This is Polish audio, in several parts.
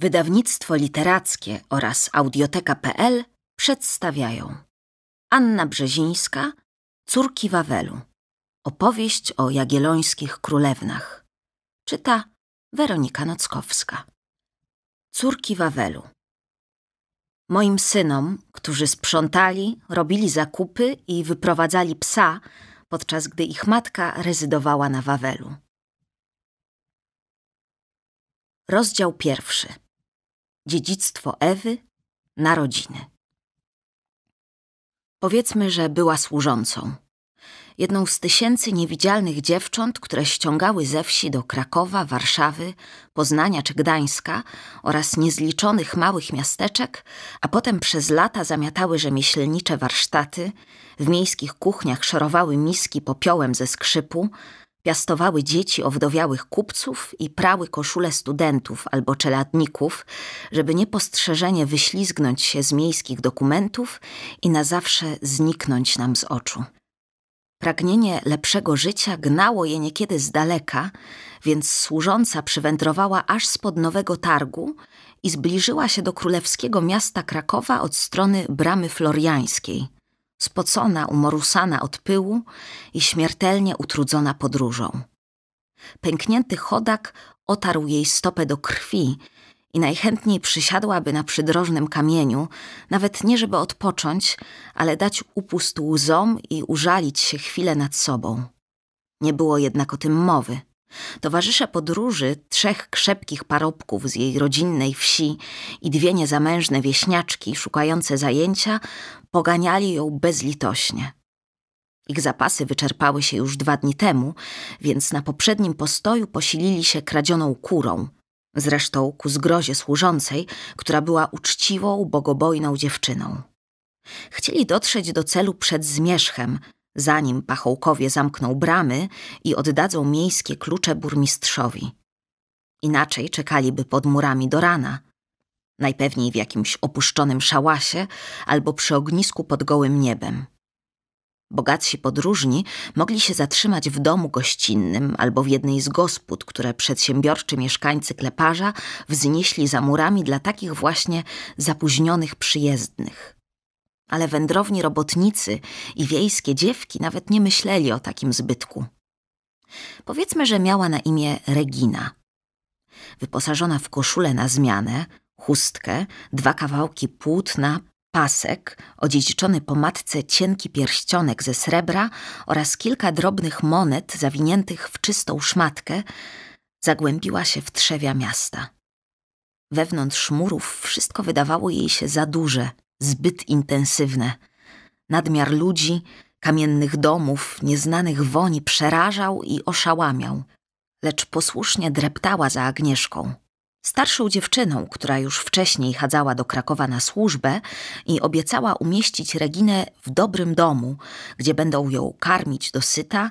Wydawnictwo literackie oraz audioteka.pl przedstawiają Anna Brzezińska, Córki Wawelu. Opowieść o jagiellońskich królewnach. Czyta Weronika Nockowska. Córki Wawelu. Moim synom, którzy sprzątali, robili zakupy i wyprowadzali psa, podczas gdy ich matka rezydowała na Wawelu. Rozdział pierwszy. Dziedzictwo Ewy, narodziny. Powiedzmy, że była służącą. Jedną z tysięcy niewidzialnych dziewcząt, które ściągały ze wsi do Krakowa, Warszawy, Poznania czy Gdańska oraz niezliczonych małych miasteczek, a potem przez lata zamiatały rzemieślnicze warsztaty, w miejskich kuchniach szorowały miski popiołem ze skrzypu, piastowały dzieci owdowiałych kupców i prały koszule studentów albo czeladników, żeby niepostrzeżenie wyślizgnąć się z miejskich dokumentów i na zawsze zniknąć nam z oczu. Pragnienie lepszego życia gnało je niekiedy z daleka, więc służąca przywędrowała aż spod Nowego Targu i zbliżyła się do królewskiego miasta Krakowa od strony Bramy Floriańskiej – spocona, umorusana od pyłu i śmiertelnie utrudzona podróżą. Pęknięty chodak otarł jej stopę do krwi i najchętniej przysiadłaby na przydrożnym kamieniu, nawet nie żeby odpocząć, ale dać upust łzom i użalić się chwilę nad sobą. Nie było jednak o tym mowy. Towarzysze podróży, trzech krzepkich parobków z jej rodzinnej wsi i dwie niezamężne wieśniaczki szukające zajęcia poganiali ją bezlitośnie. Ich zapasy wyczerpały się już dwa dni temu, więc na poprzednim postoju posilili się kradzioną kurą, zresztą ku zgrozie służącej, która była uczciwą, bogobojną dziewczyną. Chcieli dotrzeć do celu przed zmierzchem, zanim pachołkowie zamkną bramy i oddadzą miejskie klucze burmistrzowi. Inaczej czekaliby pod murami do rana, najpewniej w jakimś opuszczonym szałasie albo przy ognisku pod gołym niebem. Bogatsi podróżni mogli się zatrzymać w domu gościnnym albo w jednej z gospod, które przedsiębiorczy mieszkańcy kleparza wznieśli za murami dla takich właśnie zapóźnionych przyjezdnych ale wędrowni robotnicy i wiejskie dziewki nawet nie myśleli o takim zbytku. Powiedzmy, że miała na imię Regina. Wyposażona w koszulę na zmianę, chustkę, dwa kawałki płótna, pasek, odziedziczony po matce cienki pierścionek ze srebra oraz kilka drobnych monet zawiniętych w czystą szmatkę, zagłębiła się w trzewia miasta. Wewnątrz murów wszystko wydawało jej się za duże, zbyt intensywne. Nadmiar ludzi, kamiennych domów, nieznanych woni przerażał i oszałamiał, lecz posłusznie dreptała za Agnieszką. Starszą dziewczyną, która już wcześniej chadzała do Krakowa na służbę i obiecała umieścić Reginę w dobrym domu, gdzie będą ją karmić do syta,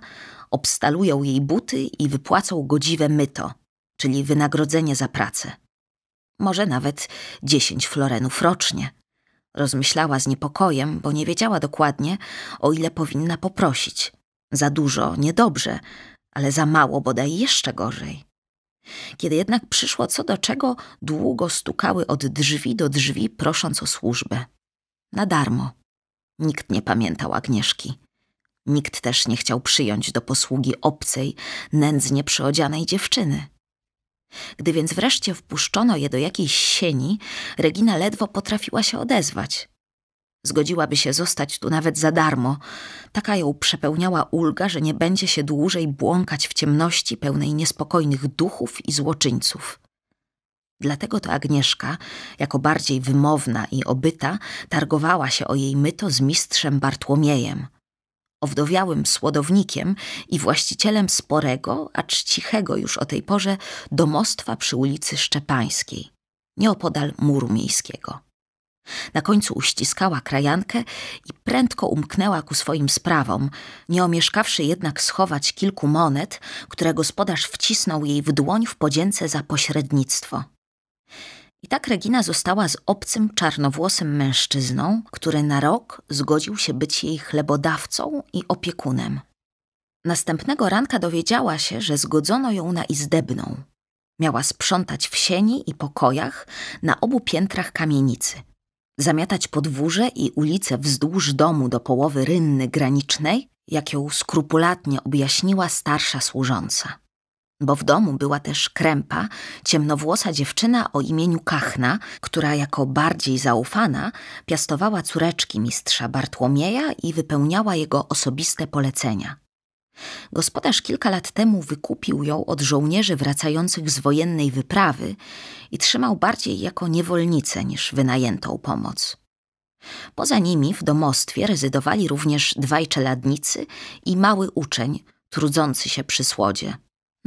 obstalują jej buty i wypłacą godziwe myto, czyli wynagrodzenie za pracę. Może nawet dziesięć florenów rocznie. Rozmyślała z niepokojem, bo nie wiedziała dokładnie, o ile powinna poprosić. Za dużo, niedobrze, ale za mało, bodaj jeszcze gorzej. Kiedy jednak przyszło co do czego, długo stukały od drzwi do drzwi, prosząc o służbę. Na darmo. Nikt nie pamiętał Agnieszki. Nikt też nie chciał przyjąć do posługi obcej, nędznie przyodzianej dziewczyny. Gdy więc wreszcie wpuszczono je do jakiejś sieni, Regina ledwo potrafiła się odezwać. Zgodziłaby się zostać tu nawet za darmo. Taka ją przepełniała ulga, że nie będzie się dłużej błąkać w ciemności pełnej niespokojnych duchów i złoczyńców. Dlatego to Agnieszka, jako bardziej wymowna i obyta, targowała się o jej myto z mistrzem Bartłomiejem – owdowiałym słodownikiem i właścicielem sporego, acz cichego już o tej porze domostwa przy ulicy Szczepańskiej, nieopodal muru miejskiego. Na końcu uściskała krajankę i prędko umknęła ku swoim sprawom, nie omieszkawszy jednak schować kilku monet, które gospodarz wcisnął jej w dłoń w podzięce za pośrednictwo. I tak Regina została z obcym, czarnowłosym mężczyzną, który na rok zgodził się być jej chlebodawcą i opiekunem. Następnego ranka dowiedziała się, że zgodzono ją na izdebną. Miała sprzątać w sieni i pokojach na obu piętrach kamienicy, zamiatać podwórze i ulice wzdłuż domu do połowy rynny granicznej, jak ją skrupulatnie objaśniła starsza służąca. Bo w domu była też krępa, ciemnowłosa dziewczyna o imieniu Kachna, która jako bardziej zaufana piastowała córeczki mistrza Bartłomieja i wypełniała jego osobiste polecenia. Gospodarz kilka lat temu wykupił ją od żołnierzy wracających z wojennej wyprawy i trzymał bardziej jako niewolnicę niż wynajętą pomoc. Poza nimi w domostwie rezydowali również dwaj czeladnicy i mały uczeń, trudzący się przy słodzie.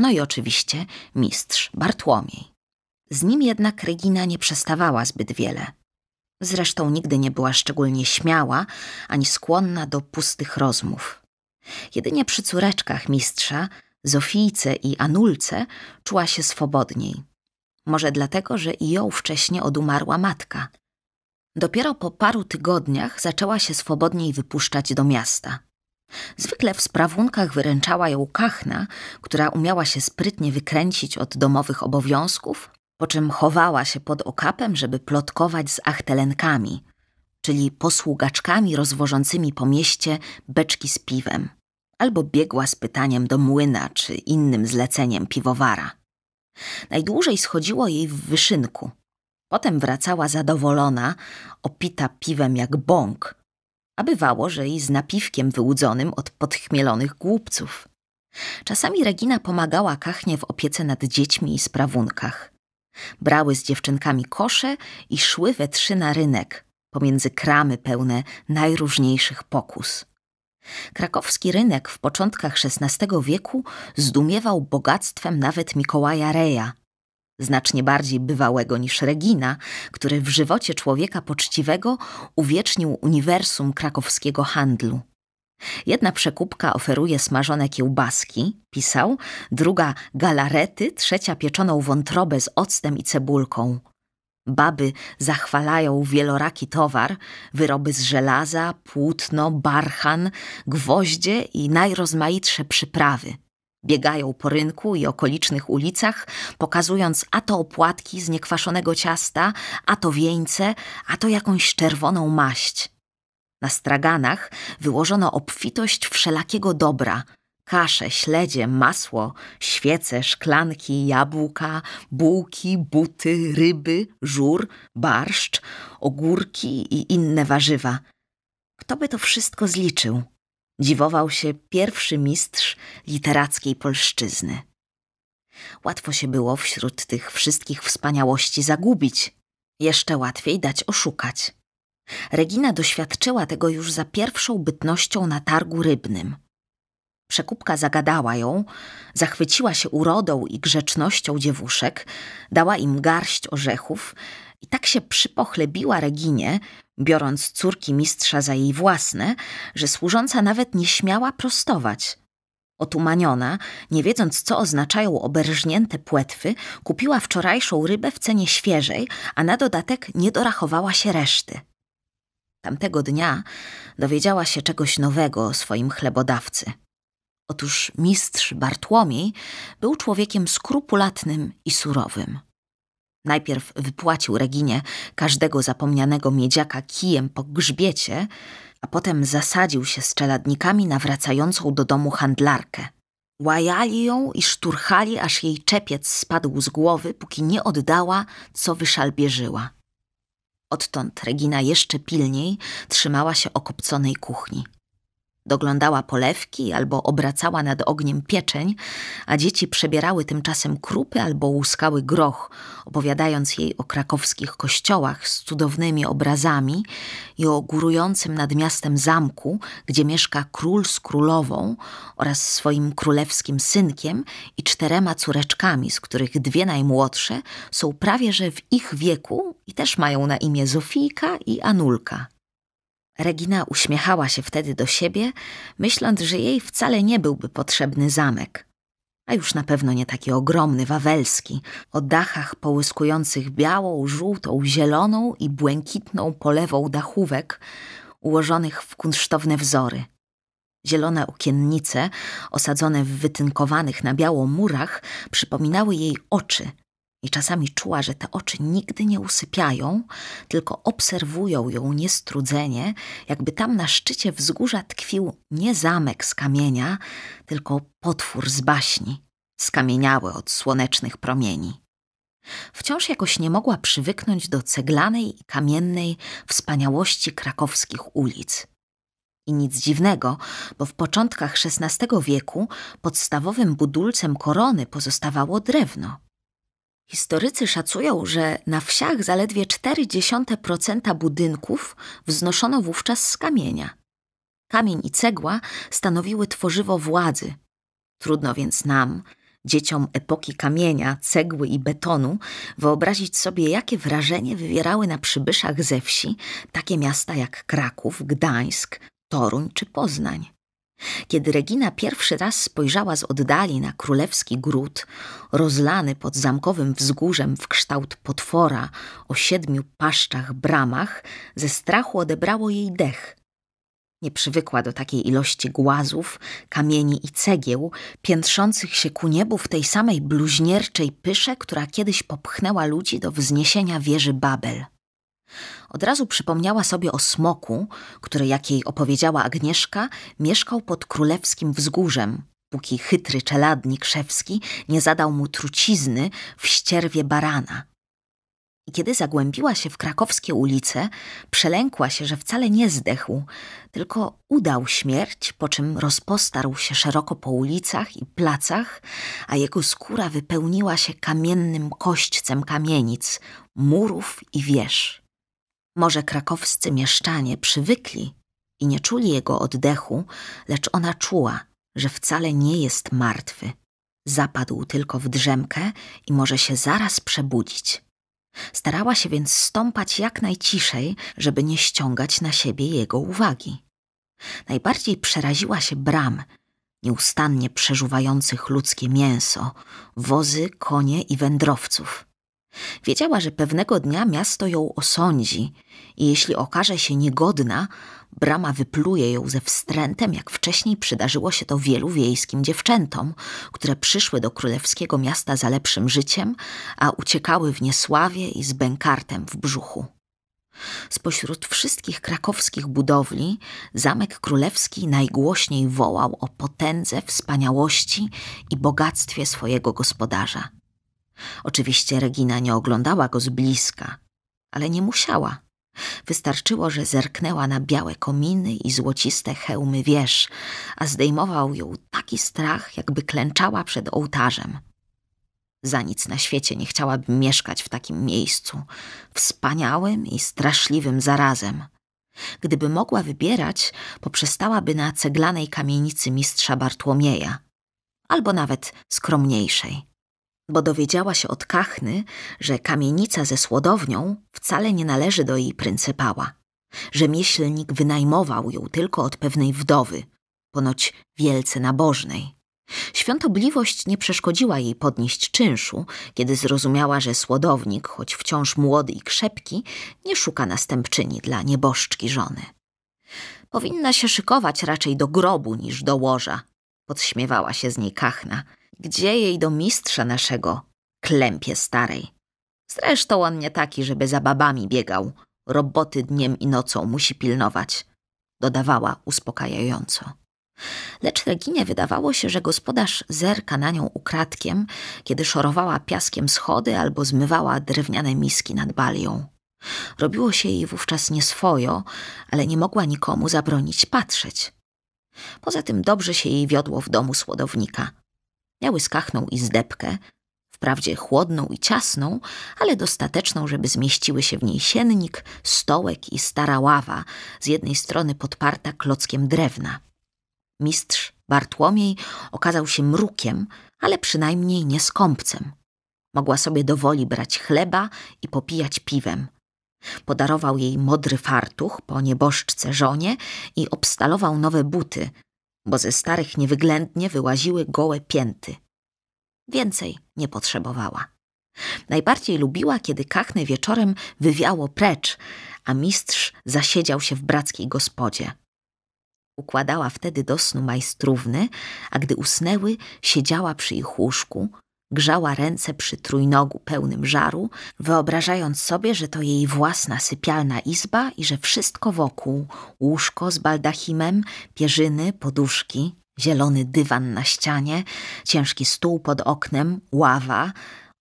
No i oczywiście mistrz Bartłomiej. Z nim jednak Regina nie przestawała zbyt wiele. Zresztą nigdy nie była szczególnie śmiała ani skłonna do pustych rozmów. Jedynie przy córeczkach mistrza, Zofijce i Anulce, czuła się swobodniej. Może dlatego, że i ją wcześniej odumarła matka. Dopiero po paru tygodniach zaczęła się swobodniej wypuszczać do miasta. Zwykle w sprawunkach wyręczała ją kachna, która umiała się sprytnie wykręcić od domowych obowiązków, po czym chowała się pod okapem, żeby plotkować z achtelenkami, czyli posługaczkami rozwożącymi po mieście beczki z piwem, albo biegła z pytaniem do młyna czy innym zleceniem piwowara. Najdłużej schodziło jej w wyszynku. Potem wracała zadowolona, opita piwem jak bąk, a bywało, że i z napiwkiem wyłudzonym od podchmielonych głupców. Czasami Regina pomagała Kachnie w opiece nad dziećmi i sprawunkach. Brały z dziewczynkami kosze i szły we trzy na rynek, pomiędzy kramy pełne najróżniejszych pokus. Krakowski rynek w początkach XVI wieku zdumiewał bogactwem nawet Mikołaja Reja, znacznie bardziej bywałego niż Regina, który w żywocie człowieka poczciwego uwiecznił uniwersum krakowskiego handlu. Jedna przekupka oferuje smażone kiełbaski, pisał, druga galarety, trzecia pieczoną wątrobę z octem i cebulką. Baby zachwalają wieloraki towar, wyroby z żelaza, płótno, barchan, gwoździe i najrozmaitsze przyprawy. Biegają po rynku i okolicznych ulicach, pokazując a to opłatki z niekwaszonego ciasta, a to wieńce, a to jakąś czerwoną maść. Na straganach wyłożono obfitość wszelakiego dobra – kasze, śledzie, masło, świece, szklanki, jabłka, bułki, buty, ryby, żur, barszcz, ogórki i inne warzywa. Kto by to wszystko zliczył? Dziwował się pierwszy mistrz literackiej polszczyzny. Łatwo się było wśród tych wszystkich wspaniałości zagubić, jeszcze łatwiej dać oszukać. Regina doświadczyła tego już za pierwszą bytnością na targu rybnym. Przekupka zagadała ją, zachwyciła się urodą i grzecznością dziewuszek, dała im garść orzechów i tak się przypochlebiła Reginie, biorąc córki mistrza za jej własne, że służąca nawet nie śmiała prostować. Otumaniona, nie wiedząc co oznaczają oberżnięte płetwy, kupiła wczorajszą rybę w cenie świeżej, a na dodatek nie dorachowała się reszty. Tamtego dnia dowiedziała się czegoś nowego o swoim chlebodawcy. Otóż mistrz Bartłomiej był człowiekiem skrupulatnym i surowym. Najpierw wypłacił Reginie każdego zapomnianego miedziaka kijem po grzbiecie, a potem zasadził się z czeladnikami na wracającą do domu handlarkę. Łajali ją i szturchali, aż jej czepiec spadł z głowy, póki nie oddała, co wyszalbierzyła. Odtąd Regina jeszcze pilniej trzymała się okopconej kuchni. Doglądała polewki albo obracała nad ogniem pieczeń, a dzieci przebierały tymczasem krupy albo łuskały groch, opowiadając jej o krakowskich kościołach z cudownymi obrazami i o górującym nad miastem zamku, gdzie mieszka król z królową oraz swoim królewskim synkiem i czterema córeczkami, z których dwie najmłodsze są prawie że w ich wieku i też mają na imię Zofijka i Anulka. Regina uśmiechała się wtedy do siebie, myśląc, że jej wcale nie byłby potrzebny zamek. A już na pewno nie taki ogromny, wawelski, o dachach połyskujących białą, żółtą, zieloną i błękitną polewą dachówek, ułożonych w kunsztowne wzory. Zielone okiennice, osadzone w wytynkowanych na biało murach, przypominały jej oczy. I czasami czuła, że te oczy nigdy nie usypiają, tylko obserwują ją niestrudzenie, jakby tam na szczycie wzgórza tkwił nie zamek z kamienia, tylko potwór z baśni, skamieniały od słonecznych promieni. Wciąż jakoś nie mogła przywyknąć do ceglanej i kamiennej wspaniałości krakowskich ulic. I nic dziwnego, bo w początkach XVI wieku podstawowym budulcem korony pozostawało drewno. Historycy szacują, że na wsiach zaledwie 0,4% budynków wznoszono wówczas z kamienia. Kamień i cegła stanowiły tworzywo władzy. Trudno więc nam, dzieciom epoki kamienia, cegły i betonu, wyobrazić sobie, jakie wrażenie wywierały na przybyszach ze wsi takie miasta jak Kraków, Gdańsk, Toruń czy Poznań. Kiedy Regina pierwszy raz spojrzała z oddali na królewski gród, rozlany pod zamkowym wzgórzem w kształt potwora o siedmiu paszczach bramach, ze strachu odebrało jej dech. Nie przywykła do takiej ilości głazów, kamieni i cegieł, piętrzących się ku niebu w tej samej bluźnierczej pysze, która kiedyś popchnęła ludzi do wzniesienia wieży Babel. Od razu przypomniała sobie o smoku, który, jak jej opowiedziała Agnieszka, mieszkał pod królewskim wzgórzem, póki chytry czeladnik szewski nie zadał mu trucizny w ścierwie barana. I kiedy zagłębiła się w krakowskie ulice, przelękła się, że wcale nie zdechł, tylko udał śmierć, po czym rozpostarł się szeroko po ulicach i placach, a jego skóra wypełniła się kamiennym kośćcem kamienic, murów i wież. Może krakowscy mieszczanie przywykli i nie czuli jego oddechu, lecz ona czuła, że wcale nie jest martwy. Zapadł tylko w drzemkę i może się zaraz przebudzić. Starała się więc stąpać jak najciszej, żeby nie ściągać na siebie jego uwagi. Najbardziej przeraziła się bram, nieustannie przeżuwających ludzkie mięso, wozy, konie i wędrowców. Wiedziała, że pewnego dnia miasto ją osądzi i jeśli okaże się niegodna, brama wypluje ją ze wstrętem, jak wcześniej przydarzyło się to wielu wiejskim dziewczętom, które przyszły do królewskiego miasta za lepszym życiem, a uciekały w niesławie i z bękartem w brzuchu. Spośród wszystkich krakowskich budowli Zamek Królewski najgłośniej wołał o potędze, wspaniałości i bogactwie swojego gospodarza. Oczywiście Regina nie oglądała go z bliska, ale nie musiała. Wystarczyło, że zerknęła na białe kominy i złociste hełmy wież, a zdejmował ją taki strach, jakby klęczała przed ołtarzem. Za nic na świecie nie chciałabym mieszkać w takim miejscu, wspaniałym i straszliwym zarazem. Gdyby mogła wybierać, poprzestałaby na ceglanej kamienicy mistrza Bartłomieja, albo nawet skromniejszej bo dowiedziała się od Kachny, że kamienica ze słodownią wcale nie należy do jej pryncypała. Rzemieślnik wynajmował ją tylko od pewnej wdowy, ponoć wielce nabożnej. Świątobliwość nie przeszkodziła jej podnieść czynszu, kiedy zrozumiała, że słodownik, choć wciąż młody i krzepki, nie szuka następczyni dla nieboszczki żony. Powinna się szykować raczej do grobu niż do łoża, podśmiewała się z niej Kachna – gdzie jej do mistrza naszego, klępie starej? Zresztą on nie taki, żeby za babami biegał. Roboty dniem i nocą musi pilnować, dodawała uspokajająco. Lecz Reginie wydawało się, że gospodarz zerka na nią ukradkiem, kiedy szorowała piaskiem schody albo zmywała drewniane miski nad balią. Robiło się jej wówczas nieswojo, ale nie mogła nikomu zabronić patrzeć. Poza tym dobrze się jej wiodło w domu słodownika. Miały skachną izdebkę, wprawdzie chłodną i ciasną, ale dostateczną, żeby zmieściły się w niej siennik, stołek i stara ława, z jednej strony podparta klockiem drewna. Mistrz Bartłomiej okazał się mrukiem, ale przynajmniej nie skąpcem. Mogła sobie dowoli brać chleba i popijać piwem. Podarował jej modry fartuch po nieboszczce żonie i obstalował nowe buty, bo ze starych niewyględnie wyłaziły gołe pięty. Więcej nie potrzebowała. Najbardziej lubiła, kiedy kachny wieczorem wywiało precz, a mistrz zasiedział się w brackiej gospodzie. Układała wtedy do snu majstrówny, a gdy usnęły, siedziała przy ich łóżku, grzała ręce przy trójnogu pełnym żaru, wyobrażając sobie, że to jej własna sypialna izba i że wszystko wokół łóżko z baldachimem, pierzyny, poduszki, zielony dywan na ścianie, ciężki stół pod oknem, ława,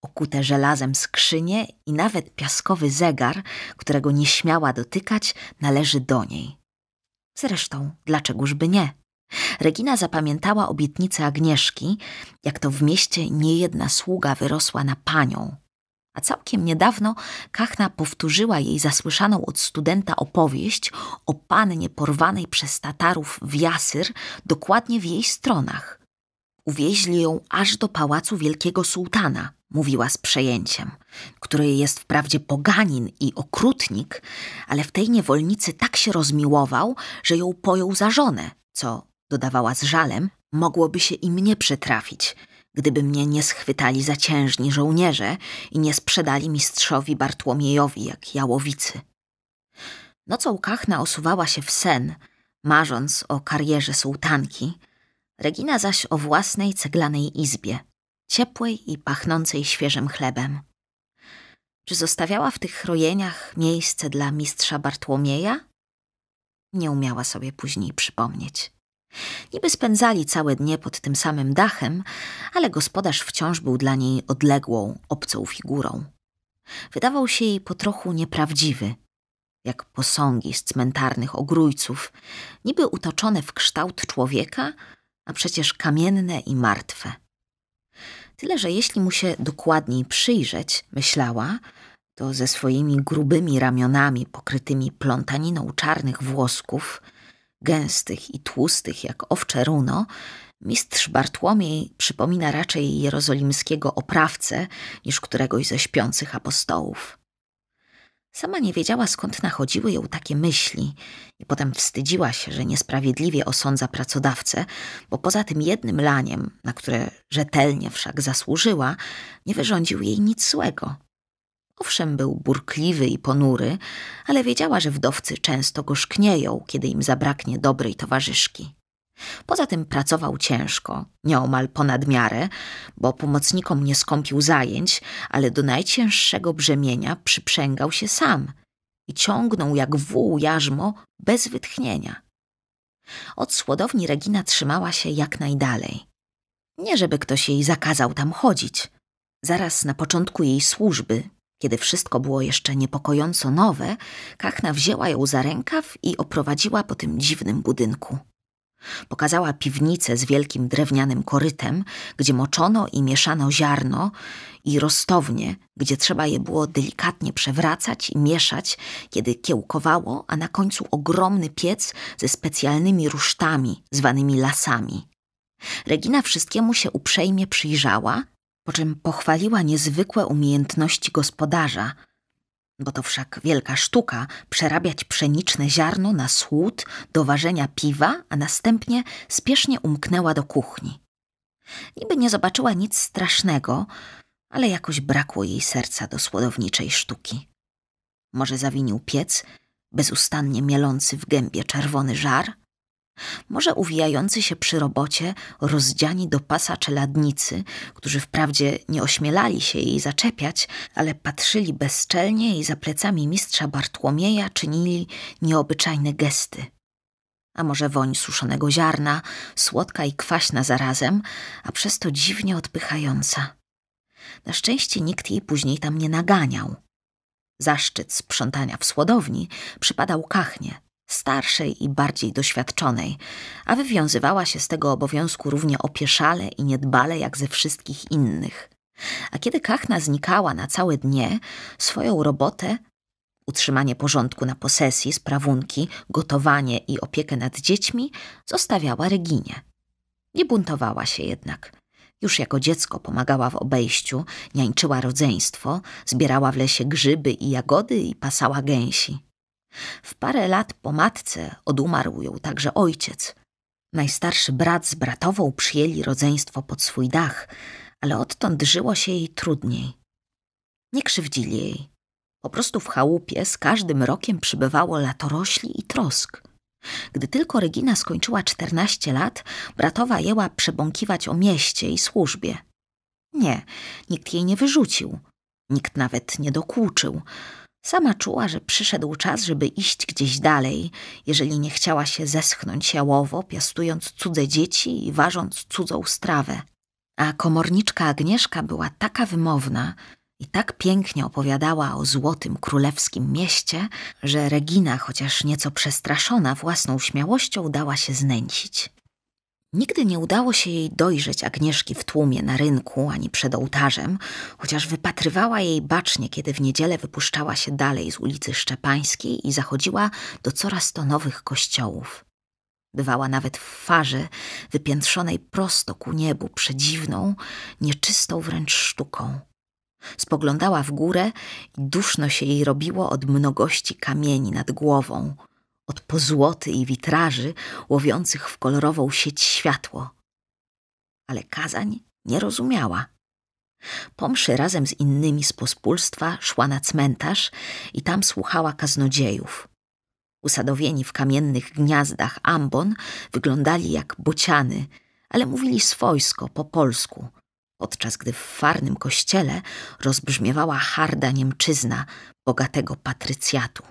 okute żelazem skrzynie i nawet piaskowy zegar, którego nie śmiała dotykać, należy do niej. Zresztą, dlaczegożby nie? Regina zapamiętała obietnicę Agnieszki, jak to w mieście niejedna sługa wyrosła na panią. A całkiem niedawno Kachna powtórzyła jej zasłyszaną od studenta opowieść o pannie porwanej przez Tatarów w Jasyr dokładnie w jej stronach. Uwieźli ją aż do pałacu wielkiego sułtana, mówiła z przejęciem, który jest wprawdzie poganin i okrutnik, ale w tej niewolnicy tak się rozmiłował, że ją pojął za żonę, co, dodawała z żalem, mogłoby się i mnie przytrafić, gdyby mnie nie schwytali za ciężni żołnierze i nie sprzedali mistrzowi Bartłomiejowi jak jałowicy. Nocą Kachna osuwała się w sen, marząc o karierze sułtanki, Regina zaś o własnej ceglanej izbie, ciepłej i pachnącej świeżym chlebem. Czy zostawiała w tych rojeniach miejsce dla mistrza Bartłomieja? Nie umiała sobie później przypomnieć. Niby spędzali całe dnie pod tym samym dachem, ale gospodarz wciąż był dla niej odległą, obcą figurą. Wydawał się jej po trochu nieprawdziwy, jak posągi z cmentarnych ogrójców, niby utoczone w kształt człowieka, a przecież kamienne i martwe. Tyle, że jeśli mu się dokładniej przyjrzeć, myślała, to ze swoimi grubymi ramionami pokrytymi plątaniną czarnych włosków, gęstych i tłustych jak owcze runo, mistrz Bartłomiej przypomina raczej jerozolimskiego oprawcę niż któregoś ze śpiących apostołów. Sama nie wiedziała, skąd nachodziły ją takie myśli i potem wstydziła się, że niesprawiedliwie osądza pracodawcę, bo poza tym jednym laniem, na które rzetelnie wszak zasłużyła, nie wyrządził jej nic złego. Owszem, był burkliwy i ponury, ale wiedziała, że wdowcy często gorzknieją, kiedy im zabraknie dobrej towarzyszki. Poza tym pracował ciężko, nieomal ponad miarę, bo pomocnikom nie skąpił zajęć, ale do najcięższego brzemienia przyprzęgał się sam i ciągnął jak wół jarzmo bez wytchnienia. Od słodowni Regina trzymała się jak najdalej. Nie żeby ktoś jej zakazał tam chodzić. Zaraz na początku jej służby, kiedy wszystko było jeszcze niepokojąco nowe, Kachna wzięła ją za rękaw i oprowadziła po tym dziwnym budynku. Pokazała piwnicę z wielkim drewnianym korytem, gdzie moczono i mieszano ziarno, i rostownie, gdzie trzeba je było delikatnie przewracać i mieszać, kiedy kiełkowało, a na końcu ogromny piec ze specjalnymi rusztami, zwanymi lasami. Regina wszystkiemu się uprzejmie przyjrzała, po czym pochwaliła niezwykłe umiejętności gospodarza – bo to wszak wielka sztuka przerabiać pszeniczne ziarno na słód do ważenia piwa, a następnie spiesznie umknęła do kuchni. Niby nie zobaczyła nic strasznego, ale jakoś brakło jej serca do słodowniczej sztuki. Może zawinił piec, bezustannie mielący w gębie czerwony żar? Może uwijający się przy robocie, rozdziani do pasa czeladnicy, którzy wprawdzie nie ośmielali się jej zaczepiać, ale patrzyli bezczelnie i za plecami mistrza Bartłomieja czynili nieobyczajne gesty. A może woń suszonego ziarna, słodka i kwaśna zarazem, a przez to dziwnie odpychająca. Na szczęście nikt jej później tam nie naganiał. Zaszczyt sprzątania w słodowni przypadał kachnie – starszej i bardziej doświadczonej, a wywiązywała się z tego obowiązku równie opieszale i niedbale jak ze wszystkich innych. A kiedy Kachna znikała na całe dnie, swoją robotę utrzymanie porządku na posesji, sprawunki, gotowanie i opiekę nad dziećmi zostawiała Reginie. Nie buntowała się jednak. Już jako dziecko pomagała w obejściu, niańczyła rodzeństwo, zbierała w lesie grzyby i jagody i pasała gęsi. W parę lat po matce odumarł ją także ojciec. Najstarszy brat z bratową przyjęli rodzeństwo pod swój dach, ale odtąd żyło się jej trudniej. Nie krzywdzili jej. Po prostu w chałupie z każdym rokiem przybywało latorośli i trosk. Gdy tylko Regina skończyła czternaście lat, bratowa jęła przebąkiwać o mieście i służbie. Nie, nikt jej nie wyrzucił, nikt nawet nie dokuczył. Sama czuła, że przyszedł czas, żeby iść gdzieś dalej, jeżeli nie chciała się zeschnąć jałowo, piastując cudze dzieci i ważąc cudzą strawę. A komorniczka Agnieszka była taka wymowna i tak pięknie opowiadała o złotym królewskim mieście, że Regina, chociaż nieco przestraszona własną śmiałością, dała się znęcić. Nigdy nie udało się jej dojrzeć Agnieszki w tłumie na rynku ani przed ołtarzem, chociaż wypatrywała jej bacznie, kiedy w niedzielę wypuszczała się dalej z ulicy Szczepańskiej i zachodziła do coraz to nowych kościołów. Bywała nawet w farze wypiętrzonej prosto ku niebu przedziwną, nieczystą wręcz sztuką. Spoglądała w górę i duszno się jej robiło od mnogości kamieni nad głową, od pozłoty i witraży łowiących w kolorową sieć światło. Ale kazań nie rozumiała. Po mszy razem z innymi z pospólstwa szła na cmentarz i tam słuchała kaznodziejów. Usadowieni w kamiennych gniazdach ambon wyglądali jak bociany, ale mówili swojsko, po polsku, podczas gdy w farnym kościele rozbrzmiewała harda Niemczyzna bogatego patrycjatu.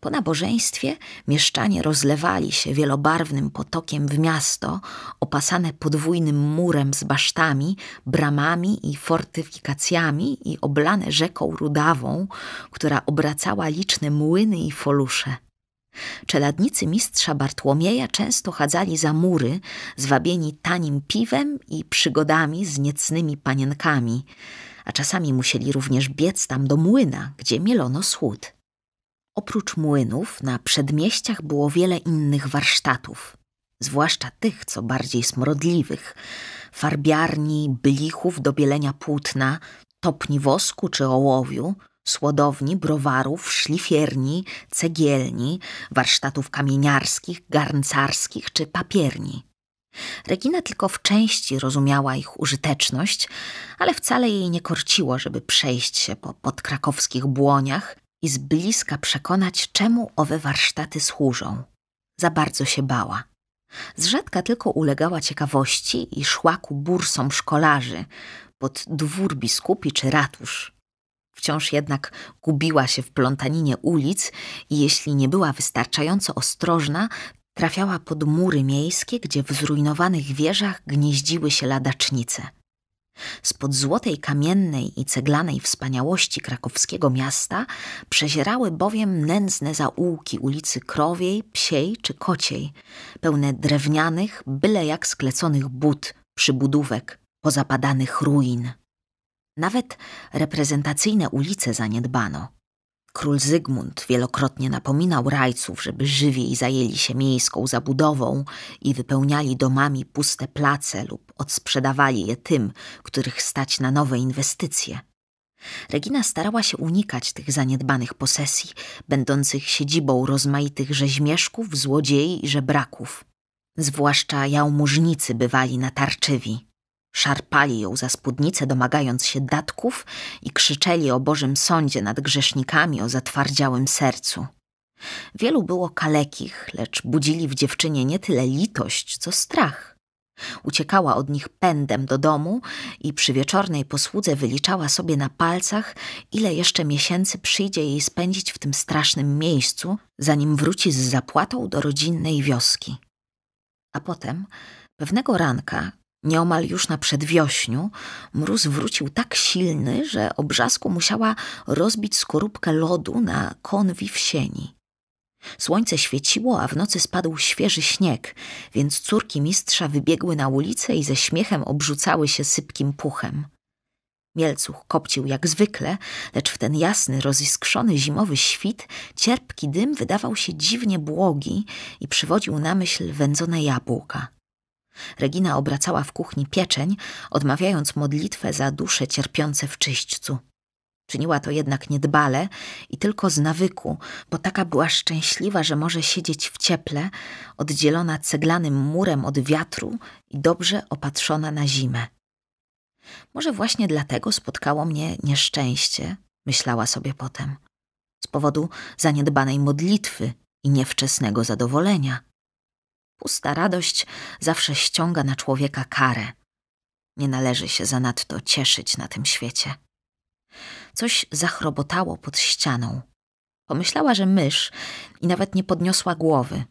Po nabożeństwie mieszczanie rozlewali się wielobarwnym potokiem w miasto, opasane podwójnym murem z basztami, bramami i fortyfikacjami i oblane rzeką rudawą, która obracała liczne młyny i folusze. Czeladnicy mistrza Bartłomieja często chadzali za mury, zwabieni tanim piwem i przygodami z niecnymi panienkami, a czasami musieli również biec tam do młyna, gdzie mielono słód. Oprócz młynów na przedmieściach było wiele innych warsztatów, zwłaszcza tych, co bardziej smrodliwych, farbiarni, bylichów do bielenia płótna, topni wosku czy ołowiu, słodowni, browarów, szlifierni, cegielni, warsztatów kamieniarskich, garncarskich czy papierni. Regina tylko w części rozumiała ich użyteczność, ale wcale jej nie korciło, żeby przejść się po podkrakowskich błoniach i z bliska przekonać, czemu owe warsztaty służą. Za bardzo się bała. Z rzadka tylko ulegała ciekawości i szła ku bursom szkolarzy pod dwór biskupi czy ratusz. Wciąż jednak gubiła się w plątaninie ulic i jeśli nie była wystarczająco ostrożna, trafiała pod mury miejskie, gdzie w zrujnowanych wieżach gnieździły się ladacznice. Spod złotej kamiennej i ceglanej wspaniałości krakowskiego miasta przezierały bowiem nędzne zaułki ulicy Krowiej, Psiej czy Kociej, pełne drewnianych, byle jak skleconych but, przybudówek, pozapadanych ruin. Nawet reprezentacyjne ulice zaniedbano. Król Zygmunt wielokrotnie napominał rajców, żeby żywiej zajęli się miejską zabudową i wypełniali domami puste place lub odsprzedawali je tym, których stać na nowe inwestycje. Regina starała się unikać tych zaniedbanych posesji, będących siedzibą rozmaitych rzeźmieszków, złodziei i żebraków. Zwłaszcza jałmużnicy bywali natarczywi. Szarpali ją za spódnicę, domagając się datków i krzyczeli o Bożym sądzie nad grzesznikami o zatwardziałym sercu. Wielu było kalekich, lecz budzili w dziewczynie nie tyle litość, co strach. Uciekała od nich pędem do domu i przy wieczornej posłudze wyliczała sobie na palcach, ile jeszcze miesięcy przyjdzie jej spędzić w tym strasznym miejscu, zanim wróci z zapłatą do rodzinnej wioski. A potem, pewnego ranka, Nieomal już na przedwiośniu mróz wrócił tak silny, że obrzasku musiała rozbić skorupkę lodu na konwi w sieni. Słońce świeciło, a w nocy spadł świeży śnieg, więc córki mistrza wybiegły na ulicę i ze śmiechem obrzucały się sypkim puchem. Mielcuch kopcił jak zwykle, lecz w ten jasny, roziskrzony zimowy świt cierpki dym wydawał się dziwnie błogi i przywodził na myśl wędzone jabłka. Regina obracała w kuchni pieczeń, odmawiając modlitwę za dusze cierpiące w czyśćcu. Czyniła to jednak niedbale i tylko z nawyku, bo taka była szczęśliwa, że może siedzieć w cieple, oddzielona ceglanym murem od wiatru i dobrze opatrzona na zimę. Może właśnie dlatego spotkało mnie nieszczęście, myślała sobie potem. Z powodu zaniedbanej modlitwy i niewczesnego zadowolenia. Pusta radość zawsze ściąga na człowieka karę. Nie należy się zanadto cieszyć na tym świecie. Coś zachrobotało pod ścianą. Pomyślała, że mysz i nawet nie podniosła głowy.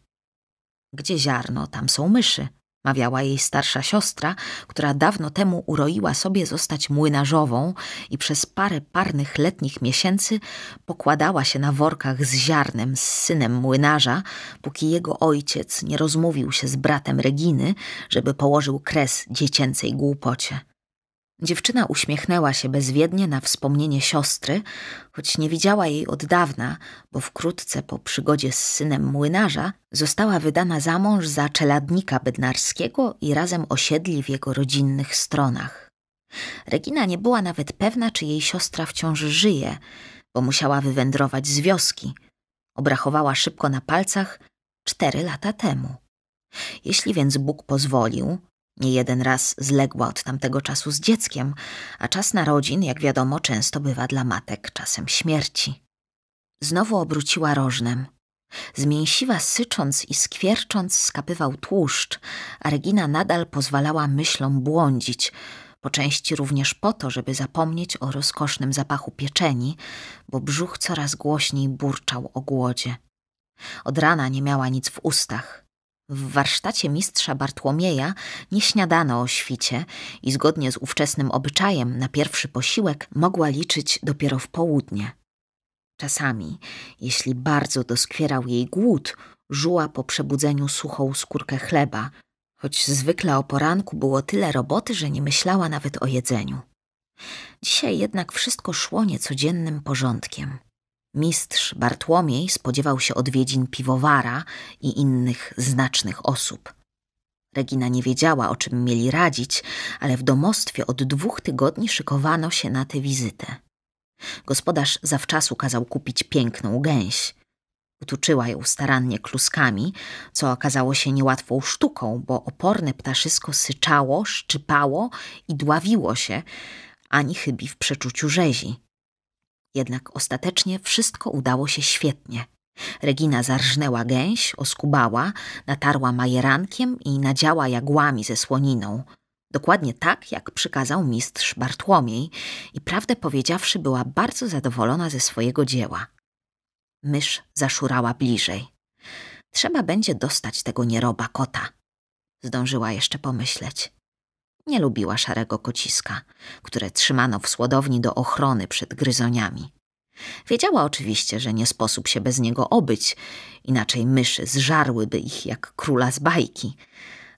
Gdzie ziarno, tam są myszy mawiała jej starsza siostra, która dawno temu uroiła sobie zostać młynarzową i przez parę parnych letnich miesięcy pokładała się na workach z ziarnem z synem młynarza, póki jego ojciec nie rozmówił się z bratem Reginy, żeby położył kres dziecięcej głupocie. Dziewczyna uśmiechnęła się bezwiednie na wspomnienie siostry, choć nie widziała jej od dawna, bo wkrótce po przygodzie z synem młynarza została wydana za mąż za czeladnika bednarskiego i razem osiedli w jego rodzinnych stronach. Regina nie była nawet pewna, czy jej siostra wciąż żyje, bo musiała wywędrować z wioski. Obrachowała szybko na palcach cztery lata temu. Jeśli więc Bóg pozwolił, nie jeden raz zległa od tamtego czasu z dzieckiem, a czas narodzin, jak wiadomo, często bywa dla matek czasem śmierci. Znowu obróciła rożnem. Z mięsiwa sycząc i skwiercząc skapywał tłuszcz, a Regina nadal pozwalała myślom błądzić, po części również po to, żeby zapomnieć o rozkosznym zapachu pieczeni, bo brzuch coraz głośniej burczał o głodzie. Od rana nie miała nic w ustach. W warsztacie mistrza Bartłomieja nie śniadano o świcie i zgodnie z ówczesnym obyczajem na pierwszy posiłek mogła liczyć dopiero w południe. Czasami, jeśli bardzo doskwierał jej głód, żuła po przebudzeniu suchą skórkę chleba, choć zwykle o poranku było tyle roboty, że nie myślała nawet o jedzeniu. Dzisiaj jednak wszystko szło niecodziennym porządkiem. Mistrz Bartłomiej spodziewał się odwiedzin piwowara i innych znacznych osób. Regina nie wiedziała, o czym mieli radzić, ale w domostwie od dwóch tygodni szykowano się na tę wizytę. Gospodarz zawczasu kazał kupić piękną gęś. Utuczyła ją starannie kluskami, co okazało się niełatwą sztuką, bo oporne ptaszysko syczało, szczypało i dławiło się, ani chybi w przeczuciu rzezi. Jednak ostatecznie wszystko udało się świetnie. Regina zarżnęła gęś, oskubała, natarła majerankiem i nadziała jagłami ze słoniną. Dokładnie tak, jak przykazał mistrz Bartłomiej i prawdę powiedziawszy była bardzo zadowolona ze swojego dzieła. Mysz zaszurała bliżej. Trzeba będzie dostać tego nieroba kota. Zdążyła jeszcze pomyśleć. Nie lubiła szarego kociska, które trzymano w słodowni do ochrony przed gryzoniami. Wiedziała oczywiście, że nie sposób się bez niego obyć, inaczej myszy zżarłyby ich jak króla z bajki,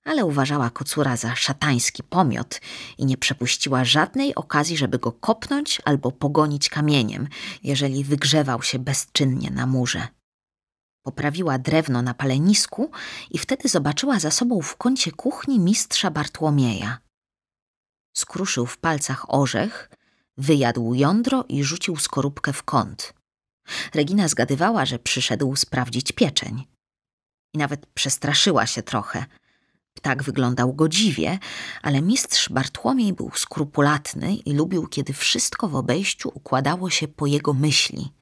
ale uważała kocura za szatański pomiot i nie przepuściła żadnej okazji, żeby go kopnąć albo pogonić kamieniem, jeżeli wygrzewał się bezczynnie na murze. Poprawiła drewno na palenisku i wtedy zobaczyła za sobą w kącie kuchni mistrza Bartłomieja. Skruszył w palcach orzech, wyjadł jądro i rzucił skorupkę w kąt. Regina zgadywała, że przyszedł sprawdzić pieczeń. I nawet przestraszyła się trochę. Ptak wyglądał godziwie, ale mistrz Bartłomiej był skrupulatny i lubił, kiedy wszystko w obejściu układało się po jego myśli,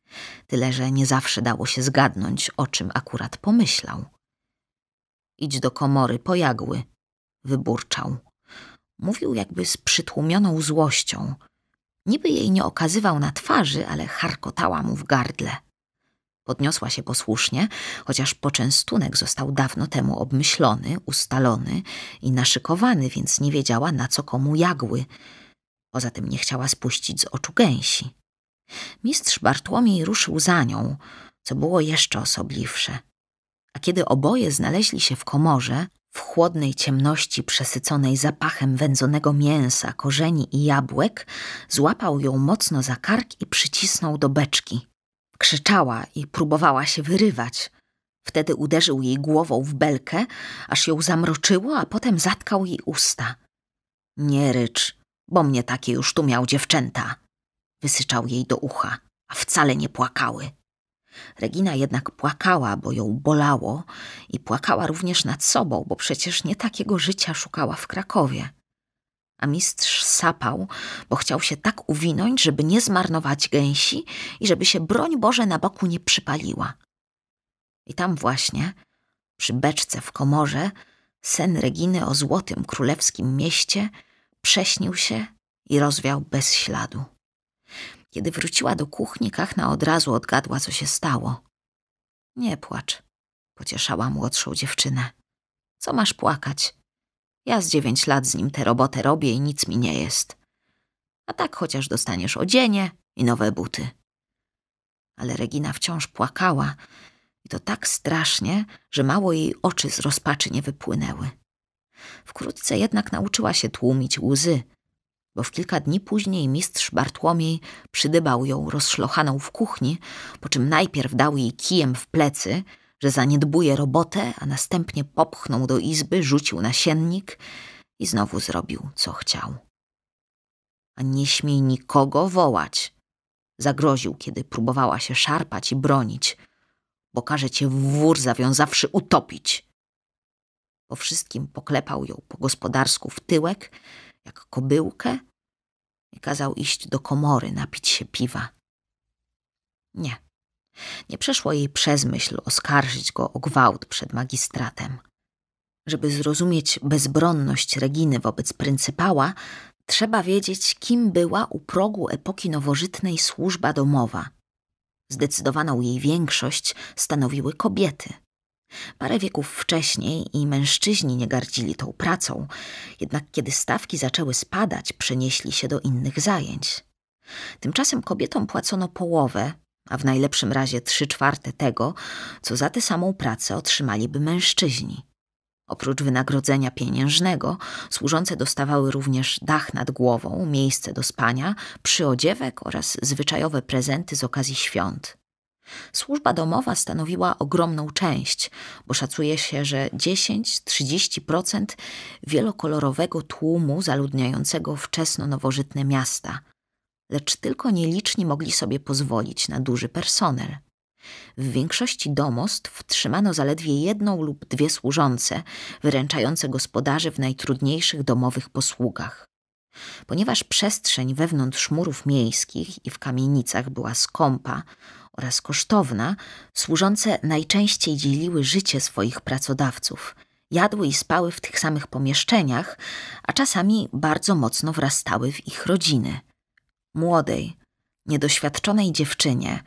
tyle że nie zawsze dało się zgadnąć, o czym akurat pomyślał. Idź do komory po jagły, wyburczał. Mówił jakby z przytłumioną złością. Niby jej nie okazywał na twarzy, ale charkotała mu w gardle. Podniosła się posłusznie, chociaż poczęstunek został dawno temu obmyślony, ustalony i naszykowany, więc nie wiedziała na co komu jagły. Poza tym nie chciała spuścić z oczu gęsi. Mistrz Bartłomiej ruszył za nią, co było jeszcze osobliwsze. A kiedy oboje znaleźli się w komorze, w chłodnej ciemności przesyconej zapachem wędzonego mięsa, korzeni i jabłek, złapał ją mocno za kark i przycisnął do beczki. Krzyczała i próbowała się wyrywać. Wtedy uderzył jej głową w belkę, aż ją zamroczyło, a potem zatkał jej usta. Nie rycz, bo mnie takie już tu miał dziewczęta. Wysyczał jej do ucha, a wcale nie płakały. Regina jednak płakała, bo ją bolało i płakała również nad sobą, bo przecież nie takiego życia szukała w Krakowie. A mistrz sapał, bo chciał się tak uwinąć, żeby nie zmarnować gęsi i żeby się broń Boże na boku nie przypaliła. I tam właśnie, przy beczce w komorze, sen Reginy o złotym królewskim mieście prześnił się i rozwiał bez śladu. Kiedy wróciła do kuchni, Kachna od razu odgadła, co się stało. Nie płacz, pocieszała młodszą dziewczynę. Co masz płakać? Ja z dziewięć lat z nim tę robotę robię i nic mi nie jest. A tak chociaż dostaniesz odzienie i nowe buty. Ale Regina wciąż płakała i to tak strasznie, że mało jej oczy z rozpaczy nie wypłynęły. Wkrótce jednak nauczyła się tłumić łzy, bo w kilka dni później mistrz Bartłomiej przydybał ją rozszlochaną w kuchni, po czym najpierw dał jej kijem w plecy, że zaniedbuje robotę, a następnie popchnął do izby, rzucił nasiennik i znowu zrobił, co chciał. A nie śmiej nikogo wołać, zagroził, kiedy próbowała się szarpać i bronić, bo każe cię w wór zawiązawszy utopić. Po wszystkim poklepał ją po gospodarsku w tyłek, jak kobyłkę i kazał iść do komory napić się piwa. Nie, nie przeszło jej przez myśl oskarżyć go o gwałt przed magistratem. Żeby zrozumieć bezbronność Reginy wobec pryncypała, trzeba wiedzieć, kim była u progu epoki nowożytnej służba domowa. Zdecydowaną jej większość stanowiły kobiety. Parę wieków wcześniej i mężczyźni nie gardzili tą pracą, jednak kiedy stawki zaczęły spadać, przenieśli się do innych zajęć. Tymczasem kobietom płacono połowę, a w najlepszym razie trzy czwarte tego, co za tę samą pracę otrzymaliby mężczyźni. Oprócz wynagrodzenia pieniężnego, służące dostawały również dach nad głową, miejsce do spania, przyodziewek oraz zwyczajowe prezenty z okazji świąt. Służba domowa stanowiła ogromną część, bo szacuje się, że 10-30% wielokolorowego tłumu zaludniającego wczesno nowożytne miasta, lecz tylko nieliczni mogli sobie pozwolić na duży personel. W większości domostw trzymano zaledwie jedną lub dwie służące, wyręczające gospodarzy w najtrudniejszych domowych posługach. Ponieważ przestrzeń wewnątrz murów miejskich i w kamienicach była skąpa oraz kosztowna, służące najczęściej dzieliły życie swoich pracodawców. Jadły i spały w tych samych pomieszczeniach, a czasami bardzo mocno wrastały w ich rodziny. Młodej, niedoświadczonej dziewczynie,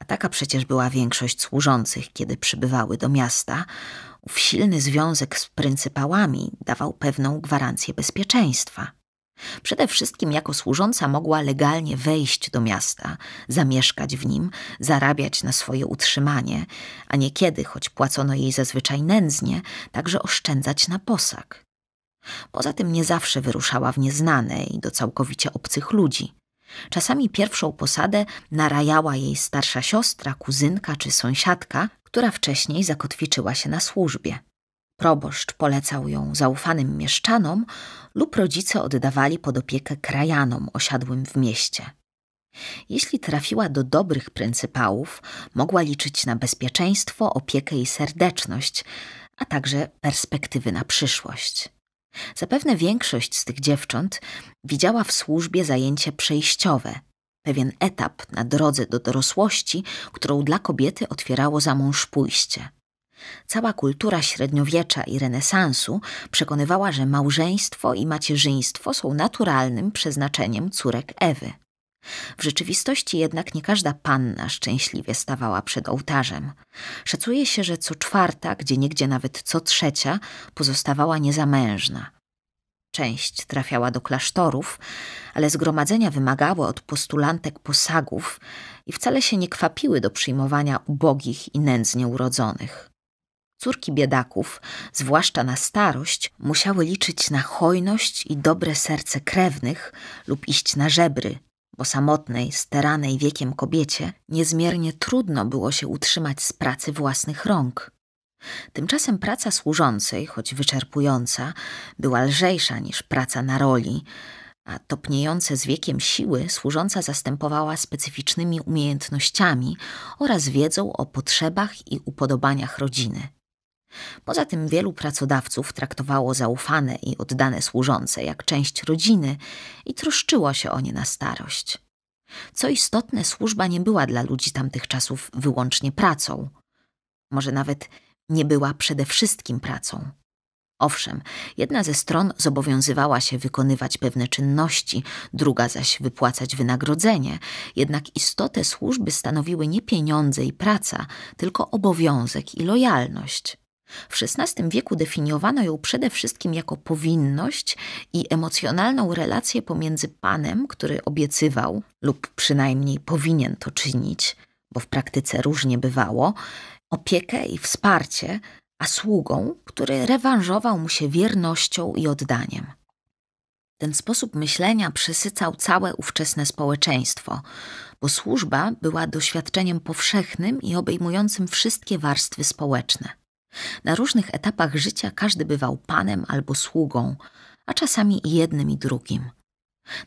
a taka przecież była większość służących, kiedy przybywały do miasta, ów silny związek z pryncypałami dawał pewną gwarancję bezpieczeństwa. Przede wszystkim jako służąca mogła legalnie wejść do miasta, zamieszkać w nim, zarabiać na swoje utrzymanie, a niekiedy, choć płacono jej zazwyczaj nędznie, także oszczędzać na posag. Poza tym nie zawsze wyruszała w nieznane i do całkowicie obcych ludzi. Czasami pierwszą posadę narajała jej starsza siostra, kuzynka czy sąsiadka, która wcześniej zakotwiczyła się na służbie. Proboszcz polecał ją zaufanym mieszczanom lub rodzice oddawali pod opiekę krajanom osiadłym w mieście. Jeśli trafiła do dobrych pryncypałów, mogła liczyć na bezpieczeństwo, opiekę i serdeczność, a także perspektywy na przyszłość. Zapewne większość z tych dziewcząt widziała w służbie zajęcie przejściowe, pewien etap na drodze do dorosłości, którą dla kobiety otwierało za mąż pójście. Cała kultura średniowiecza i renesansu przekonywała, że małżeństwo i macierzyństwo są naturalnym przeznaczeniem córek Ewy. W rzeczywistości jednak nie każda panna szczęśliwie stawała przed ołtarzem. Szacuje się, że co czwarta, gdzie niegdzie nawet co trzecia, pozostawała niezamężna. Część trafiała do klasztorów, ale zgromadzenia wymagały od postulantek posagów i wcale się nie kwapiły do przyjmowania ubogich i nędznie urodzonych. Córki biedaków, zwłaszcza na starość, musiały liczyć na hojność i dobre serce krewnych lub iść na żebry, bo samotnej, steranej wiekiem kobiecie niezmiernie trudno było się utrzymać z pracy własnych rąk. Tymczasem praca służącej, choć wyczerpująca, była lżejsza niż praca na roli, a topniejące z wiekiem siły służąca zastępowała specyficznymi umiejętnościami oraz wiedzą o potrzebach i upodobaniach rodziny. Poza tym wielu pracodawców traktowało zaufane i oddane służące jak część rodziny i troszczyło się o nie na starość. Co istotne, służba nie była dla ludzi tamtych czasów wyłącznie pracą. Może nawet nie była przede wszystkim pracą. Owszem, jedna ze stron zobowiązywała się wykonywać pewne czynności, druga zaś wypłacać wynagrodzenie, jednak istotę służby stanowiły nie pieniądze i praca, tylko obowiązek i lojalność. W XVI wieku definiowano ją przede wszystkim jako powinność i emocjonalną relację pomiędzy panem, który obiecywał lub przynajmniej powinien to czynić, bo w praktyce różnie bywało, opiekę i wsparcie, a sługą, który rewanżował mu się wiernością i oddaniem. Ten sposób myślenia przesycał całe ówczesne społeczeństwo, bo służba była doświadczeniem powszechnym i obejmującym wszystkie warstwy społeczne. Na różnych etapach życia każdy bywał panem albo sługą, a czasami i jednym i drugim.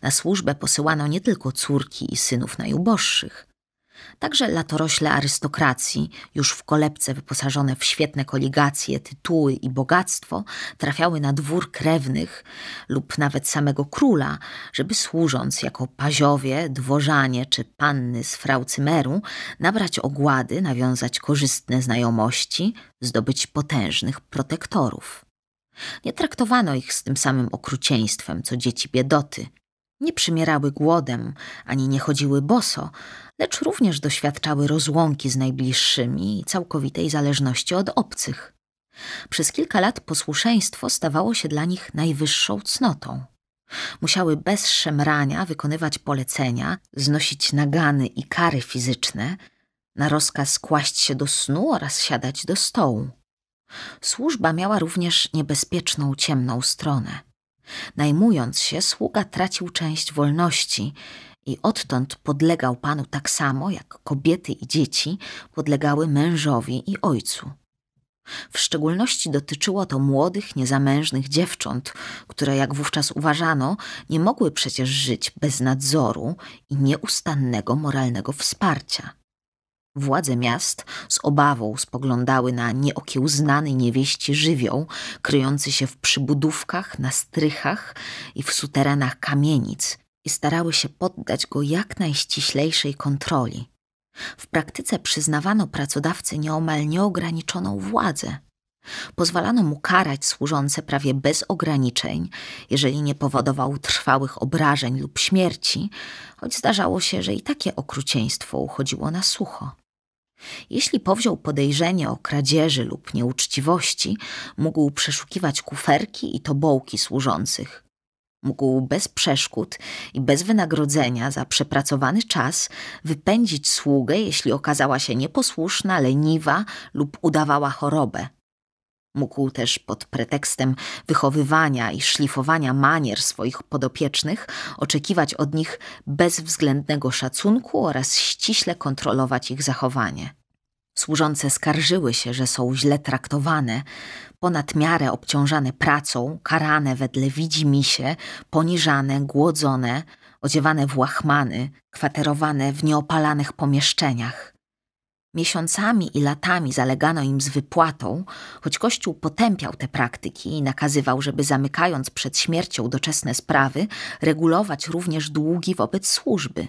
Na służbę posyłano nie tylko córki i synów najuboższych. Także latorośle arystokracji, już w kolebce wyposażone w świetne koligacje, tytuły i bogactwo, trafiały na dwór krewnych lub nawet samego króla, żeby służąc jako paziowie, dworzanie czy panny z fraucymeru, nabrać ogłady, nawiązać korzystne znajomości, zdobyć potężnych protektorów. Nie traktowano ich z tym samym okrucieństwem, co dzieci biedoty. Nie przymierały głodem, ani nie chodziły boso, lecz również doświadczały rozłąki z najbliższymi i całkowitej zależności od obcych. Przez kilka lat posłuszeństwo stawało się dla nich najwyższą cnotą. Musiały bez szemrania wykonywać polecenia, znosić nagany i kary fizyczne, na rozkaz kłaść się do snu oraz siadać do stołu. Służba miała również niebezpieczną ciemną stronę. Najmując się, sługa tracił część wolności i odtąd podlegał panu tak samo, jak kobiety i dzieci podlegały mężowi i ojcu. W szczególności dotyczyło to młodych, niezamężnych dziewcząt, które, jak wówczas uważano, nie mogły przecież żyć bez nadzoru i nieustannego moralnego wsparcia. Władze miast z obawą spoglądały na nieokiełznany niewieści żywioł, kryjący się w przybudówkach, na strychach i w suterenach kamienic i starały się poddać go jak najściślejszej kontroli. W praktyce przyznawano pracodawcy nieomal nieograniczoną władzę. Pozwalano mu karać służące prawie bez ograniczeń, jeżeli nie powodował trwałych obrażeń lub śmierci, choć zdarzało się, że i takie okrucieństwo uchodziło na sucho. Jeśli powziął podejrzenie o kradzieży lub nieuczciwości, mógł przeszukiwać kuferki i tobołki służących. Mógł bez przeszkód i bez wynagrodzenia za przepracowany czas wypędzić sługę, jeśli okazała się nieposłuszna, leniwa lub udawała chorobę. Mógł też pod pretekstem wychowywania i szlifowania manier swoich podopiecznych oczekiwać od nich bezwzględnego szacunku oraz ściśle kontrolować ich zachowanie. Służące skarżyły się, że są źle traktowane, ponad miarę obciążane pracą, karane wedle widzimisię, poniżane, głodzone, odziewane w łachmany, kwaterowane w nieopalanych pomieszczeniach. Miesiącami i latami zalegano im z wypłatą, choć Kościół potępiał te praktyki i nakazywał, żeby zamykając przed śmiercią doczesne sprawy, regulować również długi wobec służby.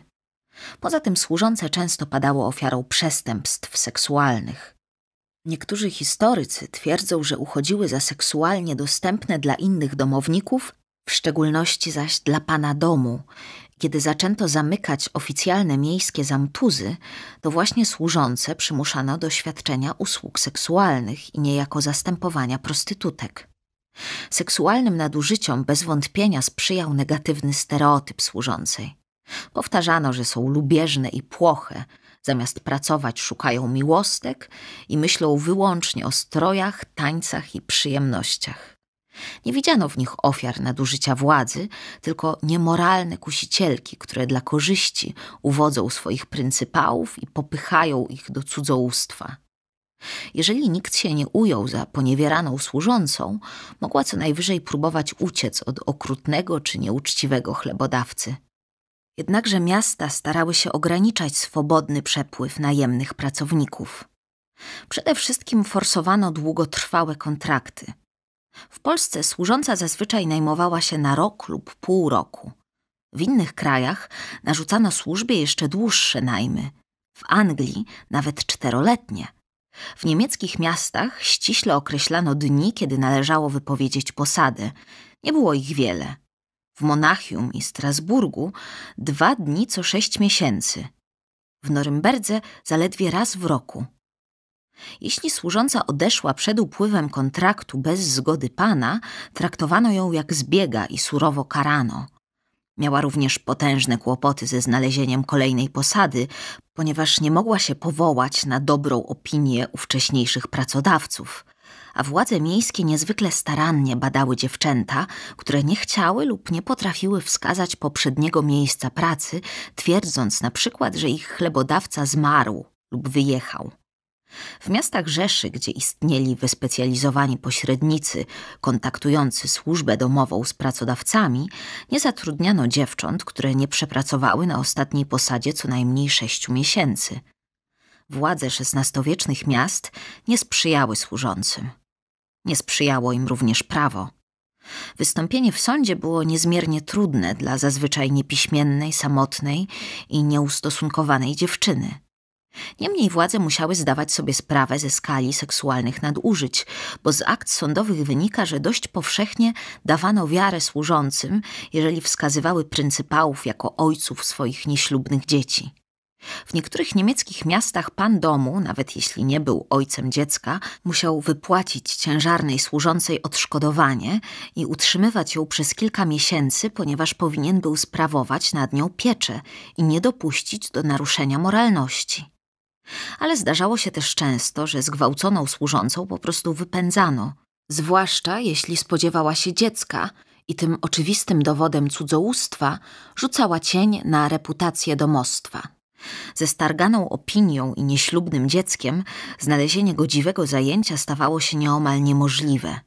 Poza tym służące często padało ofiarą przestępstw seksualnych. Niektórzy historycy twierdzą, że uchodziły za seksualnie dostępne dla innych domowników, w szczególności zaś dla pana domu. Kiedy zaczęto zamykać oficjalne miejskie zamtuzy, to właśnie służące przymuszano do świadczenia usług seksualnych i niejako zastępowania prostytutek. Seksualnym nadużyciom bez wątpienia sprzyjał negatywny stereotyp służącej. Powtarzano, że są lubieżne i płoche, zamiast pracować szukają miłostek i myślą wyłącznie o strojach, tańcach i przyjemnościach. Nie widziano w nich ofiar nadużycia władzy, tylko niemoralne kusicielki, które dla korzyści uwodzą swoich pryncypałów i popychają ich do cudzołóstwa. Jeżeli nikt się nie ujął za poniewieraną służącą, mogła co najwyżej próbować uciec od okrutnego czy nieuczciwego chlebodawcy. Jednakże miasta starały się ograniczać swobodny przepływ najemnych pracowników. Przede wszystkim forsowano długotrwałe kontrakty. W Polsce służąca zazwyczaj najmowała się na rok lub pół roku. W innych krajach narzucano służbie jeszcze dłuższe najmy. W Anglii nawet czteroletnie. W niemieckich miastach ściśle określano dni, kiedy należało wypowiedzieć posadę. Nie było ich wiele. W Monachium i Strasburgu dwa dni co sześć miesięcy. W Norymberdze zaledwie raz w roku. Jeśli służąca odeszła przed upływem kontraktu bez zgody pana, traktowano ją jak zbiega i surowo karano. Miała również potężne kłopoty ze znalezieniem kolejnej posady, ponieważ nie mogła się powołać na dobrą opinię ówcześniejszych pracodawców, a władze miejskie niezwykle starannie badały dziewczęta, które nie chciały lub nie potrafiły wskazać poprzedniego miejsca pracy, twierdząc na przykład, że ich chlebodawca zmarł lub wyjechał. W miastach Rzeszy, gdzie istnieli wyspecjalizowani pośrednicy kontaktujący służbę domową z pracodawcami, nie zatrudniano dziewcząt, które nie przepracowały na ostatniej posadzie co najmniej sześciu miesięcy. Władze XVI-wiecznych miast nie sprzyjały służącym. Nie sprzyjało im również prawo. Wystąpienie w sądzie było niezmiernie trudne dla zazwyczaj niepiśmiennej, samotnej i nieustosunkowanej dziewczyny – Niemniej władze musiały zdawać sobie sprawę ze skali seksualnych nadużyć, bo z akt sądowych wynika, że dość powszechnie dawano wiarę służącym, jeżeli wskazywały pryncypałów jako ojców swoich nieślubnych dzieci. W niektórych niemieckich miastach pan domu, nawet jeśli nie był ojcem dziecka, musiał wypłacić ciężarnej służącej odszkodowanie i utrzymywać ją przez kilka miesięcy, ponieważ powinien był sprawować nad nią pieczę i nie dopuścić do naruszenia moralności. Ale zdarzało się też często, że zgwałconą służącą po prostu wypędzano, zwłaszcza jeśli spodziewała się dziecka i tym oczywistym dowodem cudzołóstwa rzucała cień na reputację domostwa. Ze starganą opinią i nieślubnym dzieckiem znalezienie godziwego zajęcia stawało się nieomal niemożliwe.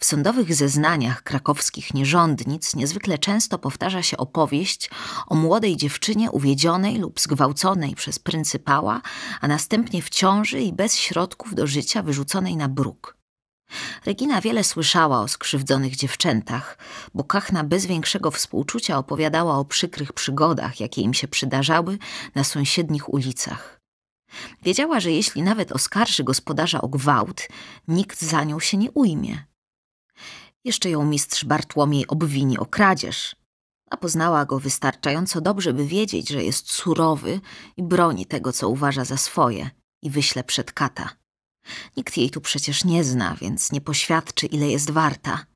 W sądowych zeznaniach krakowskich nierządnic niezwykle często powtarza się opowieść o młodej dziewczynie uwiedzionej lub zgwałconej przez pryncypała, a następnie w ciąży i bez środków do życia wyrzuconej na bruk. Regina wiele słyszała o skrzywdzonych dziewczętach, bo Kachna bez większego współczucia opowiadała o przykrych przygodach, jakie im się przydarzały na sąsiednich ulicach. Wiedziała, że jeśli nawet oskarży gospodarza o gwałt, nikt za nią się nie ujmie. Jeszcze ją mistrz Bartłomiej obwini o kradzież, a poznała go wystarczająco dobrze, by wiedzieć, że jest surowy i broni tego, co uważa za swoje i wyśle przed kata. Nikt jej tu przecież nie zna, więc nie poświadczy, ile jest warta.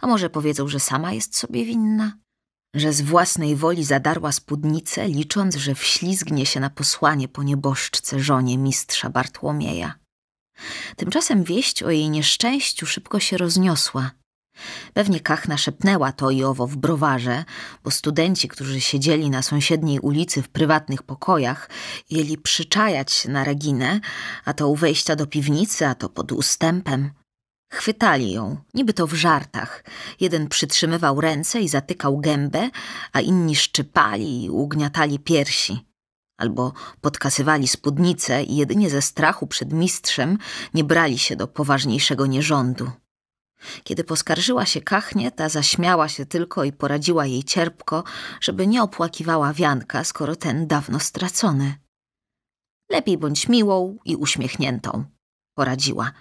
A może powiedzą, że sama jest sobie winna? Że z własnej woli zadarła spódnicę, licząc, że wślizgnie się na posłanie po nieboszczce żonie mistrza Bartłomieja. Tymczasem wieść o jej nieszczęściu szybko się rozniosła. Pewnie Kachna szepnęła to i owo w browarze, bo studenci, którzy siedzieli na sąsiedniej ulicy w prywatnych pokojach, jeli przyczajać na Reginę, a to u wejścia do piwnicy, a to pod ustępem. Chwytali ją, niby to w żartach. Jeden przytrzymywał ręce i zatykał gębę, a inni szczypali i ugniatali piersi. Albo podkasywali spódnice i jedynie ze strachu przed mistrzem nie brali się do poważniejszego nierządu. Kiedy poskarżyła się kachnie, ta zaśmiała się tylko i poradziła jej cierpko, żeby nie opłakiwała wianka, skoro ten dawno stracony. Lepiej bądź miłą i uśmiechniętą, poradziła.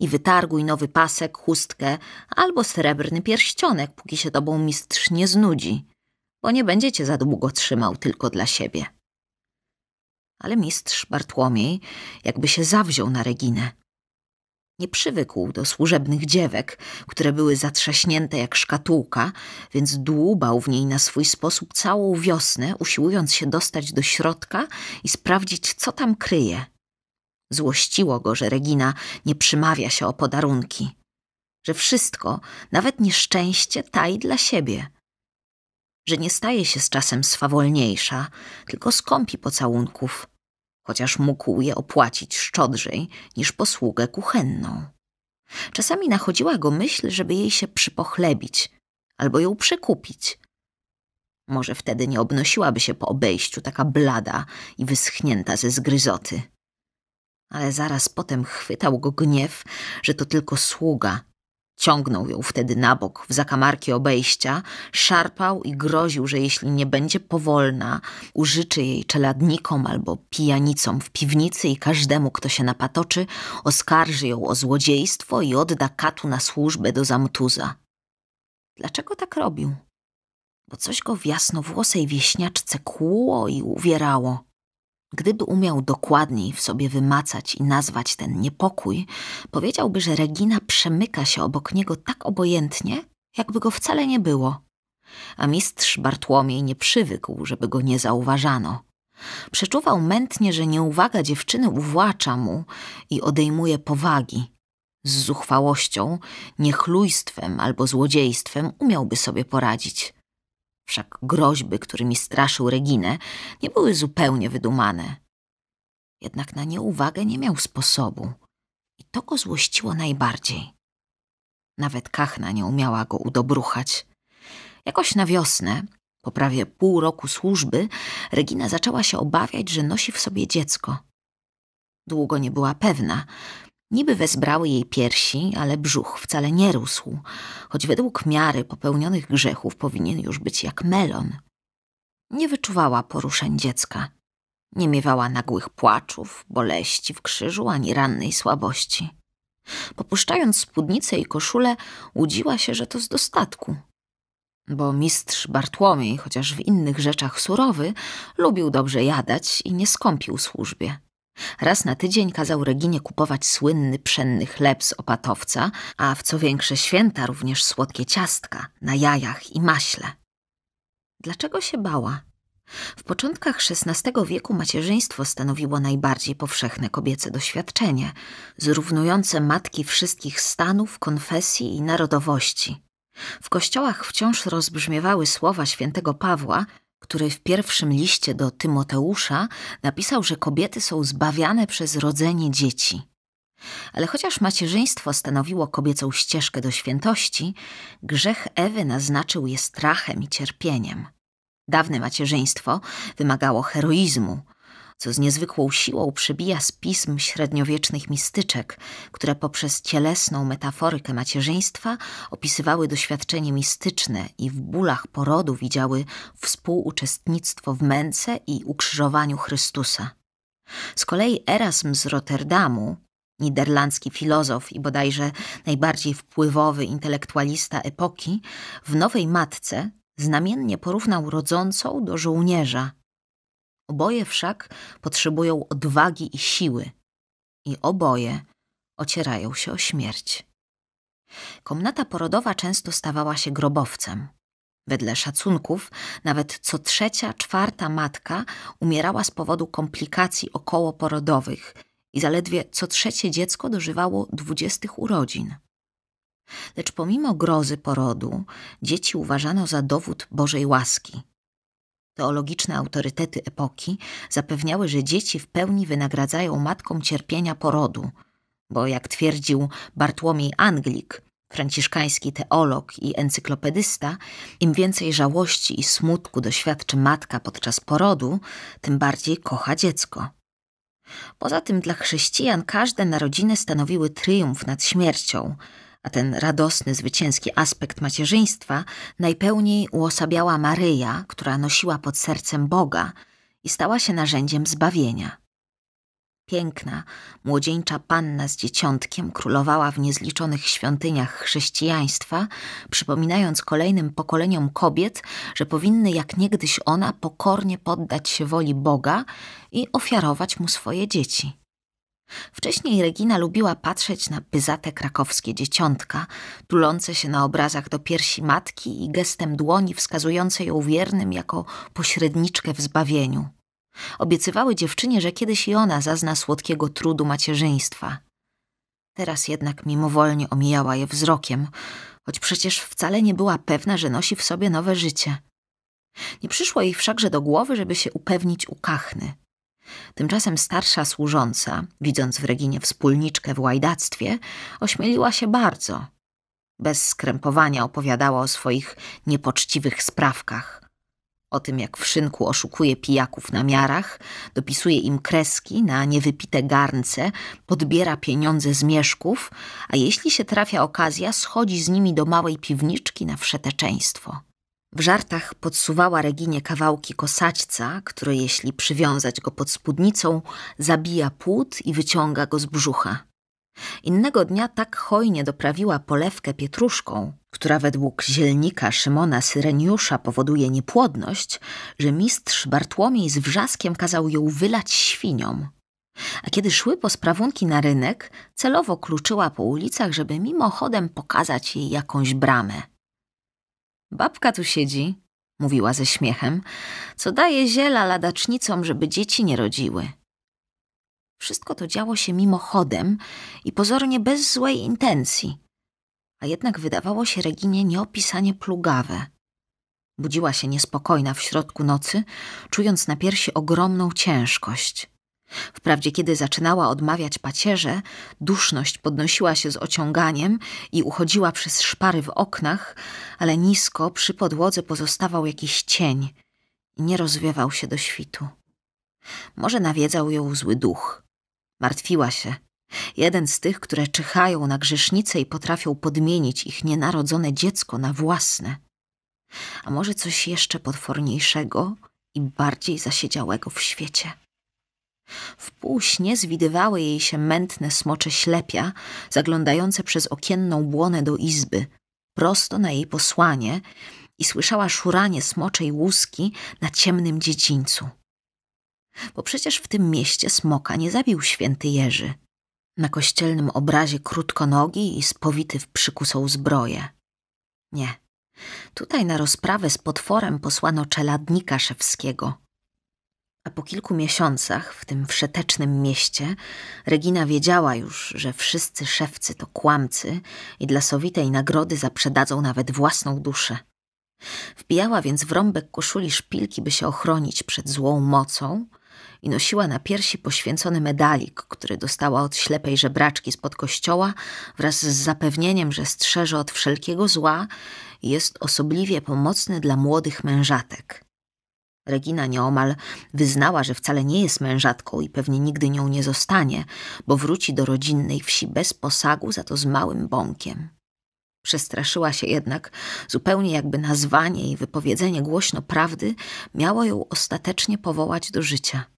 I wytarguj nowy pasek, chustkę albo srebrny pierścionek, póki się tobą mistrz nie znudzi, bo nie będziecie za długo trzymał tylko dla siebie. Ale mistrz Bartłomiej jakby się zawziął na Reginę. Nie przywykł do służebnych dziewek, które były zatrzaśnięte jak szkatułka, więc dłubał w niej na swój sposób całą wiosnę, usiłując się dostać do środka i sprawdzić, co tam kryje. Złościło go, że Regina nie przymawia się o podarunki, że wszystko, nawet nieszczęście, tai dla siebie, że nie staje się z czasem swawolniejsza, tylko skąpi pocałunków, chociaż mógł je opłacić szczodrzej niż posługę kuchenną. Czasami nachodziła go myśl, żeby jej się przypochlebić albo ją przekupić. Może wtedy nie obnosiłaby się po obejściu taka blada i wyschnięta ze zgryzoty. Ale zaraz potem chwytał go gniew, że to tylko sługa, Ciągnął ją wtedy na bok w zakamarki obejścia, szarpał i groził, że jeśli nie będzie powolna, użyczy jej czeladnikom albo pijanicom w piwnicy i każdemu, kto się napatoczy, oskarży ją o złodziejstwo i odda katu na służbę do zamtuza. Dlaczego tak robił? Bo coś go w jasnowłosej wieśniaczce kłuło i uwierało. Gdyby umiał dokładniej w sobie wymacać i nazwać ten niepokój, powiedziałby, że Regina przemyka się obok niego tak obojętnie, jakby go wcale nie było. A mistrz Bartłomiej nie przywykł, żeby go nie zauważano. Przeczuwał mętnie, że nieuwaga dziewczyny uwłacza mu i odejmuje powagi. Z zuchwałością, niechlujstwem albo złodziejstwem umiałby sobie poradzić. Wszak groźby, którymi straszył Reginę, nie były zupełnie wydumane. Jednak na nieuwagę nie miał sposobu i to go złościło najbardziej. Nawet Kachna nie umiała go udobruchać. Jakoś na wiosnę, po prawie pół roku służby, Regina zaczęła się obawiać, że nosi w sobie dziecko. Długo nie była pewna, Niby wezbrały jej piersi, ale brzuch wcale nie rósł, choć według miary popełnionych grzechów powinien już być jak melon. Nie wyczuwała poruszeń dziecka. Nie miewała nagłych płaczów, boleści w krzyżu ani rannej słabości. Popuszczając spódnicę i koszulę, łudziła się, że to z dostatku. Bo mistrz Bartłomiej, chociaż w innych rzeczach surowy, lubił dobrze jadać i nie skąpił służbie. Raz na tydzień kazał Reginie kupować słynny pszenny chleb z opatowca, a w co większe święta również słodkie ciastka na jajach i maśle. Dlaczego się bała? W początkach XVI wieku macierzyństwo stanowiło najbardziej powszechne kobiece doświadczenie, zrównujące matki wszystkich stanów, konfesji i narodowości. W kościołach wciąż rozbrzmiewały słowa świętego Pawła, który w pierwszym liście do Tymoteusza napisał, że kobiety są zbawiane przez rodzenie dzieci. Ale chociaż macierzyństwo stanowiło kobiecą ścieżkę do świętości, grzech Ewy naznaczył je strachem i cierpieniem. Dawne macierzyństwo wymagało heroizmu, co z niezwykłą siłą przebija z pism średniowiecznych mistyczek, które poprzez cielesną metaforykę macierzyństwa opisywały doświadczenie mistyczne i w bólach porodu widziały współuczestnictwo w męce i ukrzyżowaniu Chrystusa. Z kolei Erasm z Rotterdamu, niderlandzki filozof i bodajże najbardziej wpływowy intelektualista epoki, w Nowej Matce znamiennie porównał rodzącą do żołnierza – Oboje wszak potrzebują odwagi i siły i oboje ocierają się o śmierć. Komnata porodowa często stawała się grobowcem. Wedle szacunków nawet co trzecia, czwarta matka umierała z powodu komplikacji okołoporodowych i zaledwie co trzecie dziecko dożywało dwudziestych urodzin. Lecz pomimo grozy porodu, dzieci uważano za dowód Bożej łaski – Teologiczne autorytety epoki zapewniały, że dzieci w pełni wynagradzają matkom cierpienia porodu, bo jak twierdził Bartłomiej Anglik, franciszkański teolog i encyklopedysta, im więcej żałości i smutku doświadczy matka podczas porodu, tym bardziej kocha dziecko. Poza tym dla chrześcijan każde narodziny stanowiły triumf nad śmiercią, a ten radosny, zwycięski aspekt macierzyństwa najpełniej uosabiała Maryja, która nosiła pod sercem Boga i stała się narzędziem zbawienia. Piękna, młodzieńcza panna z dzieciątkiem królowała w niezliczonych świątyniach chrześcijaństwa, przypominając kolejnym pokoleniom kobiet, że powinny jak niegdyś ona pokornie poddać się woli Boga i ofiarować mu swoje dzieci. Wcześniej Regina lubiła patrzeć na pyzate krakowskie dzieciątka, tulące się na obrazach do piersi matki i gestem dłoni wskazujące ją wiernym jako pośredniczkę w zbawieniu. Obiecywały dziewczynie, że kiedyś i ona zazna słodkiego trudu macierzyństwa. Teraz jednak mimowolnie omijała je wzrokiem, choć przecież wcale nie była pewna, że nosi w sobie nowe życie. Nie przyszło jej wszakże do głowy, żeby się upewnić u kachny – Tymczasem starsza służąca, widząc w Reginie wspólniczkę w łajdactwie, ośmieliła się bardzo. Bez skrępowania opowiadała o swoich niepoczciwych sprawkach. O tym, jak w szynku oszukuje pijaków na miarach, dopisuje im kreski na niewypite garnce, podbiera pieniądze z mieszków, a jeśli się trafia okazja, schodzi z nimi do małej piwniczki na wszeteczeństwo. W żartach podsuwała Reginie kawałki kosaćca, który jeśli przywiązać go pod spódnicą, zabija płód i wyciąga go z brzucha. Innego dnia tak hojnie doprawiła polewkę pietruszką, która według zielnika Szymona Syreniusza powoduje niepłodność, że mistrz Bartłomiej z wrzaskiem kazał ją wylać świniom. A kiedy szły po sprawunki na rynek, celowo kluczyła po ulicach, żeby mimochodem pokazać jej jakąś bramę. Babka tu siedzi, mówiła ze śmiechem, co daje ziela ladacznicom, żeby dzieci nie rodziły. Wszystko to działo się mimochodem i pozornie bez złej intencji, a jednak wydawało się Reginie nieopisanie plugawe. Budziła się niespokojna w środku nocy, czując na piersi ogromną ciężkość. Wprawdzie, kiedy zaczynała odmawiać pacierze, duszność podnosiła się z ociąganiem i uchodziła przez szpary w oknach, ale nisko przy podłodze pozostawał jakiś cień i nie rozwiewał się do świtu. Może nawiedzał ją zły duch. Martwiła się. Jeden z tych, które czyhają na grzesznice i potrafią podmienić ich nienarodzone dziecko na własne. A może coś jeszcze potworniejszego i bardziej zasiedziałego w świecie. W półśnie zwidywały jej się mętne smocze ślepia, zaglądające przez okienną błonę do izby, prosto na jej posłanie i słyszała szuranie smoczej łuski na ciemnym dziedzińcu. Bo przecież w tym mieście smoka nie zabił święty Jerzy. Na kościelnym obrazie krótkonogi i spowity w przykusą zbroję. Nie. Tutaj na rozprawę z potworem posłano czeladnika szewskiego – a po kilku miesiącach w tym wszetecznym mieście Regina wiedziała już, że wszyscy szewcy to kłamcy i dla sowitej nagrody zaprzedadzą nawet własną duszę. Wbijała więc w rąbek koszuli szpilki, by się ochronić przed złą mocą i nosiła na piersi poświęcony medalik, który dostała od ślepej żebraczki spod kościoła wraz z zapewnieniem, że strzeże od wszelkiego zła i jest osobliwie pomocny dla młodych mężatek. Regina nieomal wyznała, że wcale nie jest mężatką i pewnie nigdy nią nie zostanie, bo wróci do rodzinnej wsi bez posagu, za to z małym bąkiem. Przestraszyła się jednak, zupełnie jakby nazwanie i wypowiedzenie głośno prawdy miało ją ostatecznie powołać do życia.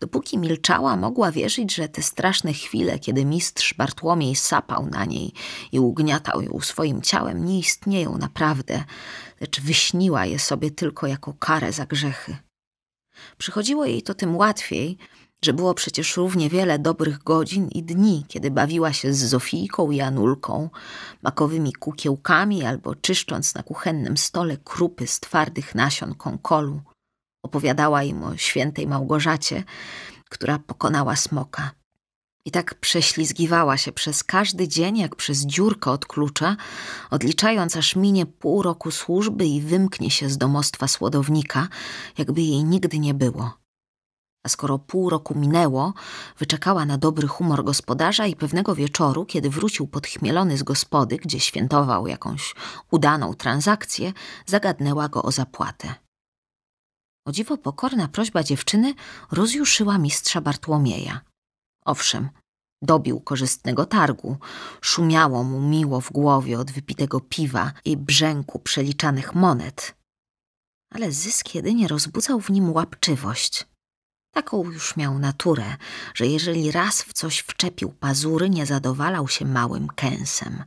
Dopóki milczała, mogła wierzyć, że te straszne chwile, kiedy mistrz Bartłomiej sapał na niej i ugniatał ją swoim ciałem, nie istnieją naprawdę, lecz wyśniła je sobie tylko jako karę za grzechy. Przychodziło jej to tym łatwiej, że było przecież równie wiele dobrych godzin i dni, kiedy bawiła się z Zofijką i Anulką, makowymi kukiełkami albo czyszcząc na kuchennym stole krupy z twardych nasion konkolu. Opowiadała im o świętej Małgorzacie, która pokonała smoka. I tak prześlizgiwała się przez każdy dzień, jak przez dziurkę od klucza, odliczając aż minie pół roku służby i wymknie się z domostwa słodownika, jakby jej nigdy nie było. A skoro pół roku minęło, wyczekała na dobry humor gospodarza i pewnego wieczoru, kiedy wrócił podchmielony z gospody, gdzie świętował jakąś udaną transakcję, zagadnęła go o zapłatę. O dziwo pokorna prośba dziewczyny rozjuszyła mistrza Bartłomieja. Owszem, dobił korzystnego targu, szumiało mu miło w głowie od wypitego piwa i brzęku przeliczanych monet. Ale zysk jedynie rozbudzał w nim łapczywość. Taką już miał naturę, że jeżeli raz w coś wczepił pazury, nie zadowalał się małym kęsem.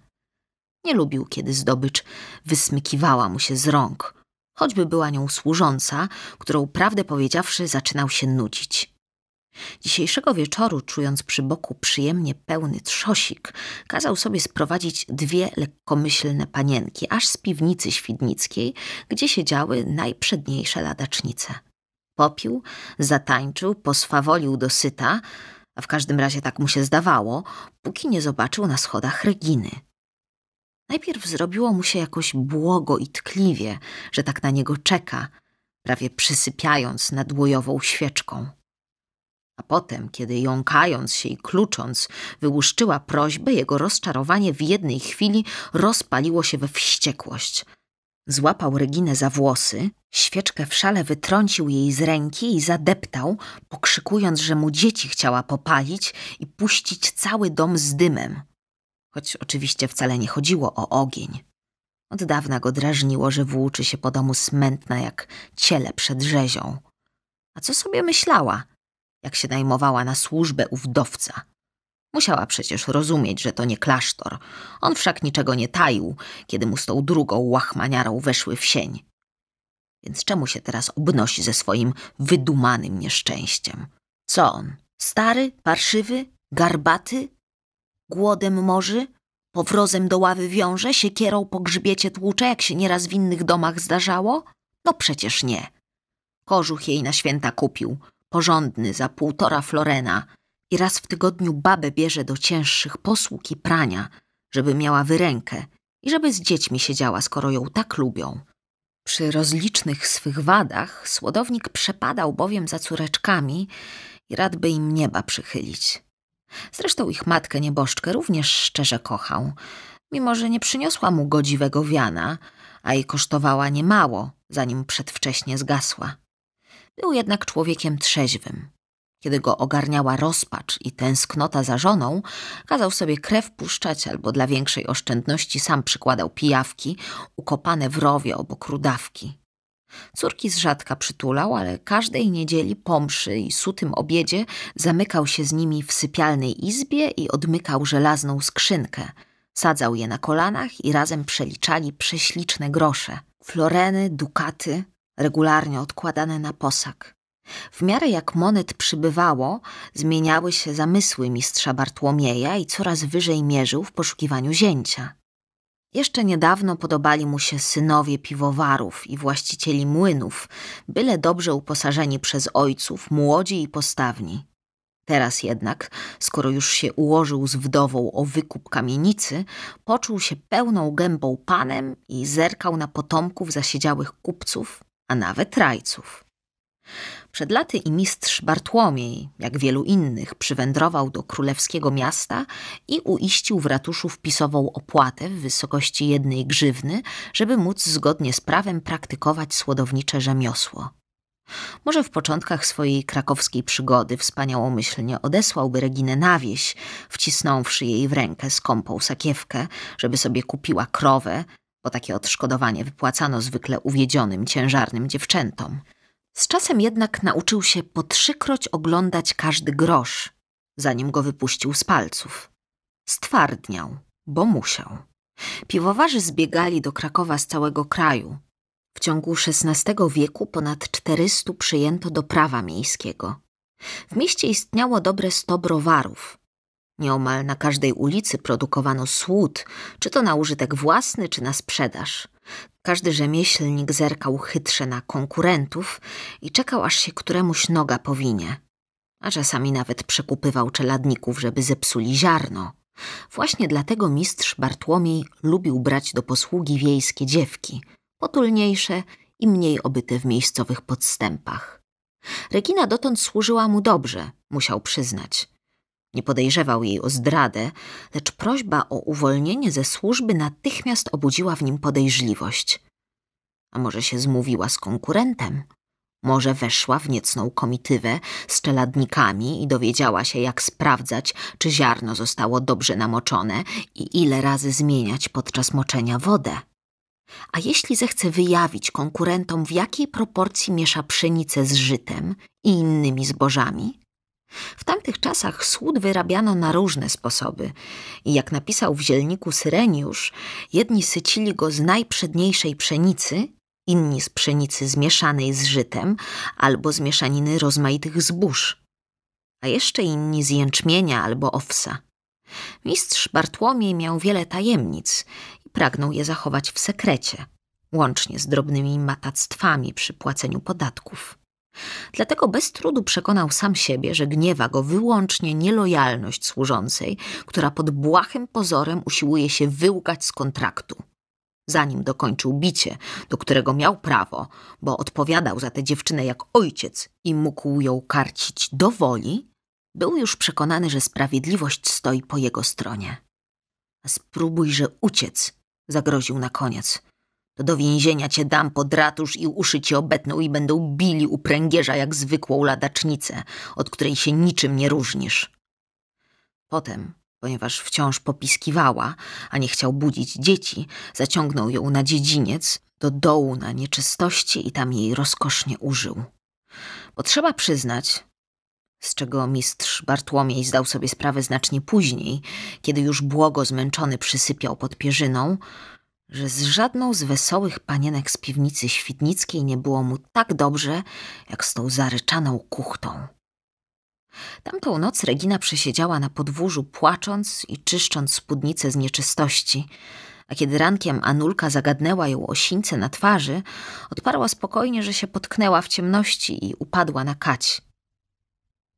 Nie lubił, kiedy zdobycz wysmykiwała mu się z rąk – choćby była nią służąca, którą prawdę powiedziawszy zaczynał się nudzić. Dzisiejszego wieczoru, czując przy boku przyjemnie pełny trzosik, kazał sobie sprowadzić dwie lekkomyślne panienki, aż z piwnicy świdnickiej, gdzie siedziały najprzedniejsze ladacznice. Popił, zatańczył, poswawolił do syta, a w każdym razie tak mu się zdawało, póki nie zobaczył na schodach Reginy. Najpierw zrobiło mu się jakoś błogo i tkliwie, że tak na niego czeka, prawie przysypiając nad łojową świeczką. A potem, kiedy jąkając się i klucząc, wyłuszczyła prośbę, jego rozczarowanie w jednej chwili rozpaliło się we wściekłość. Złapał Reginę za włosy, świeczkę w szale wytrącił jej z ręki i zadeptał, pokrzykując, że mu dzieci chciała popalić i puścić cały dom z dymem. Choć oczywiście wcale nie chodziło o ogień. Od dawna go drażniło, że włóczy się po domu smętna jak ciele przed rzezią. A co sobie myślała, jak się najmowała na służbę u wdowca? Musiała przecież rozumieć, że to nie klasztor. On wszak niczego nie taił, kiedy mu z tą drugą łachmaniarą weszły w sień. Więc czemu się teraz obnosi ze swoim wydumanym nieszczęściem? Co on? Stary, parszywy, garbaty? Głodem morzy? Powrozem do ławy wiąże? Siekierą po grzbiecie tłucze, jak się nieraz w innych domach zdarzało? No przecież nie. Kożuch jej na święta kupił, porządny, za półtora florena – i raz w tygodniu babę bierze do cięższych posług i prania, żeby miała wyrękę i żeby z dziećmi siedziała, skoro ją tak lubią. Przy rozlicznych swych wadach słodownik przepadał bowiem za córeczkami i rad by im nieba przychylić. Zresztą ich matkę nieboszczkę również szczerze kochał, mimo że nie przyniosła mu godziwego wiana, a jej kosztowała niemało, zanim przedwcześnie zgasła. Był jednak człowiekiem trzeźwym, kiedy go ogarniała rozpacz i tęsknota za żoną, kazał sobie krew puszczać albo dla większej oszczędności sam przykładał pijawki ukopane w rowie obok rudawki. Córki z rzadka przytulał, ale każdej niedzieli po mszy i sutym obiedzie zamykał się z nimi w sypialnej izbie i odmykał żelazną skrzynkę. Sadzał je na kolanach i razem przeliczali prześliczne grosze. Floreny, dukaty, regularnie odkładane na posag. W miarę jak monet przybywało, zmieniały się zamysły mistrza Bartłomieja i coraz wyżej mierzył w poszukiwaniu zięcia. Jeszcze niedawno podobali mu się synowie piwowarów i właścicieli młynów, byle dobrze uposażeni przez ojców, młodzi i postawni. Teraz jednak, skoro już się ułożył z wdową o wykup kamienicy, poczuł się pełną gębą panem i zerkał na potomków zasiedziałych kupców, a nawet rajców. Przed laty i mistrz Bartłomiej, jak wielu innych, przywędrował do królewskiego miasta i uiścił w ratuszu wpisową opłatę w wysokości jednej grzywny, żeby móc zgodnie z prawem praktykować słodownicze rzemiosło. Może w początkach swojej krakowskiej przygody wspaniałomyślnie odesłałby Reginę na wieś, wcisnąwszy jej w rękę skąpą sakiewkę, żeby sobie kupiła krowę, bo takie odszkodowanie wypłacano zwykle uwiedzionym, ciężarnym dziewczętom – z czasem jednak nauczył się po trzykroć oglądać każdy grosz, zanim go wypuścił z palców. Stwardniał, bo musiał. Piwowarzy zbiegali do Krakowa z całego kraju. W ciągu XVI wieku ponad 400 przyjęto do prawa miejskiego. W mieście istniało dobre sto browarów. Nieomal na każdej ulicy produkowano słód, czy to na użytek własny, czy na sprzedaż. Każdy rzemieślnik zerkał chytrze na konkurentów i czekał, aż się któremuś noga powinie. A czasami nawet przekupywał czeladników, żeby zepsuli ziarno. Właśnie dlatego mistrz Bartłomiej lubił brać do posługi wiejskie dziewki, potulniejsze i mniej obyte w miejscowych podstępach. Regina dotąd służyła mu dobrze, musiał przyznać. Nie podejrzewał jej o zdradę, lecz prośba o uwolnienie ze służby natychmiast obudziła w nim podejrzliwość. A może się zmówiła z konkurentem? Może weszła w niecną komitywę z czeladnikami i dowiedziała się, jak sprawdzać, czy ziarno zostało dobrze namoczone i ile razy zmieniać podczas moczenia wodę. A jeśli zechce wyjawić konkurentom, w jakiej proporcji miesza pszenicę z żytem i innymi zbożami, w tamtych czasach słód wyrabiano na różne sposoby i jak napisał w zielniku Syreniusz, jedni sycili go z najprzedniejszej pszenicy, inni z pszenicy zmieszanej z żytem albo z mieszaniny rozmaitych zbóż, a jeszcze inni z jęczmienia albo owsa. Mistrz Bartłomiej miał wiele tajemnic i pragnął je zachować w sekrecie, łącznie z drobnymi matactwami przy płaceniu podatków. Dlatego bez trudu przekonał sam siebie, że gniewa go wyłącznie nielojalność służącej, która pod błahym pozorem usiłuje się wyłgać z kontraktu. Zanim dokończył bicie, do którego miał prawo, bo odpowiadał za tę dziewczynę jak ojciec i mógł ją karcić do woli, był już przekonany, że sprawiedliwość stoi po jego stronie. A spróbój, że uciec, zagroził na koniec. To do więzienia cię dam pod ratusz i uszy ci obetną i będą bili u pręgierza jak zwykłą ladacznicę, od której się niczym nie różnisz. Potem, ponieważ wciąż popiskiwała, a nie chciał budzić dzieci, zaciągnął ją na dziedziniec, do dołu na nieczystości i tam jej rozkosznie użył. Bo trzeba przyznać, z czego mistrz Bartłomiej zdał sobie sprawę znacznie później, kiedy już błogo zmęczony przysypiał pod pierzyną, że z żadną z wesołych panienek z piwnicy świdnickiej nie było mu tak dobrze, jak z tą zaryczaną kuchtą. Tamtą noc Regina przesiedziała na podwórzu, płacząc i czyszcząc spódnicę z nieczystości, a kiedy rankiem Anulka zagadnęła ją o sińce na twarzy, odparła spokojnie, że się potknęła w ciemności i upadła na kać.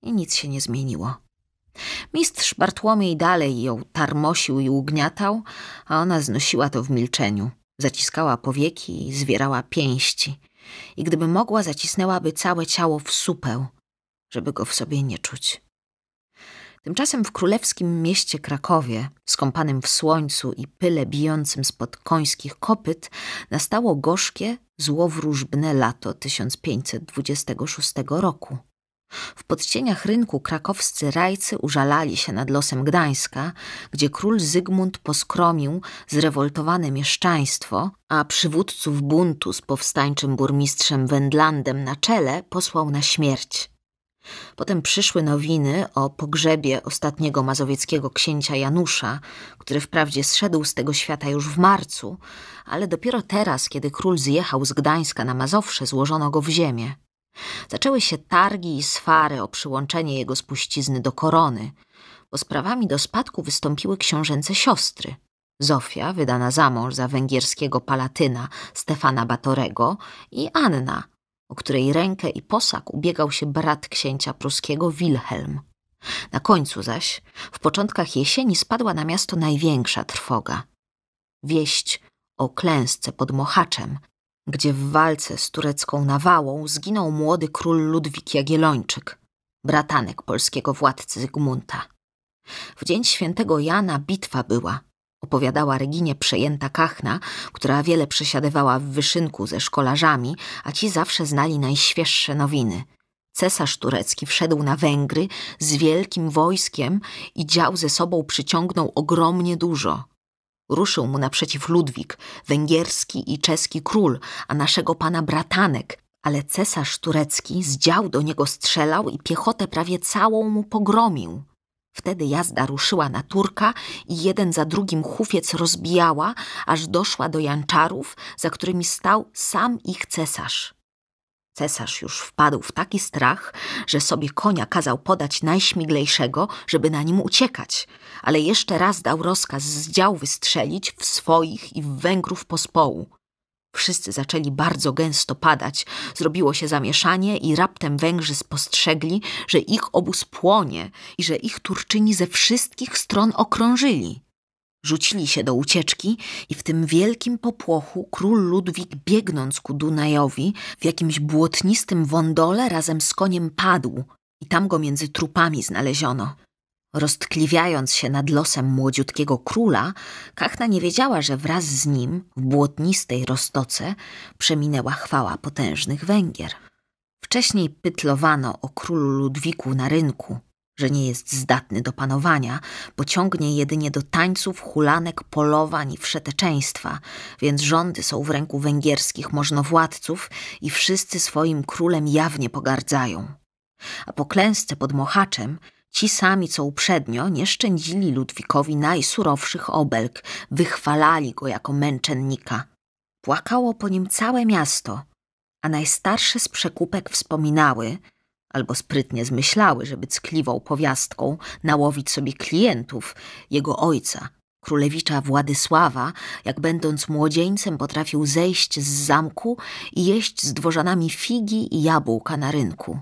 I nic się nie zmieniło. Mistrz Bartłomiej dalej ją tarmosił i ugniatał, a ona znosiła to w milczeniu. Zaciskała powieki i zwierała pięści. I gdyby mogła, zacisnęłaby całe ciało w supę, żeby go w sobie nie czuć. Tymczasem w królewskim mieście Krakowie, skąpanym w słońcu i pyle bijącym spod końskich kopyt, nastało gorzkie, złowróżbne lato 1526 roku. W podcieniach rynku krakowscy rajcy użalali się nad losem Gdańska, gdzie król Zygmunt poskromił zrewoltowane mieszczaństwo, a przywódców buntu z powstańczym burmistrzem Wendlandem na czele posłał na śmierć. Potem przyszły nowiny o pogrzebie ostatniego mazowieckiego księcia Janusza, który wprawdzie zszedł z tego świata już w marcu, ale dopiero teraz, kiedy król zjechał z Gdańska na Mazowsze, złożono go w ziemię. Zaczęły się targi i swary o przyłączenie jego spuścizny do korony, bo sprawami do spadku wystąpiły książęce siostry. Zofia, wydana za mąż za węgierskiego palatyna Stefana Batorego i Anna, o której rękę i posag ubiegał się brat księcia pruskiego Wilhelm. Na końcu zaś, w początkach jesieni, spadła na miasto największa trwoga. Wieść o klęsce pod Mohaczem, gdzie w walce z turecką nawałą zginął młody król Ludwik Jagiellończyk, bratanek polskiego władcy Zygmunta. W dzień świętego Jana bitwa była, opowiadała Reginie przejęta Kachna, która wiele przesiadywała w wyszynku ze szkolarzami, a ci zawsze znali najświeższe nowiny. Cesarz turecki wszedł na Węgry z wielkim wojskiem i dział ze sobą przyciągnął ogromnie dużo. Ruszył mu naprzeciw Ludwik, węgierski i czeski król, a naszego pana bratanek, ale cesarz turecki z dział do niego strzelał i piechotę prawie całą mu pogromił. Wtedy jazda ruszyła na Turka i jeden za drugim hufiec rozbijała, aż doszła do janczarów, za którymi stał sam ich cesarz. Cesarz już wpadł w taki strach, że sobie konia kazał podać najśmiglejszego, żeby na nim uciekać, ale jeszcze raz dał rozkaz z dział wystrzelić w swoich i w Węgrów pospołu. Wszyscy zaczęli bardzo gęsto padać, zrobiło się zamieszanie i raptem Węgrzy spostrzegli, że ich obóz płonie i że ich Turczyni ze wszystkich stron okrążyli. Rzucili się do ucieczki i w tym wielkim popłochu król Ludwik biegnąc ku Dunajowi w jakimś błotnistym wądole razem z koniem padł i tam go między trupami znaleziono. Roztkliwiając się nad losem młodziutkiego króla, Kachna nie wiedziała, że wraz z nim w błotnistej roztoce przeminęła chwała potężnych Węgier. Wcześniej pytlowano o królu Ludwiku na rynku, że nie jest zdatny do panowania, bo ciągnie jedynie do tańców, hulanek, polowań i wszeteczeństwa, więc rządy są w ręku węgierskich możnowładców i wszyscy swoim królem jawnie pogardzają. A po klęsce pod Mohaczem Ci sami, co uprzednio, nie szczędzili Ludwikowi najsurowszych obelg, wychwalali go jako męczennika. Płakało po nim całe miasto, a najstarsze z przekupek wspominały, albo sprytnie zmyślały, żeby ckliwą powiastką nałowić sobie klientów, jego ojca, królewicza Władysława, jak będąc młodzieńcem potrafił zejść z zamku i jeść z dworzanami figi i jabłka na rynku.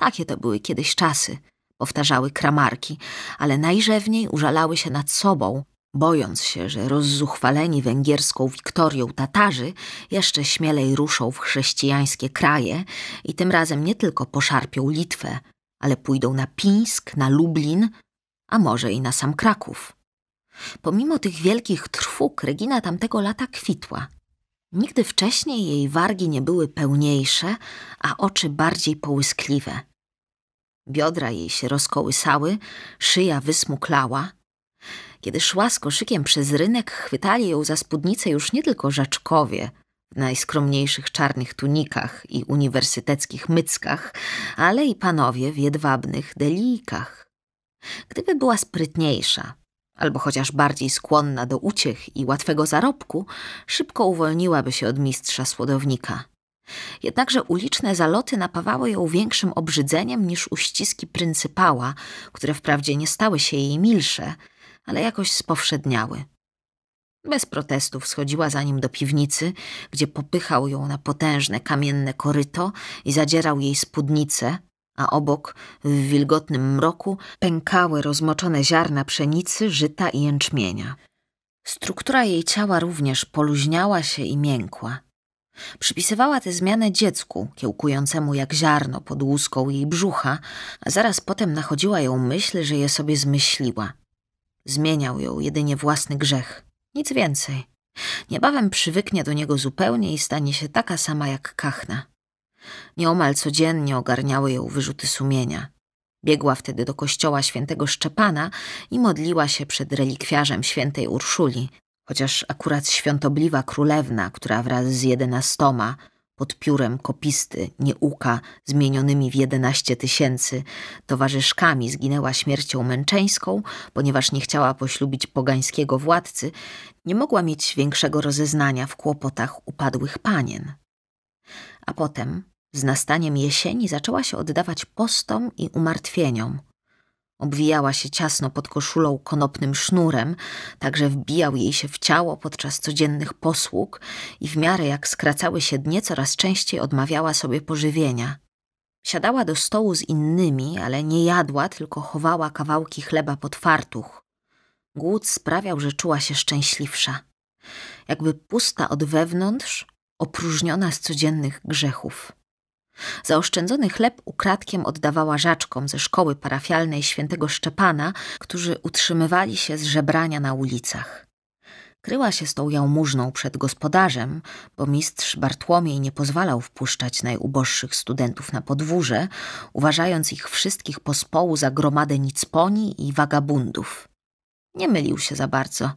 Takie to były kiedyś czasy – powtarzały kramarki, ale najrzewniej użalały się nad sobą, bojąc się, że rozzuchwaleni węgierską Wiktorią Tatarzy jeszcze śmielej ruszą w chrześcijańskie kraje i tym razem nie tylko poszarpią Litwę, ale pójdą na Pińsk, na Lublin, a może i na sam Kraków. Pomimo tych wielkich trwóg Regina tamtego lata kwitła. Nigdy wcześniej jej wargi nie były pełniejsze, a oczy bardziej połyskliwe. Biodra jej się rozkołysały, szyja wysmuklała. Kiedy szła z koszykiem przez rynek, chwytali ją za spódnicę już nie tylko rzeczkowie w najskromniejszych czarnych tunikach i uniwersyteckich myckach, ale i panowie w jedwabnych delikach. Gdyby była sprytniejsza, albo chociaż bardziej skłonna do uciech i łatwego zarobku, szybko uwolniłaby się od mistrza słodownika. Jednakże uliczne zaloty napawały ją większym obrzydzeniem niż uściski pryncypała, które wprawdzie nie stały się jej milsze, ale jakoś spowszedniały. Bez protestów schodziła za nim do piwnicy, gdzie popychał ją na potężne kamienne koryto i zadzierał jej spódnicę, a obok, w wilgotnym mroku, pękały rozmoczone ziarna pszenicy, żyta i jęczmienia. Struktura jej ciała również poluźniała się i miękła. Przypisywała tę zmianę dziecku, kiełkującemu jak ziarno pod łuską jej brzucha, a zaraz potem nachodziła ją myśl, że je sobie zmyśliła. Zmieniał ją jedynie własny grzech. Nic więcej. Niebawem przywyknie do niego zupełnie i stanie się taka sama jak kachna. Nieomal codziennie ogarniały ją wyrzuty sumienia. Biegła wtedy do kościoła świętego Szczepana i modliła się przed relikwiarzem świętej Urszuli, chociaż akurat świątobliwa królewna, która wraz z jedenastoma pod piórem kopisty Nieuka zmienionymi w jedenaście tysięcy. Towarzyszkami zginęła śmiercią męczeńską, ponieważ nie chciała poślubić pogańskiego władcy, nie mogła mieć większego rozeznania w kłopotach upadłych panien. A potem, z nastaniem jesieni, zaczęła się oddawać postom i umartwieniom – Obwijała się ciasno pod koszulą konopnym sznurem, tak że wbijał jej się w ciało podczas codziennych posług i w miarę jak skracały się dnie, coraz częściej odmawiała sobie pożywienia. Siadała do stołu z innymi, ale nie jadła, tylko chowała kawałki chleba pod fartuch. Głód sprawiał, że czuła się szczęśliwsza. Jakby pusta od wewnątrz, opróżniona z codziennych grzechów. Zaoszczędzony chleb ukradkiem oddawała żaczkom ze szkoły parafialnej świętego Szczepana, którzy utrzymywali się z żebrania na ulicach. Kryła się z tą jałmużną przed gospodarzem, bo mistrz Bartłomiej nie pozwalał wpuszczać najuboższych studentów na podwórze, uważając ich wszystkich pospołu za gromadę nicponi i wagabundów. Nie mylił się za bardzo.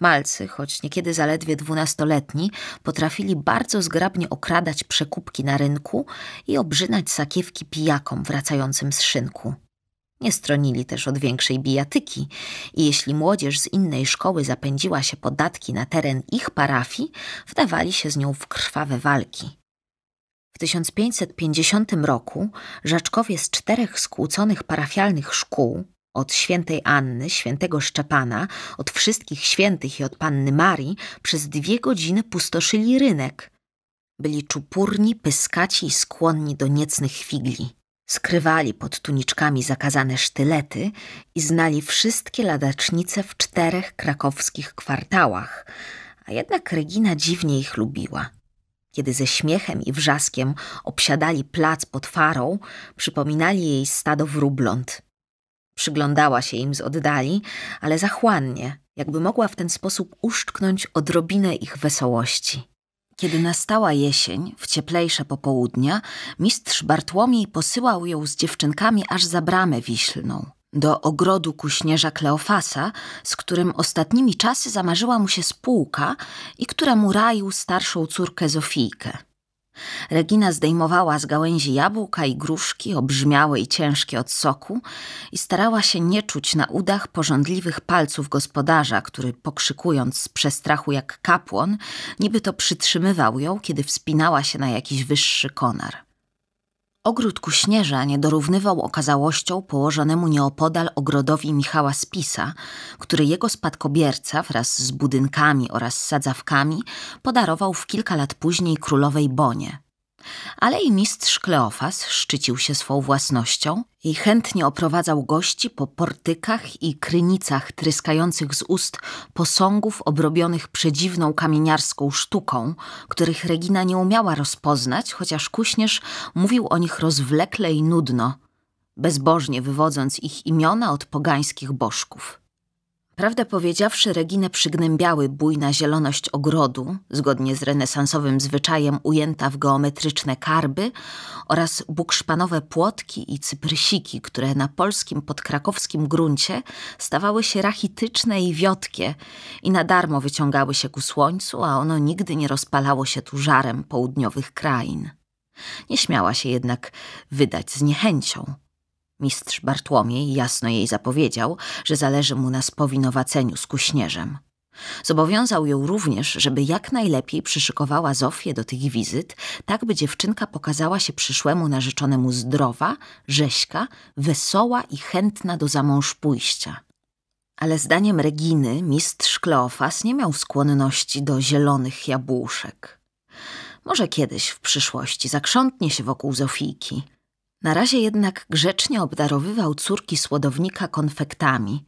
Malcy, choć niekiedy zaledwie dwunastoletni, potrafili bardzo zgrabnie okradać przekupki na rynku i obrzynać sakiewki pijakom wracającym z szynku. Nie stronili też od większej bijatyki i jeśli młodzież z innej szkoły zapędziła się podatki na teren ich parafii, wdawali się z nią w krwawe walki. W 1550 roku żaczkowie z czterech skłóconych parafialnych szkół, od świętej Anny, świętego Szczepana, od wszystkich świętych i od panny Marii przez dwie godziny pustoszyli rynek. Byli czupurni, pyskaci i skłonni do niecnych figli. Skrywali pod tuniczkami zakazane sztylety i znali wszystkie ladacznice w czterech krakowskich kwartałach, a jednak Regina dziwnie ich lubiła. Kiedy ze śmiechem i wrzaskiem obsiadali plac pod farą, przypominali jej stado wróbląt – Przyglądała się im z oddali, ale zachłannie, jakby mogła w ten sposób uszczknąć odrobinę ich wesołości. Kiedy nastała jesień, w cieplejsze popołudnia, mistrz Bartłomiej posyłał ją z dziewczynkami aż za bramę wiślną, do ogrodu kuśnierza Kleofasa, z którym ostatnimi czasy zamarzyła mu się spółka i któremu raił starszą córkę Zofijkę. Regina zdejmowała z gałęzi jabłka i gruszki, obrzmiałe i ciężkie od soku, i starała się nie czuć na udach porządliwych palców gospodarza, który pokrzykując z przestrachu jak kapłon, niby to przytrzymywał ją, kiedy wspinała się na jakiś wyższy konar. Ogród kuśnierza nie dorównywał okazałością położonemu nieopodal ogrodowi Michała Spisa, który jego spadkobierca wraz z budynkami oraz sadzawkami podarował w kilka lat później królowej Bonie. Ale i mistrz Kleofas szczycił się swą własnością i chętnie oprowadzał gości po portykach i krynicach tryskających z ust posągów obrobionych przedziwną kamieniarską sztuką, których Regina nie umiała rozpoznać, chociaż kuśnierz mówił o nich rozwlekle i nudno, bezbożnie wywodząc ich imiona od pogańskich bożków. Prawdę powiedziawszy, Reginę przygnębiały bujna zieloność ogrodu, zgodnie z renesansowym zwyczajem ujęta w geometryczne karby, oraz bukszpanowe płotki i cyprysiki, które na polskim podkrakowskim gruncie stawały się rachityczne i wiotkie i na darmo wyciągały się ku słońcu, a ono nigdy nie rozpalało się tu żarem południowych krain. Nie śmiała się jednak wydać z niechęcią. Mistrz Bartłomiej jasno jej zapowiedział, że zależy mu na spowinowaceniu z kuśnierzem. Zobowiązał ją również, żeby jak najlepiej przyszykowała Zofię do tych wizyt, tak by dziewczynka pokazała się przyszłemu narzeczonemu zdrowa, rzeźka, wesoła i chętna do zamąż pójścia. Ale zdaniem Reginy mistrz Kleofas nie miał skłonności do zielonych jabłuszek. Może kiedyś w przyszłości zakrzątnie się wokół Zofijki – na razie jednak grzecznie obdarowywał córki słodownika konfektami.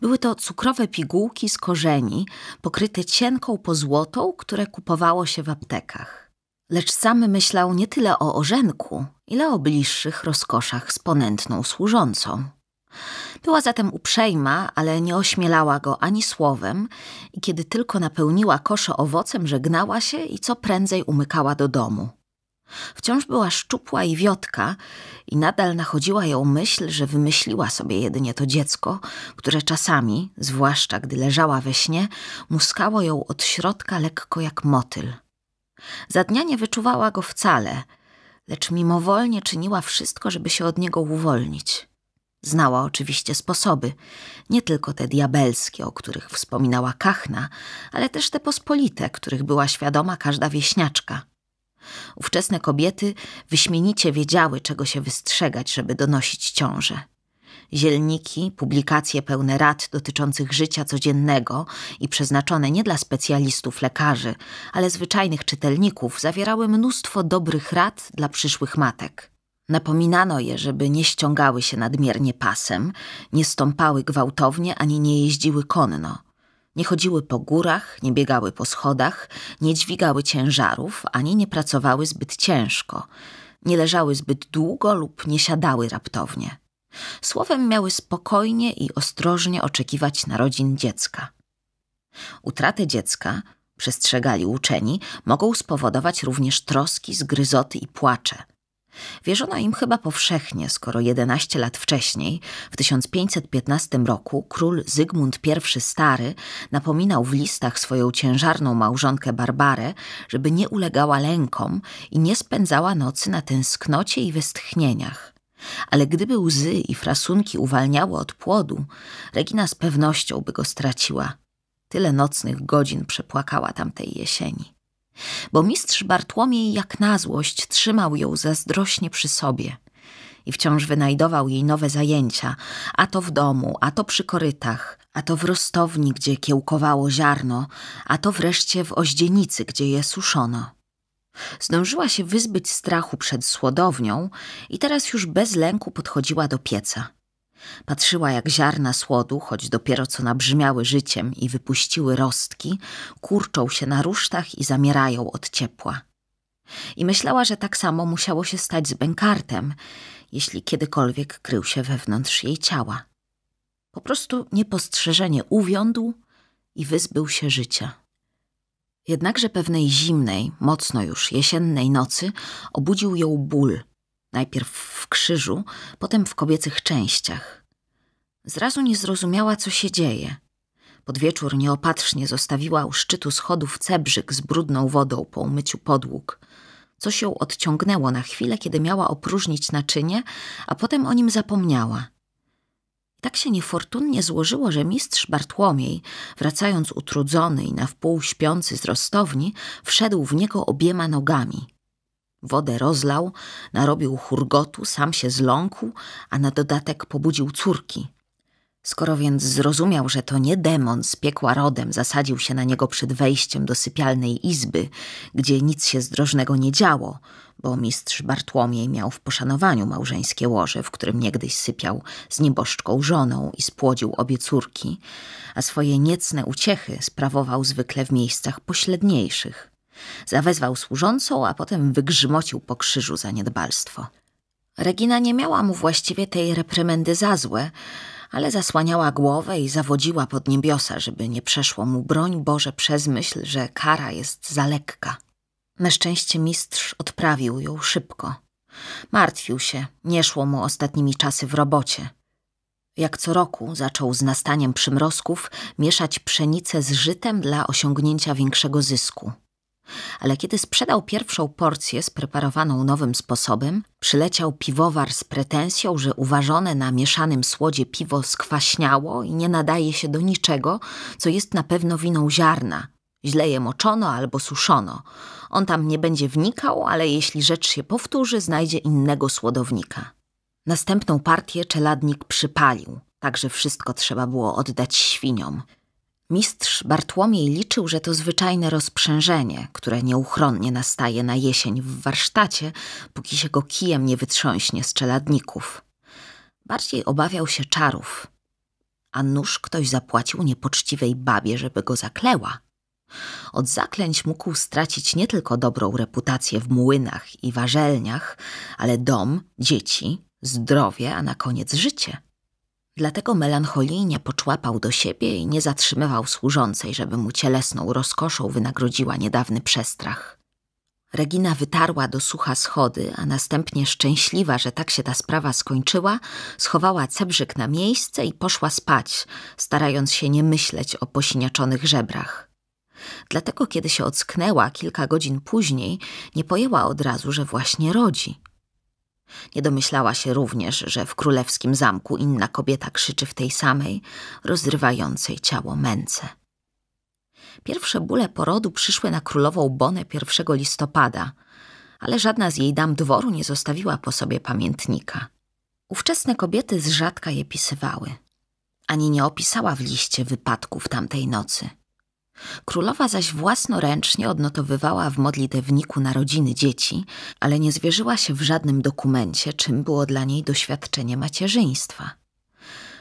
Były to cukrowe pigułki z korzeni, pokryte cienką pozłotą, które kupowało się w aptekach. Lecz sam myślał nie tyle o orzenku, ile o bliższych rozkoszach z ponętną służącą. Była zatem uprzejma, ale nie ośmielała go ani słowem i kiedy tylko napełniła kosze owocem, żegnała się i co prędzej umykała do domu. Wciąż była szczupła i wiotka i nadal nachodziła ją myśl, że wymyśliła sobie jedynie to dziecko, które czasami, zwłaszcza gdy leżała we śnie, muskało ją od środka lekko jak motyl. Za dnia nie wyczuwała go wcale, lecz mimowolnie czyniła wszystko, żeby się od niego uwolnić. Znała oczywiście sposoby, nie tylko te diabelskie, o których wspominała Kachna, ale też te pospolite, których była świadoma każda wieśniaczka – Ówczesne kobiety wyśmienicie wiedziały, czego się wystrzegać, żeby donosić ciążę. Zielniki, publikacje pełne rad dotyczących życia codziennego i przeznaczone nie dla specjalistów lekarzy, ale zwyczajnych czytelników, zawierały mnóstwo dobrych rad dla przyszłych matek. Napominano je, żeby nie ściągały się nadmiernie pasem, nie stąpały gwałtownie ani nie jeździły konno – nie chodziły po górach, nie biegały po schodach, nie dźwigały ciężarów, ani nie pracowały zbyt ciężko, nie leżały zbyt długo lub nie siadały raptownie. Słowem miały spokojnie i ostrożnie oczekiwać narodzin dziecka. Utratę dziecka, przestrzegali uczeni, mogą spowodować również troski, zgryzoty i płacze – Wierzono im chyba powszechnie, skoro 11 lat wcześniej, w 1515 roku, król Zygmunt I Stary napominał w listach swoją ciężarną małżonkę Barbarę, żeby nie ulegała lękom i nie spędzała nocy na tęsknocie i westchnieniach. Ale gdyby łzy i frasunki uwalniały od płodu, Regina z pewnością by go straciła. Tyle nocnych godzin przepłakała tamtej jesieni bo mistrz Bartłomiej jak na złość trzymał ją zazdrośnie przy sobie i wciąż wynajdował jej nowe zajęcia, a to w domu, a to przy korytach, a to w rostowni, gdzie kiełkowało ziarno, a to wreszcie w oździenicy, gdzie je suszono. Zdążyła się wyzbyć strachu przed słodownią i teraz już bez lęku podchodziła do pieca. Patrzyła, jak ziarna słodu, choć dopiero co nabrzmiały życiem i wypuściły rostki, kurczą się na rusztach i zamierają od ciepła. I myślała, że tak samo musiało się stać z bękartem, jeśli kiedykolwiek krył się wewnątrz jej ciała. Po prostu niepostrzeżenie uwiądł i wyzbył się życia. Jednakże pewnej zimnej, mocno już jesiennej nocy obudził ją ból – najpierw w krzyżu, potem w kobiecych częściach. Zrazu nie zrozumiała, co się dzieje. Pod wieczór nieopatrznie zostawiła u szczytu schodów cebrzyk z brudną wodą po umyciu podłóg. Coś ją odciągnęło na chwilę, kiedy miała opróżnić naczynie, a potem o nim zapomniała. Tak się niefortunnie złożyło, że mistrz Bartłomiej, wracając utrudzony i na wpół śpiący z rostowni, wszedł w niego obiema nogami – Wodę rozlał, narobił hurgotu, sam się zląkł, a na dodatek pobudził córki. Skoro więc zrozumiał, że to nie demon z piekła rodem zasadził się na niego przed wejściem do sypialnej izby, gdzie nic się zdrożnego nie działo, bo mistrz Bartłomiej miał w poszanowaniu małżeńskie łoże, w którym niegdyś sypiał z nieboszczką żoną i spłodził obie córki, a swoje niecne uciechy sprawował zwykle w miejscach pośledniejszych – Zawezwał służącą, a potem wygrzmocił po krzyżu zaniedbalstwo. Regina nie miała mu właściwie tej reprymendy za złe, ale zasłaniała głowę i zawodziła pod niebiosa, żeby nie przeszło mu broń Boże przez myśl, że kara jest za lekka. Na szczęście mistrz odprawił ją szybko. Martwił się, nie szło mu ostatnimi czasy w robocie. Jak co roku zaczął z nastaniem przymrozków mieszać pszenicę z żytem dla osiągnięcia większego zysku. Ale kiedy sprzedał pierwszą porcję spreparowaną nowym sposobem, przyleciał piwowar z pretensją, że uważone na mieszanym słodzie piwo skwaśniało i nie nadaje się do niczego, co jest na pewno winą ziarna. Źle je moczono albo suszono. On tam nie będzie wnikał, ale jeśli rzecz się powtórzy, znajdzie innego słodownika. Następną partię czeladnik przypalił, także wszystko trzeba było oddać świniom. Mistrz Bartłomiej liczył, że to zwyczajne rozprzężenie, które nieuchronnie nastaje na jesień w warsztacie, póki się go kijem nie wytrząśnie z czeladników. Bardziej obawiał się czarów. A nóż ktoś zapłacił niepoczciwej babie, żeby go zakleła. Od zaklęć mógł stracić nie tylko dobrą reputację w młynach i warzelniach, ale dom, dzieci, zdrowie, a na koniec życie. Dlatego melancholijnie poczłapał do siebie i nie zatrzymywał służącej, żeby mu cielesną rozkoszą wynagrodziła niedawny przestrach. Regina wytarła do sucha schody, a następnie szczęśliwa, że tak się ta sprawa skończyła, schowała cebrzyk na miejsce i poszła spać, starając się nie myśleć o posiniaczonych żebrach. Dlatego, kiedy się ocknęła kilka godzin później, nie pojęła od razu, że właśnie rodzi. Nie domyślała się również, że w królewskim zamku inna kobieta krzyczy w tej samej, rozrywającej ciało męce. Pierwsze bóle porodu przyszły na królową Bonę 1 listopada, ale żadna z jej dam dworu nie zostawiła po sobie pamiętnika. Ówczesne kobiety z rzadka je pisywały, ani nie opisała w liście wypadków tamtej nocy. Królowa zaś własnoręcznie odnotowywała w modlitewniku narodziny dzieci, ale nie zwierzyła się w żadnym dokumencie, czym było dla niej doświadczenie macierzyństwa.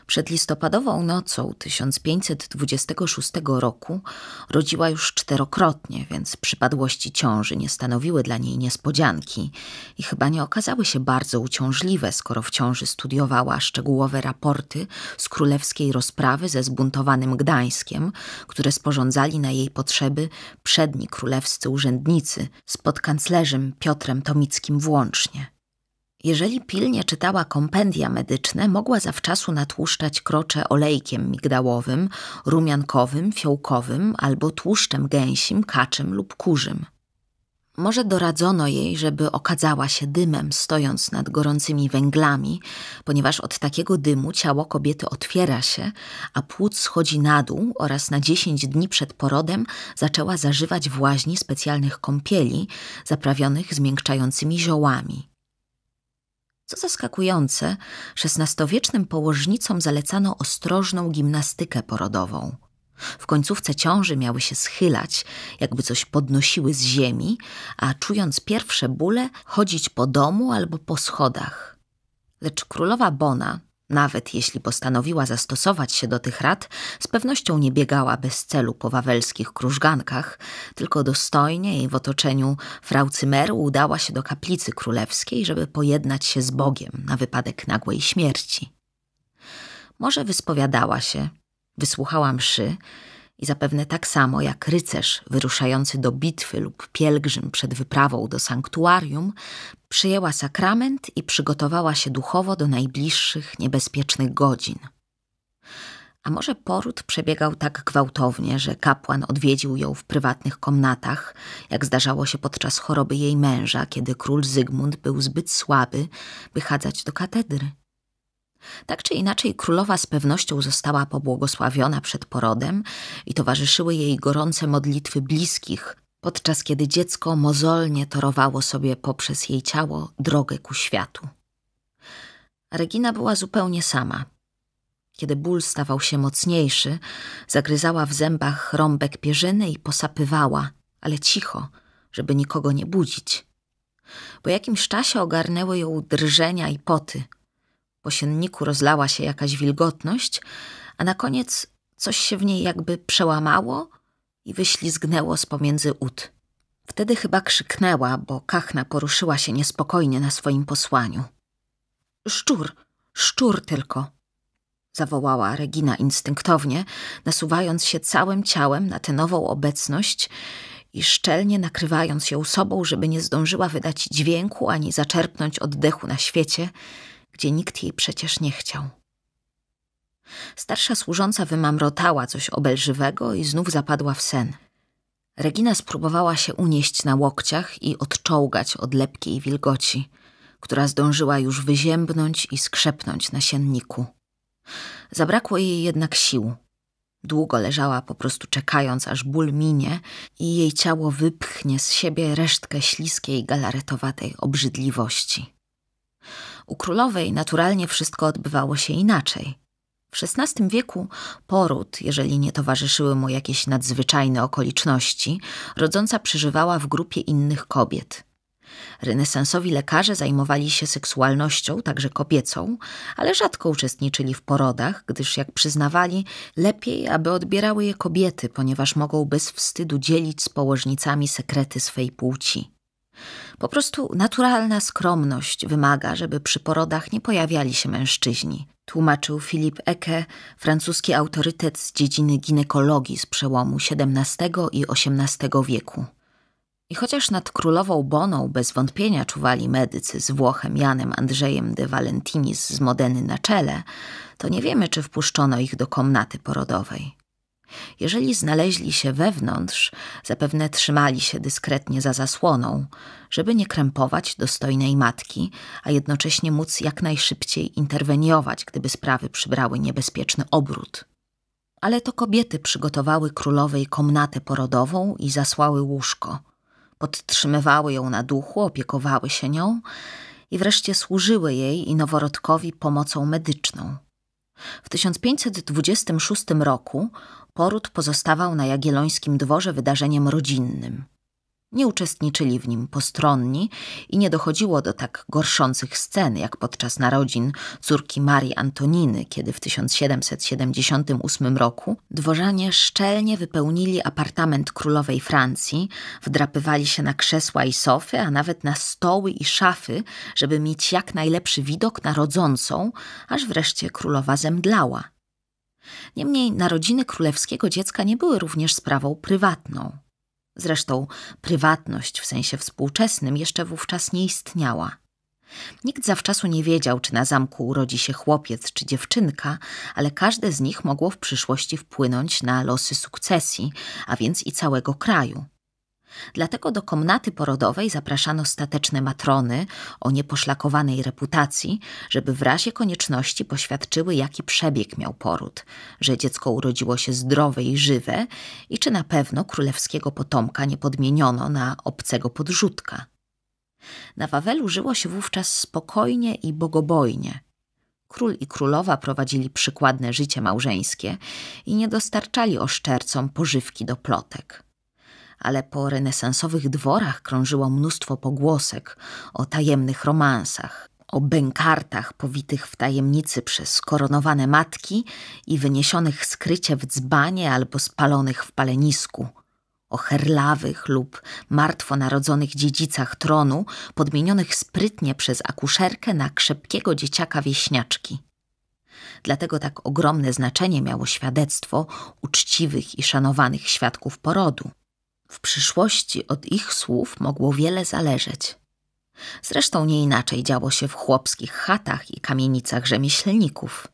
Przed listopadową nocą 1526 roku rodziła już czterokrotnie, więc przypadłości ciąży nie stanowiły dla niej niespodzianki i chyba nie okazały się bardzo uciążliwe, skoro w ciąży studiowała szczegółowe raporty z królewskiej rozprawy ze zbuntowanym Gdańskiem, które sporządzali na jej potrzeby przedni królewscy urzędnicy z podkanclerzem Piotrem Tomickim włącznie. Jeżeli pilnie czytała kompendia medyczne, mogła zawczasu natłuszczać krocze olejkiem migdałowym, rumiankowym, fiołkowym albo tłuszczem gęsim, kaczym lub kurzym. Może doradzono jej, żeby okadzała się dymem, stojąc nad gorącymi węglami, ponieważ od takiego dymu ciało kobiety otwiera się, a płód schodzi na dół oraz na dziesięć dni przed porodem zaczęła zażywać w łaźni specjalnych kąpieli zaprawionych zmiękczającymi ziołami. Co zaskakujące, XVI-wiecznym położnicom zalecano ostrożną gimnastykę porodową. W końcówce ciąży miały się schylać, jakby coś podnosiły z ziemi, a czując pierwsze bóle, chodzić po domu albo po schodach. Lecz królowa Bona, nawet jeśli postanowiła zastosować się do tych rad, z pewnością nie biegała bez celu po wawelskich krużgankach, tylko dostojnie i w otoczeniu fraucymeru udała się do kaplicy królewskiej, żeby pojednać się z Bogiem na wypadek nagłej śmierci. Może wyspowiadała się, wysłuchała mszy i zapewne tak samo jak rycerz wyruszający do bitwy lub pielgrzym przed wyprawą do sanktuarium, przyjęła sakrament i przygotowała się duchowo do najbliższych niebezpiecznych godzin. A może poród przebiegał tak gwałtownie, że kapłan odwiedził ją w prywatnych komnatach, jak zdarzało się podczas choroby jej męża, kiedy król Zygmunt był zbyt słaby, by chadzać do katedry. Tak czy inaczej, królowa z pewnością została pobłogosławiona przed porodem i towarzyszyły jej gorące modlitwy bliskich, podczas kiedy dziecko mozolnie torowało sobie poprzez jej ciało drogę ku światu. Regina była zupełnie sama. Kiedy ból stawał się mocniejszy, zagryzała w zębach rąbek pierzyny i posapywała, ale cicho, żeby nikogo nie budzić. Po jakimś czasie ogarnęły ją drżenia i poty – po sienniku rozlała się jakaś wilgotność, a na koniec coś się w niej jakby przełamało i wyślizgnęło z pomiędzy ud. Wtedy chyba krzyknęła, bo kachna poruszyła się niespokojnie na swoim posłaniu. Szczur, szczur tylko. zawołała Regina instynktownie, nasuwając się całym ciałem na tę nową obecność i szczelnie nakrywając ją sobą, żeby nie zdążyła wydać dźwięku ani zaczerpnąć oddechu na świecie, gdzie nikt jej przecież nie chciał. Starsza służąca wymamrotała coś obelżywego i znów zapadła w sen. Regina spróbowała się unieść na łokciach i odczołgać od lepkiej wilgoci, która zdążyła już wyziębnąć i skrzepnąć na sienniku. Zabrakło jej jednak sił. Długo leżała po prostu czekając, aż ból minie i jej ciało wypchnie z siebie resztkę śliskiej, galaretowatej obrzydliwości. U królowej naturalnie wszystko odbywało się inaczej. W XVI wieku poród, jeżeli nie towarzyszyły mu jakieś nadzwyczajne okoliczności, rodząca przeżywała w grupie innych kobiet – Renesansowi lekarze zajmowali się seksualnością, także kobiecą, ale rzadko uczestniczyli w porodach, gdyż, jak przyznawali, lepiej, aby odbierały je kobiety, ponieważ mogą bez wstydu dzielić z położnicami sekrety swej płci. Po prostu naturalna skromność wymaga, żeby przy porodach nie pojawiali się mężczyźni, tłumaczył Philip Ecke, francuski autorytet z dziedziny ginekologii z przełomu XVII i XVIII wieku. I chociaż nad królową Boną bez wątpienia czuwali medycy z Włochem Janem Andrzejem de Valentinis z Modeny na czele, to nie wiemy, czy wpuszczono ich do komnaty porodowej. Jeżeli znaleźli się wewnątrz, zapewne trzymali się dyskretnie za zasłoną, żeby nie krępować dostojnej matki, a jednocześnie móc jak najszybciej interweniować, gdyby sprawy przybrały niebezpieczny obrót. Ale to kobiety przygotowały królowej komnatę porodową i zasłały łóżko – podtrzymywały ją na duchu, opiekowały się nią i wreszcie służyły jej i noworodkowi pomocą medyczną. W 1526 roku poród pozostawał na Jagiellońskim dworze wydarzeniem rodzinnym. Nie uczestniczyli w nim postronni i nie dochodziło do tak gorszących scen jak podczas narodzin córki Marii Antoniny, kiedy w 1778 roku dworzanie szczelnie wypełnili apartament królowej Francji, wdrapywali się na krzesła i sofy, a nawet na stoły i szafy, żeby mieć jak najlepszy widok na rodzącą, aż wreszcie królowa zemdlała. Niemniej narodziny królewskiego dziecka nie były również sprawą prywatną. Zresztą prywatność w sensie współczesnym jeszcze wówczas nie istniała. Nikt zawczasu nie wiedział, czy na zamku urodzi się chłopiec czy dziewczynka, ale każde z nich mogło w przyszłości wpłynąć na losy sukcesji, a więc i całego kraju. Dlatego do komnaty porodowej zapraszano stateczne matrony o nieposzlakowanej reputacji, żeby w razie konieczności poświadczyły, jaki przebieg miał poród, że dziecko urodziło się zdrowe i żywe i czy na pewno królewskiego potomka nie podmieniono na obcego podrzutka. Na Wawelu żyło się wówczas spokojnie i bogobojnie. Król i królowa prowadzili przykładne życie małżeńskie i nie dostarczali oszczercom pożywki do plotek ale po renesansowych dworach krążyło mnóstwo pogłosek o tajemnych romansach, o bękartach powitych w tajemnicy przez koronowane matki i wyniesionych skrycie w dzbanie albo spalonych w palenisku, o herlawych lub martwo narodzonych dziedzicach tronu, podmienionych sprytnie przez akuszerkę na krzepkiego dzieciaka wieśniaczki. Dlatego tak ogromne znaczenie miało świadectwo uczciwych i szanowanych świadków porodu. W przyszłości od ich słów mogło wiele zależeć. Zresztą nie inaczej działo się w chłopskich chatach i kamienicach rzemieślników.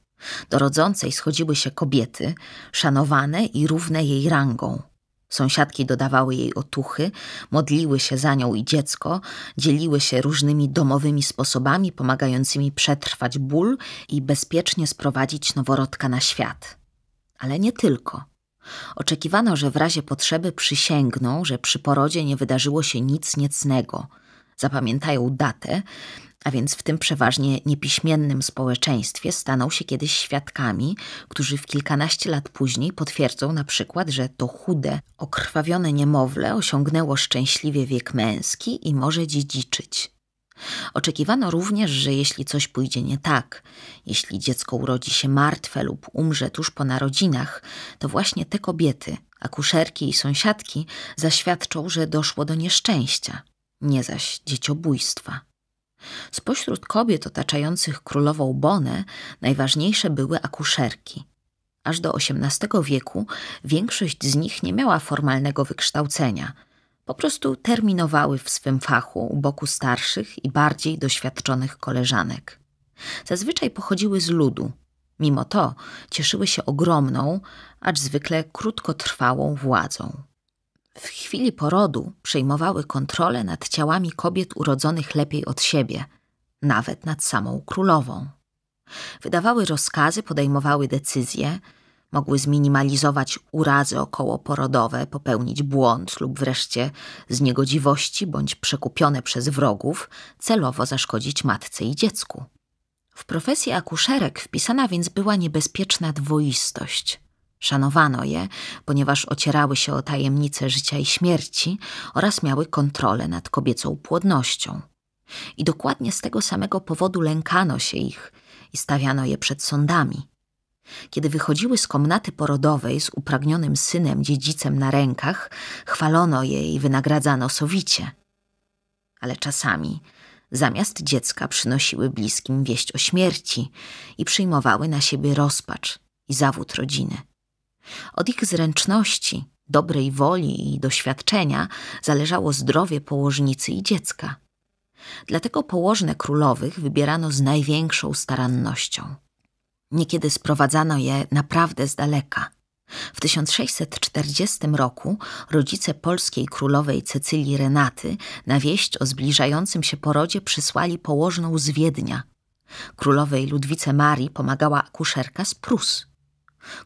Do rodzącej schodziły się kobiety, szanowane i równe jej rangą. Sąsiadki dodawały jej otuchy, modliły się za nią i dziecko, dzieliły się różnymi domowymi sposobami pomagającymi przetrwać ból i bezpiecznie sprowadzić noworodka na świat. Ale nie tylko. Oczekiwano, że w razie potrzeby przysięgną, że przy porodzie nie wydarzyło się nic niecnego. Zapamiętają datę, a więc w tym przeważnie niepiśmiennym społeczeństwie staną się kiedyś świadkami, którzy w kilkanaście lat później potwierdzą na przykład, że to chude, okrwawione niemowlę osiągnęło szczęśliwie wiek męski i może dziedziczyć. Oczekiwano również, że jeśli coś pójdzie nie tak, jeśli dziecko urodzi się martwe lub umrze tuż po narodzinach, to właśnie te kobiety, akuszerki i sąsiadki zaświadczą, że doszło do nieszczęścia, nie zaś dzieciobójstwa. Spośród kobiet otaczających królową Bonę najważniejsze były akuszerki. Aż do XVIII wieku większość z nich nie miała formalnego wykształcenia. Po prostu terminowały w swym fachu u boku starszych i bardziej doświadczonych koleżanek. Zazwyczaj pochodziły z ludu. Mimo to cieszyły się ogromną, acz zwykle krótkotrwałą władzą. W chwili porodu przejmowały kontrolę nad ciałami kobiet urodzonych lepiej od siebie, nawet nad samą królową. Wydawały rozkazy, podejmowały decyzje, mogły zminimalizować urazy okołoporodowe, popełnić błąd lub wreszcie z niegodziwości bądź przekupione przez wrogów celowo zaszkodzić matce i dziecku. W profesji akuszerek wpisana więc była niebezpieczna dwoistość. Szanowano je, ponieważ ocierały się o tajemnice życia i śmierci oraz miały kontrolę nad kobiecą płodnością. I dokładnie z tego samego powodu lękano się ich i stawiano je przed sądami. Kiedy wychodziły z komnaty porodowej z upragnionym synem dziedzicem na rękach, chwalono je i wynagradzano sowicie. Ale czasami zamiast dziecka przynosiły bliskim wieść o śmierci i przyjmowały na siebie rozpacz i zawód rodziny. Od ich zręczności, dobrej woli i doświadczenia zależało zdrowie położnicy i dziecka. Dlatego położne królowych wybierano z największą starannością. Niekiedy sprowadzano je naprawdę z daleka. W 1640 roku rodzice polskiej królowej Cecylii Renaty na wieść o zbliżającym się porodzie przysłali położną z Wiednia. Królowej Ludwice Marii pomagała akuszerka z Prus.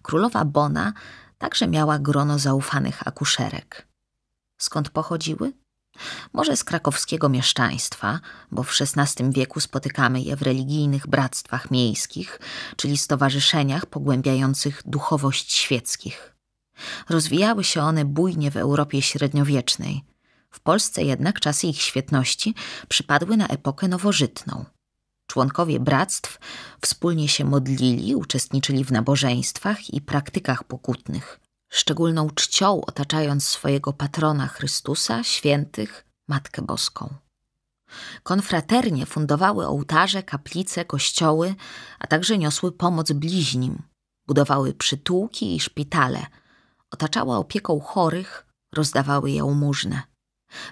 Królowa Bona także miała grono zaufanych akuszerek. Skąd pochodziły? Może z krakowskiego mieszczaństwa, bo w XVI wieku spotykamy je w religijnych bractwach miejskich, czyli stowarzyszeniach pogłębiających duchowość świeckich. Rozwijały się one bujnie w Europie średniowiecznej. W Polsce jednak czasy ich świetności przypadły na epokę nowożytną. Członkowie bractw wspólnie się modlili, uczestniczyli w nabożeństwach i praktykach pokutnych, szczególną czcią otaczając swojego patrona Chrystusa, świętych, Matkę Boską. Konfraternie fundowały ołtarze, kaplice, kościoły, a także niosły pomoc bliźnim, budowały przytułki i szpitale, otaczały opieką chorych, rozdawały jałmużnę.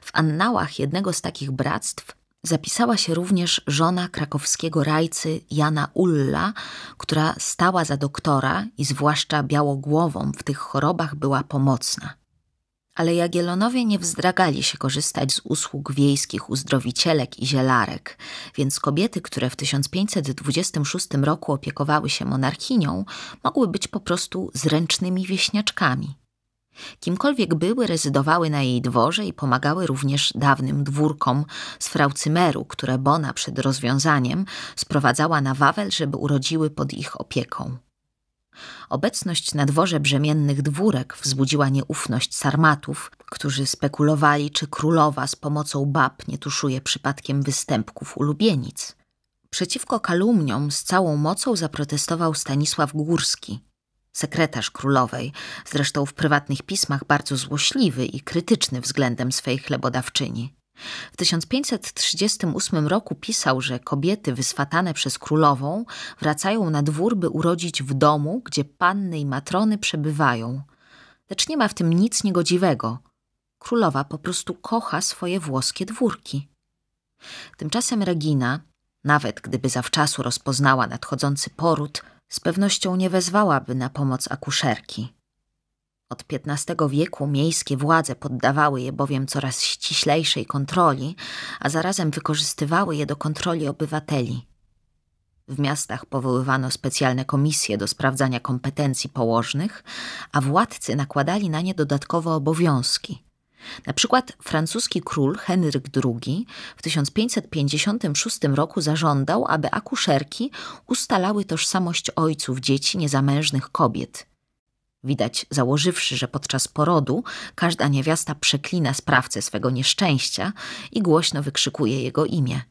W annałach jednego z takich bractw Zapisała się również żona krakowskiego rajcy Jana Ulla, która stała za doktora i zwłaszcza białogłową w tych chorobach była pomocna. Ale Jagielonowie nie wzdragali się korzystać z usług wiejskich uzdrowicielek i zielarek, więc kobiety, które w 1526 roku opiekowały się monarchinią, mogły być po prostu zręcznymi wieśniaczkami. Kimkolwiek były, rezydowały na jej dworze i pomagały również dawnym dwórkom z Fraucymeru, które Bona przed rozwiązaniem sprowadzała na Wawel, żeby urodziły pod ich opieką. Obecność na dworze brzemiennych dwórek wzbudziła nieufność sarmatów, którzy spekulowali, czy królowa z pomocą bab nie tuszuje przypadkiem występków ulubienic. Przeciwko kalumniom z całą mocą zaprotestował Stanisław Górski – sekretarz królowej, zresztą w prywatnych pismach bardzo złośliwy i krytyczny względem swej chlebodawczyni. W 1538 roku pisał, że kobiety wyswatane przez królową wracają na dwór, by urodzić w domu, gdzie panny i matrony przebywają. Lecz nie ma w tym nic niegodziwego. Królowa po prostu kocha swoje włoskie dwórki. Tymczasem Regina, nawet gdyby zawczasu rozpoznała nadchodzący poród, z pewnością nie wezwałaby na pomoc akuszerki. Od XV wieku miejskie władze poddawały je bowiem coraz ściślejszej kontroli, a zarazem wykorzystywały je do kontroli obywateli. W miastach powoływano specjalne komisje do sprawdzania kompetencji położnych, a władcy nakładali na nie dodatkowe obowiązki – na przykład francuski król Henryk II w 1556 roku zażądał, aby akuszerki ustalały tożsamość ojców dzieci niezamężnych kobiet. Widać, założywszy, że podczas porodu każda niewiasta przeklina sprawcę swego nieszczęścia i głośno wykrzykuje jego imię.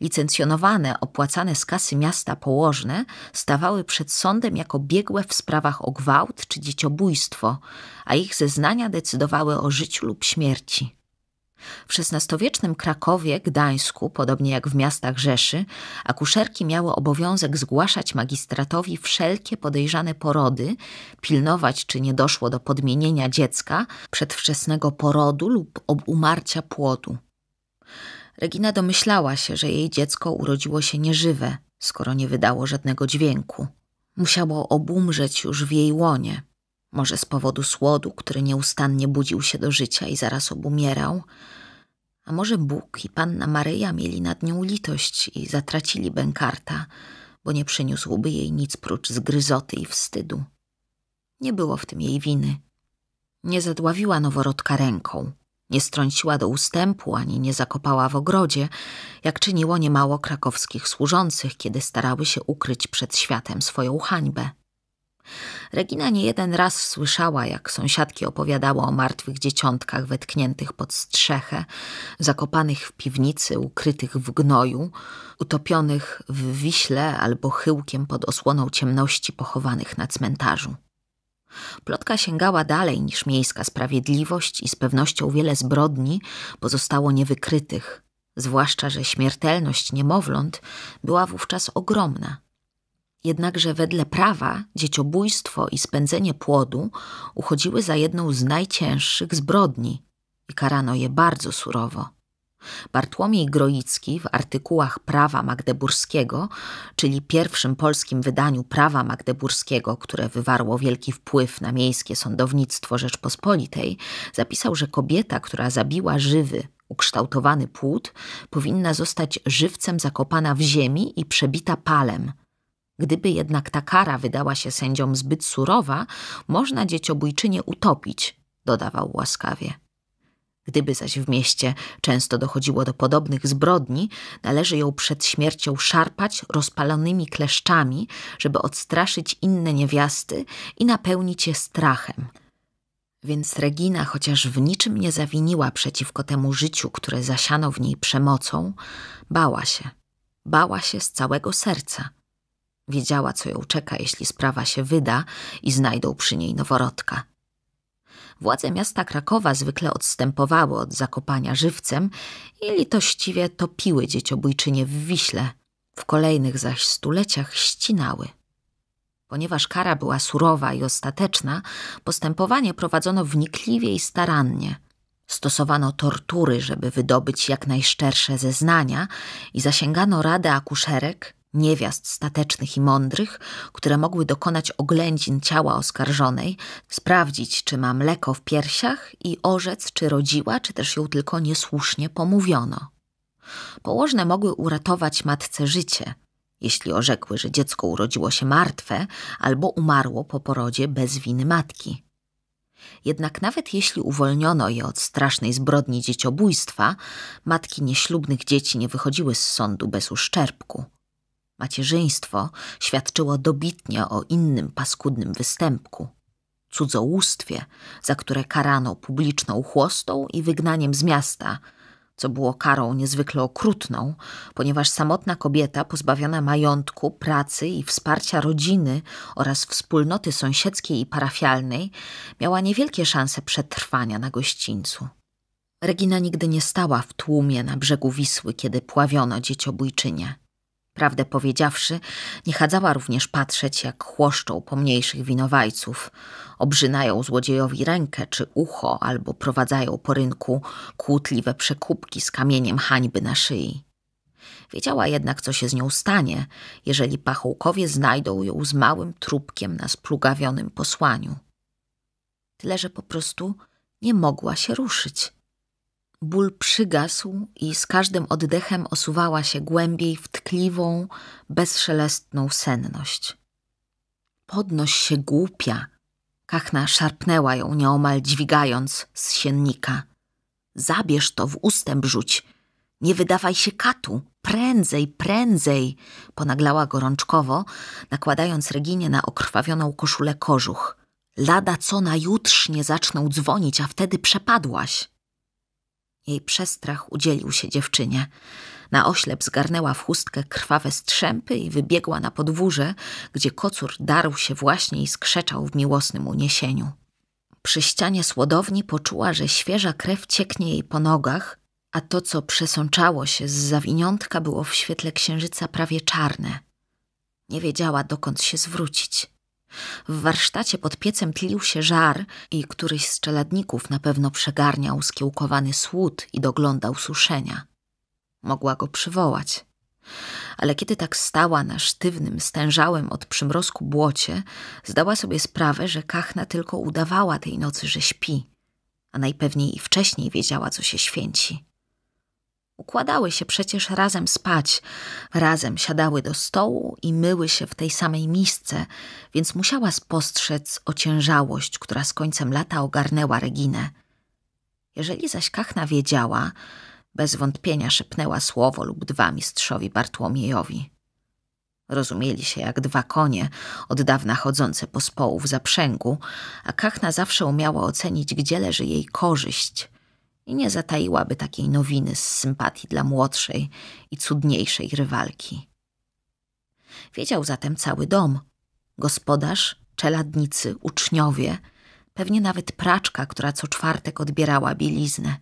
Licencjonowane, opłacane z kasy miasta położne stawały przed sądem jako biegłe w sprawach o gwałt czy dzieciobójstwo, a ich zeznania decydowały o życiu lub śmierci. W XVI-wiecznym Krakowie, Gdańsku, podobnie jak w miastach Rzeszy, akuszerki miały obowiązek zgłaszać magistratowi wszelkie podejrzane porody, pilnować, czy nie doszło do podmienienia dziecka, przedwczesnego porodu lub umarcia płodu. Regina domyślała się, że jej dziecko urodziło się nieżywe, skoro nie wydało żadnego dźwięku. Musiało obumrzeć już w jej łonie. Może z powodu słodu, który nieustannie budził się do życia i zaraz obumierał, a może Bóg i Panna Maryja mieli nad nią litość i zatracili bękarta, bo nie przyniósłby jej nic prócz zgryzoty i wstydu. Nie było w tym jej winy. Nie zadławiła noworodka ręką, nie strąciła do ustępu ani nie zakopała w ogrodzie, jak czyniło niemało krakowskich służących, kiedy starały się ukryć przed światem swoją hańbę. Regina nie jeden raz słyszała, jak sąsiadki opowiadały o martwych dzieciątkach wetkniętych pod strzechę, zakopanych w piwnicy, ukrytych w gnoju, utopionych w wiśle albo chyłkiem pod osłoną ciemności pochowanych na cmentarzu. Plotka sięgała dalej niż miejska sprawiedliwość i z pewnością wiele zbrodni pozostało niewykrytych, zwłaszcza, że śmiertelność niemowląt była wówczas ogromna. Jednakże wedle prawa dzieciobójstwo i spędzenie płodu uchodziły za jedną z najcięższych zbrodni i karano je bardzo surowo. Bartłomiej Groicki w artykułach Prawa Magdeburskiego, czyli pierwszym polskim wydaniu Prawa Magdeburskiego, które wywarło wielki wpływ na miejskie sądownictwo Rzeczpospolitej, zapisał, że kobieta, która zabiła żywy, ukształtowany płód, powinna zostać żywcem zakopana w ziemi i przebita palem – Gdyby jednak ta kara wydała się sędziom zbyt surowa, można dzieciobójczynię utopić, dodawał łaskawie. Gdyby zaś w mieście często dochodziło do podobnych zbrodni, należy ją przed śmiercią szarpać rozpalonymi kleszczami, żeby odstraszyć inne niewiasty i napełnić je strachem. Więc Regina, chociaż w niczym nie zawiniła przeciwko temu życiu, które zasiano w niej przemocą, bała się. Bała się z całego serca. Wiedziała, co ją czeka, jeśli sprawa się wyda i znajdą przy niej noworodka. Władze miasta Krakowa zwykle odstępowały od zakopania żywcem i litościwie topiły dzieciobójczynie w Wiśle, w kolejnych zaś stuleciach ścinały. Ponieważ kara była surowa i ostateczna, postępowanie prowadzono wnikliwie i starannie. Stosowano tortury, żeby wydobyć jak najszczersze zeznania i zasięgano rady akuszerek, niewiast statecznych i mądrych, które mogły dokonać oględzin ciała oskarżonej, sprawdzić, czy ma mleko w piersiach i orzec, czy rodziła, czy też ją tylko niesłusznie pomówiono. Położne mogły uratować matce życie, jeśli orzekły, że dziecko urodziło się martwe albo umarło po porodzie bez winy matki. Jednak nawet jeśli uwolniono je od strasznej zbrodni dzieciobójstwa, matki nieślubnych dzieci nie wychodziły z sądu bez uszczerbku. Macierzyństwo świadczyło dobitnie o innym paskudnym występku cudzołóstwie, za które karano publiczną chłostą i wygnaniem z miasta, co było karą niezwykle okrutną, ponieważ samotna kobieta pozbawiona majątku, pracy i wsparcia rodziny oraz wspólnoty sąsiedzkiej i parafialnej miała niewielkie szanse przetrwania na gościńcu. Regina nigdy nie stała w tłumie na brzegu Wisły, kiedy pławiono dzieciobójczynię. Prawdę powiedziawszy, nie chadzała również patrzeć, jak chłoszczą pomniejszych winowajców, obrzynają złodziejowi rękę czy ucho albo prowadzają po rynku kłótliwe przekupki z kamieniem hańby na szyi. Wiedziała jednak, co się z nią stanie, jeżeli pachołkowie znajdą ją z małym trupkiem na splugawionym posłaniu. Tyle, że po prostu nie mogła się ruszyć. Ból przygasł i z każdym oddechem osuwała się głębiej w tkliwą, bezszelestną senność. Podnoś się głupia. Kachna szarpnęła ją nieomal dźwigając z siennika. Zabierz to w ustęp rzuć. Nie wydawaj się katu. Prędzej, prędzej! Ponaglała gorączkowo, nakładając Reginie na okrwawioną koszulę kożuch. Lada co na jutrznie zaczną dzwonić, a wtedy przepadłaś. Jej przestrach udzielił się dziewczynie. Na oślep zgarnęła w chustkę krwawe strzępy i wybiegła na podwórze, gdzie kocur darł się właśnie i skrzeczał w miłosnym uniesieniu. Przy ścianie słodowni poczuła, że świeża krew cieknie jej po nogach, a to, co przesączało się z zawiniątka, było w świetle księżyca prawie czarne. Nie wiedziała, dokąd się zwrócić. W warsztacie pod piecem tlił się żar i któryś z czeladników na pewno przegarniał skiełkowany słód i doglądał suszenia. Mogła go przywołać. Ale kiedy tak stała na sztywnym, stężałym od przymrozku błocie, zdała sobie sprawę, że Kachna tylko udawała tej nocy, że śpi, a najpewniej i wcześniej wiedziała, co się święci. Układały się przecież razem spać, razem siadały do stołu i myły się w tej samej misce, więc musiała spostrzec ociężałość, która z końcem lata ogarnęła Reginę. Jeżeli zaś Kachna wiedziała, bez wątpienia szepnęła słowo lub dwa mistrzowi Bartłomiejowi. Rozumieli się jak dwa konie, od dawna chodzące po społu w zaprzęgu, a Kachna zawsze umiała ocenić, gdzie leży jej korzyść – i nie zataiłaby takiej nowiny z sympatii dla młodszej i cudniejszej rywalki. Wiedział zatem cały dom, gospodarz, czeladnicy, uczniowie, pewnie nawet praczka, która co czwartek odbierała bieliznę.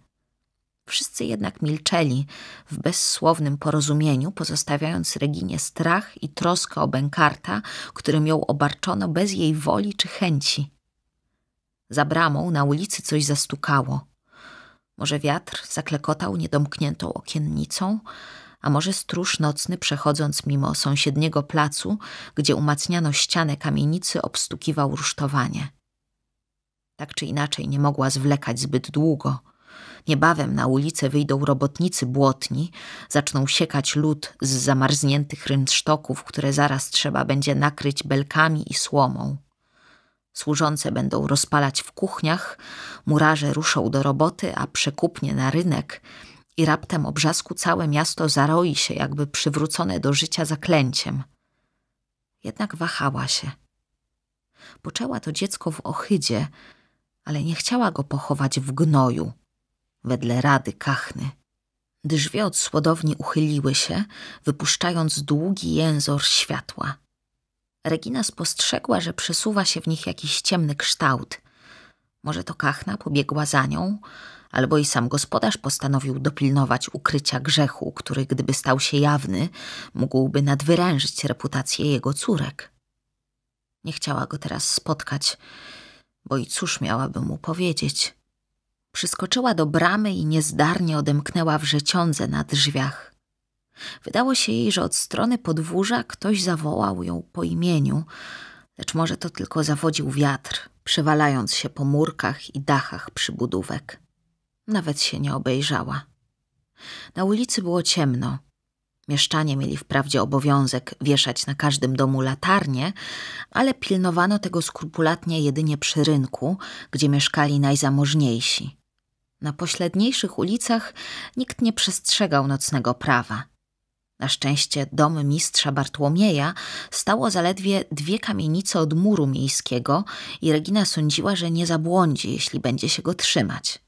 Wszyscy jednak milczeli w bezsłownym porozumieniu, pozostawiając Reginie strach i troskę o Benkarta, którym ją obarczono bez jej woli czy chęci. Za bramą na ulicy coś zastukało – może wiatr zaklekotał niedomkniętą okiennicą, a może stróż nocny przechodząc mimo sąsiedniego placu, gdzie umacniano ścianę kamienicy, obstukiwał rusztowanie. Tak czy inaczej nie mogła zwlekać zbyt długo. Niebawem na ulicę wyjdą robotnicy błotni, zaczną siekać lód z zamarzniętych rynsztoków, które zaraz trzeba będzie nakryć belkami i słomą. Służące będą rozpalać w kuchniach, murarze ruszą do roboty, a przekupnie na rynek i raptem obrzasku całe miasto zaroi się, jakby przywrócone do życia zaklęciem. Jednak wahała się. Poczęła to dziecko w ohydzie, ale nie chciała go pochować w gnoju, wedle rady kachny. Drzwi od słodowni uchyliły się, wypuszczając długi jęzor światła. Regina spostrzegła, że przesuwa się w nich jakiś ciemny kształt. Może to kachna pobiegła za nią, albo i sam gospodarz postanowił dopilnować ukrycia grzechu, który, gdyby stał się jawny, mógłby nadwyrężyć reputację jego córek. Nie chciała go teraz spotkać, bo i cóż miałaby mu powiedzieć. Przyskoczyła do bramy i niezdarnie odemknęła wrzeciądze na drzwiach. Wydało się jej, że od strony podwórza ktoś zawołał ją po imieniu, lecz może to tylko zawodził wiatr, przewalając się po murkach i dachach przybudówek. Nawet się nie obejrzała. Na ulicy było ciemno. Mieszczanie mieli wprawdzie obowiązek wieszać na każdym domu latarnie, ale pilnowano tego skrupulatnie jedynie przy rynku, gdzie mieszkali najzamożniejsi. Na pośledniejszych ulicach nikt nie przestrzegał nocnego prawa. Na szczęście dom mistrza Bartłomieja stało zaledwie dwie kamienice od muru miejskiego i Regina sądziła, że nie zabłądzi, jeśli będzie się go trzymać.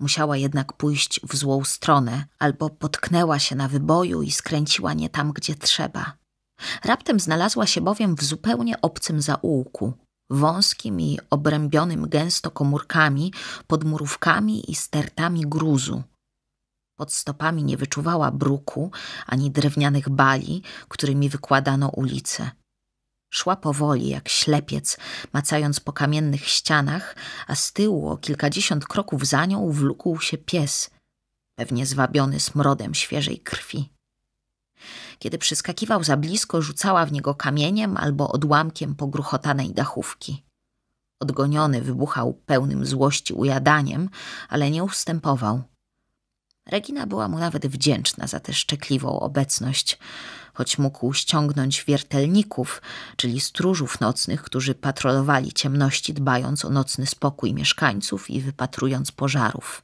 Musiała jednak pójść w złą stronę, albo potknęła się na wyboju i skręciła nie tam, gdzie trzeba. Raptem znalazła się bowiem w zupełnie obcym zaułku, wąskim i obrębionym gęsto komórkami, podmurówkami i stertami gruzu. Pod stopami nie wyczuwała bruku ani drewnianych bali, którymi wykładano ulice. Szła powoli, jak ślepiec, macając po kamiennych ścianach, a z tyłu o kilkadziesiąt kroków za nią wlókł się pies, pewnie zwabiony smrodem świeżej krwi. Kiedy przyskakiwał za blisko, rzucała w niego kamieniem albo odłamkiem pogruchotanej dachówki. Odgoniony wybuchał pełnym złości ujadaniem, ale nie ustępował – Regina była mu nawet wdzięczna za tę szczekliwą obecność, choć mógł ściągnąć wiertelników, czyli stróżów nocnych, którzy patrolowali ciemności, dbając o nocny spokój mieszkańców i wypatrując pożarów.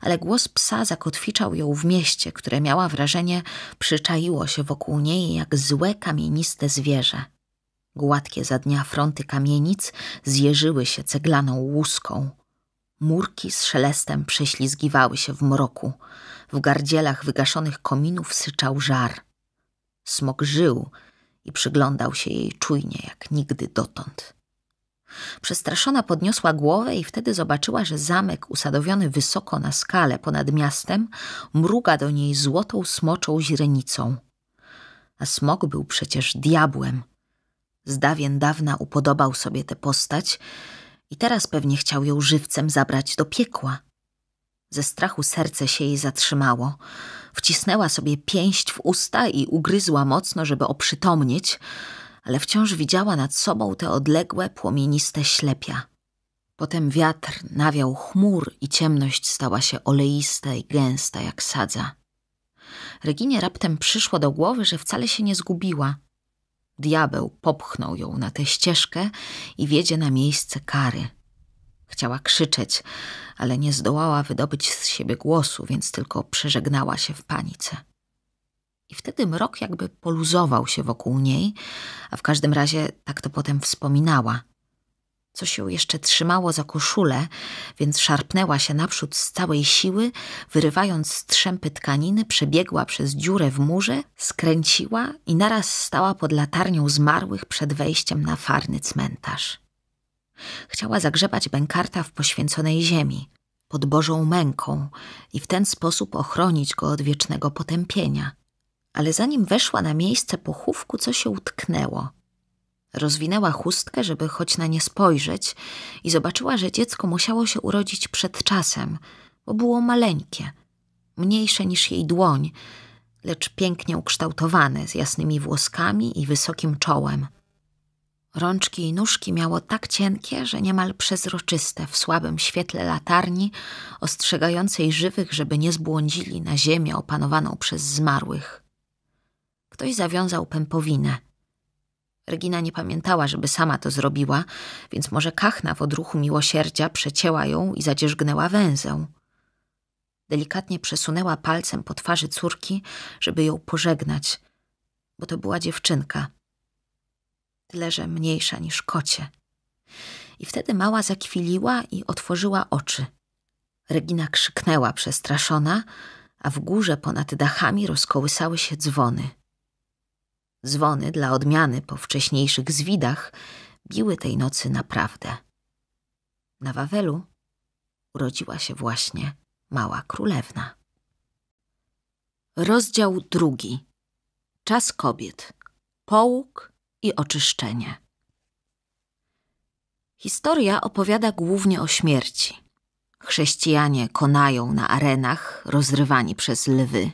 Ale głos psa zakotwiczał ją w mieście, które miała wrażenie przyczaiło się wokół niej jak złe kamieniste zwierzę. Gładkie za dnia fronty kamienic zjeżyły się ceglaną łuską. Murki z szelestem prześlizgiwały się w mroku. W gardzielach wygaszonych kominów syczał żar. Smok żył i przyglądał się jej czujnie jak nigdy dotąd. Przestraszona podniosła głowę i wtedy zobaczyła, że zamek usadowiony wysoko na skale ponad miastem mruga do niej złotą smoczą źrenicą. A smok był przecież diabłem. Z dawien dawna upodobał sobie tę postać i teraz pewnie chciał ją żywcem zabrać do piekła. Ze strachu serce się jej zatrzymało. Wcisnęła sobie pięść w usta i ugryzła mocno, żeby oprzytomnieć, ale wciąż widziała nad sobą te odległe, płomieniste ślepia. Potem wiatr nawiał chmur i ciemność stała się oleista i gęsta jak sadza. Reginie raptem przyszło do głowy, że wcale się nie zgubiła. Diabeł popchnął ją na tę ścieżkę i wiedzie na miejsce kary. Chciała krzyczeć, ale nie zdołała wydobyć z siebie głosu, więc tylko przeżegnała się w panice. I wtedy mrok jakby poluzował się wokół niej, a w każdym razie tak to potem wspominała. Coś ją jeszcze trzymało za koszulę, więc szarpnęła się naprzód z całej siły, wyrywając strzępy tkaniny, przebiegła przez dziurę w murze, skręciła i naraz stała pod latarnią zmarłych przed wejściem na farny cmentarz. Chciała zagrzebać Bękarta w poświęconej ziemi, pod Bożą męką i w ten sposób ochronić go od wiecznego potępienia. Ale zanim weszła na miejsce pochówku, co się utknęło. Rozwinęła chustkę, żeby choć na nie spojrzeć i zobaczyła, że dziecko musiało się urodzić przed czasem, bo było maleńkie, mniejsze niż jej dłoń, lecz pięknie ukształtowane, z jasnymi włoskami i wysokim czołem – Rączki i nóżki miało tak cienkie, że niemal przezroczyste w słabym świetle latarni, ostrzegającej żywych, żeby nie zbłądzili na ziemię opanowaną przez zmarłych. Ktoś zawiązał pępowinę. Regina nie pamiętała, żeby sama to zrobiła, więc może kachna w odruchu miłosierdzia przecięła ją i zadzierzgnęła węzeł. Delikatnie przesunęła palcem po twarzy córki, żeby ją pożegnać, bo to była dziewczynka – tyle że mniejsza niż kocie. I wtedy mała zakwiliła i otworzyła oczy. Regina krzyknęła przestraszona, a w górze ponad dachami rozkołysały się dzwony. Dzwony dla odmiany po wcześniejszych zwidach biły tej nocy naprawdę. Na Wawelu urodziła się właśnie mała królewna. Rozdział drugi. Czas kobiet. Połóg i oczyszczenie. Historia opowiada głównie o śmierci. Chrześcijanie konają na arenach, rozrywani przez lwy.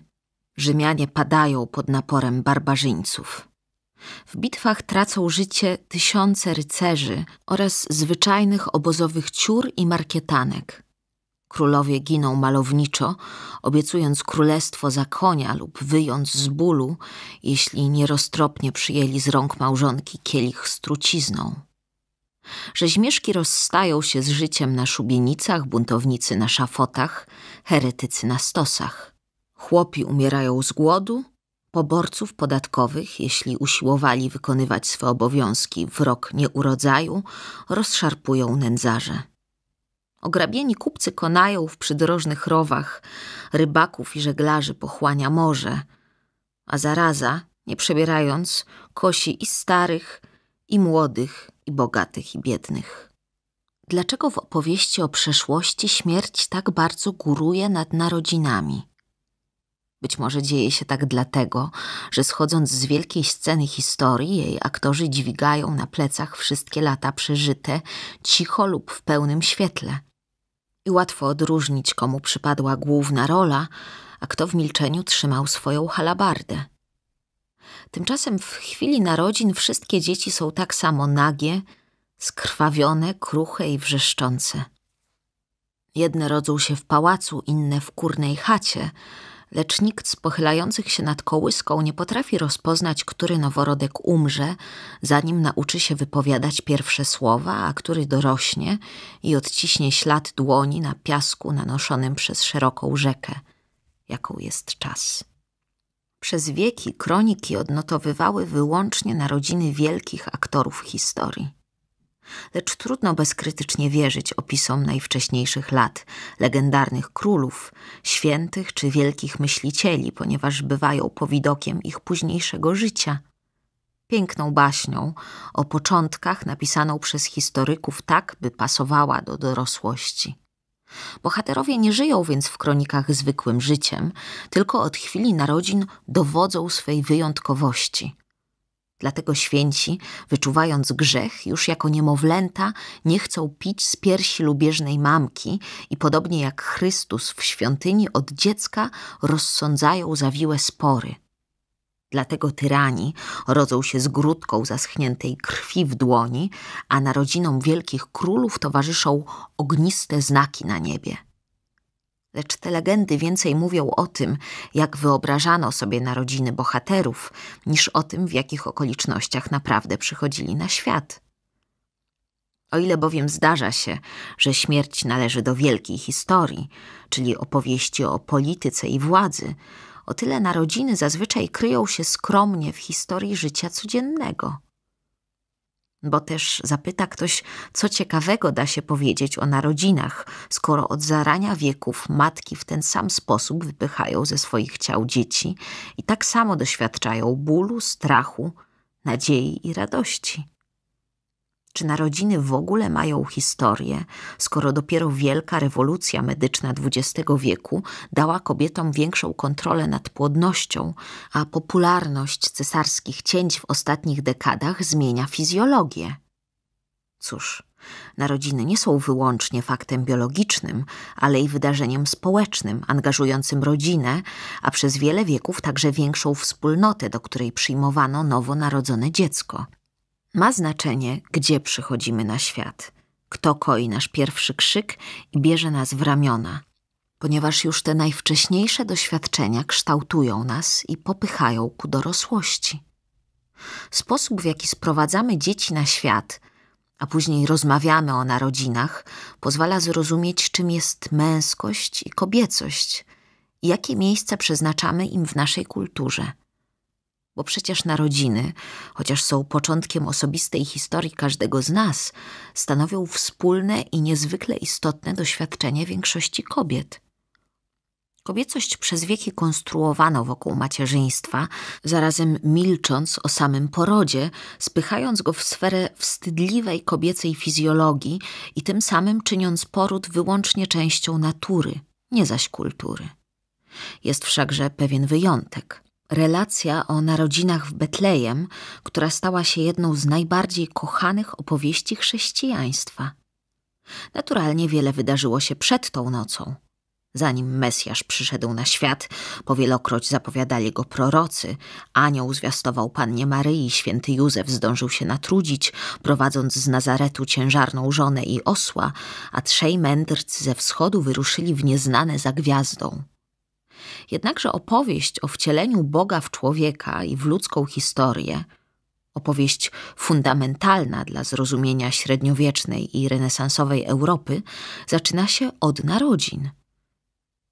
Rzymianie padają pod naporem barbarzyńców. W bitwach tracą życie tysiące rycerzy oraz zwyczajnych obozowych ciur i markietanek. Królowie giną malowniczo, obiecując królestwo za konia lub wyjąc z bólu, jeśli nieroztropnie przyjęli z rąk małżonki kielich z trucizną. Rzeźmieszki rozstają się z życiem na szubienicach, buntownicy na szafotach, heretycy na stosach. Chłopi umierają z głodu, poborców podatkowych, jeśli usiłowali wykonywać swe obowiązki w rok nieurodzaju, rozszarpują nędzarze. Ograbieni kupcy konają w przydrożnych rowach, rybaków i żeglarzy pochłania morze, a zaraza, nie przebierając, kosi i starych, i młodych, i bogatych, i biednych. Dlaczego w opowieści o przeszłości śmierć tak bardzo góruje nad narodzinami? Być może dzieje się tak dlatego, że schodząc z wielkiej sceny historii, jej aktorzy dźwigają na plecach wszystkie lata przeżyte, cicho lub w pełnym świetle – i łatwo odróżnić, komu przypadła główna rola, a kto w milczeniu trzymał swoją halabardę. Tymczasem w chwili narodzin wszystkie dzieci są tak samo nagie, skrwawione, kruche i wrzeszczące. Jedne rodzą się w pałacu, inne w kurnej chacie – lecz nikt z pochylających się nad kołyską nie potrafi rozpoznać, który noworodek umrze, zanim nauczy się wypowiadać pierwsze słowa, a który dorośnie i odciśnie ślad dłoni na piasku nanoszonym przez szeroką rzekę, jaką jest czas. Przez wieki kroniki odnotowywały wyłącznie narodziny wielkich aktorów historii lecz trudno bezkrytycznie wierzyć opisom najwcześniejszych lat, legendarnych królów, świętych czy wielkich myślicieli, ponieważ bywają powidokiem ich późniejszego życia. piękną baśnią o początkach napisaną przez historyków tak, by pasowała do dorosłości. Bohaterowie nie żyją więc w kronikach zwykłym życiem, tylko od chwili narodzin dowodzą swej wyjątkowości. Dlatego święci, wyczuwając grzech, już jako niemowlęta nie chcą pić z piersi lubieżnej mamki i podobnie jak Chrystus w świątyni od dziecka rozsądzają zawiłe spory. Dlatego tyrani rodzą się z grudką zaschniętej krwi w dłoni, a narodzinom wielkich królów towarzyszą ogniste znaki na niebie. Lecz te legendy więcej mówią o tym, jak wyobrażano sobie narodziny bohaterów, niż o tym, w jakich okolicznościach naprawdę przychodzili na świat. O ile bowiem zdarza się, że śmierć należy do wielkiej historii, czyli opowieści o polityce i władzy, o tyle narodziny zazwyczaj kryją się skromnie w historii życia codziennego. Bo też zapyta ktoś, co ciekawego da się powiedzieć o narodzinach, skoro od zarania wieków matki w ten sam sposób wypychają ze swoich ciał dzieci i tak samo doświadczają bólu, strachu, nadziei i radości. Czy narodziny w ogóle mają historię, skoro dopiero wielka rewolucja medyczna XX wieku dała kobietom większą kontrolę nad płodnością, a popularność cesarskich cięć w ostatnich dekadach zmienia fizjologię? Cóż, narodziny nie są wyłącznie faktem biologicznym, ale i wydarzeniem społecznym, angażującym rodzinę, a przez wiele wieków także większą wspólnotę, do której przyjmowano nowo narodzone dziecko. Ma znaczenie, gdzie przychodzimy na świat, kto koi nasz pierwszy krzyk i bierze nas w ramiona, ponieważ już te najwcześniejsze doświadczenia kształtują nas i popychają ku dorosłości. Sposób, w jaki sprowadzamy dzieci na świat, a później rozmawiamy o narodzinach, pozwala zrozumieć, czym jest męskość i kobiecość i jakie miejsce przeznaczamy im w naszej kulturze bo przecież narodziny, chociaż są początkiem osobistej historii każdego z nas, stanowią wspólne i niezwykle istotne doświadczenie większości kobiet. Kobiecość przez wieki konstruowano wokół macierzyństwa, zarazem milcząc o samym porodzie, spychając go w sferę wstydliwej kobiecej fizjologii i tym samym czyniąc poród wyłącznie częścią natury, nie zaś kultury. Jest wszakże pewien wyjątek relacja o narodzinach w Betlejem, która stała się jedną z najbardziej kochanych opowieści chrześcijaństwa. Naturalnie wiele wydarzyło się przed tą nocą. Zanim Mesjasz przyszedł na świat, powielokroć zapowiadali go prorocy, anioł zwiastował Pannie Maryi, święty Józef zdążył się natrudzić, prowadząc z Nazaretu ciężarną żonę i osła, a trzej mędrcy ze wschodu wyruszyli w nieznane za gwiazdą. Jednakże opowieść o wcieleniu Boga w człowieka i w ludzką historię, opowieść fundamentalna dla zrozumienia średniowiecznej i renesansowej Europy, zaczyna się od narodzin.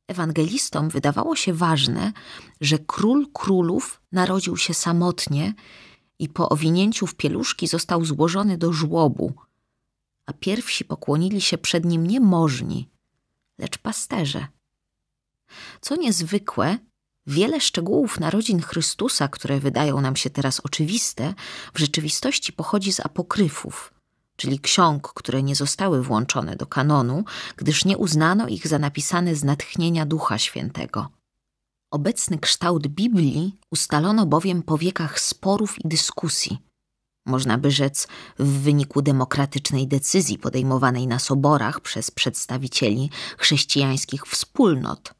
Ewangelistom wydawało się ważne, że król królów narodził się samotnie i po owinięciu w pieluszki został złożony do żłobu, a pierwsi pokłonili się przed nim nie możni, lecz pasterze. Co niezwykłe, wiele szczegółów narodzin Chrystusa, które wydają nam się teraz oczywiste, w rzeczywistości pochodzi z apokryfów, czyli ksiąg, które nie zostały włączone do kanonu, gdyż nie uznano ich za napisane z natchnienia Ducha Świętego. Obecny kształt Biblii ustalono bowiem po wiekach sporów i dyskusji. Można by rzec, w wyniku demokratycznej decyzji podejmowanej na soborach przez przedstawicieli chrześcijańskich wspólnot –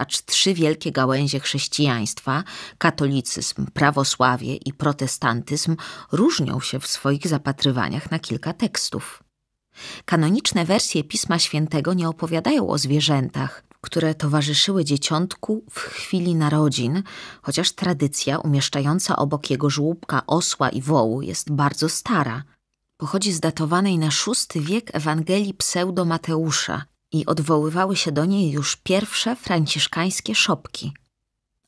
acz trzy wielkie gałęzie chrześcijaństwa katolicyzm, prawosławie i protestantyzm różnią się w swoich zapatrywaniach na kilka tekstów. Kanoniczne wersje Pisma Świętego nie opowiadają o zwierzętach, które towarzyszyły dzieciątku w chwili narodzin, chociaż tradycja umieszczająca obok jego żłóbka osła i wołu jest bardzo stara. Pochodzi z datowanej na VI wiek Ewangelii Pseudo-Mateusza, i odwoływały się do niej już pierwsze franciszkańskie szopki.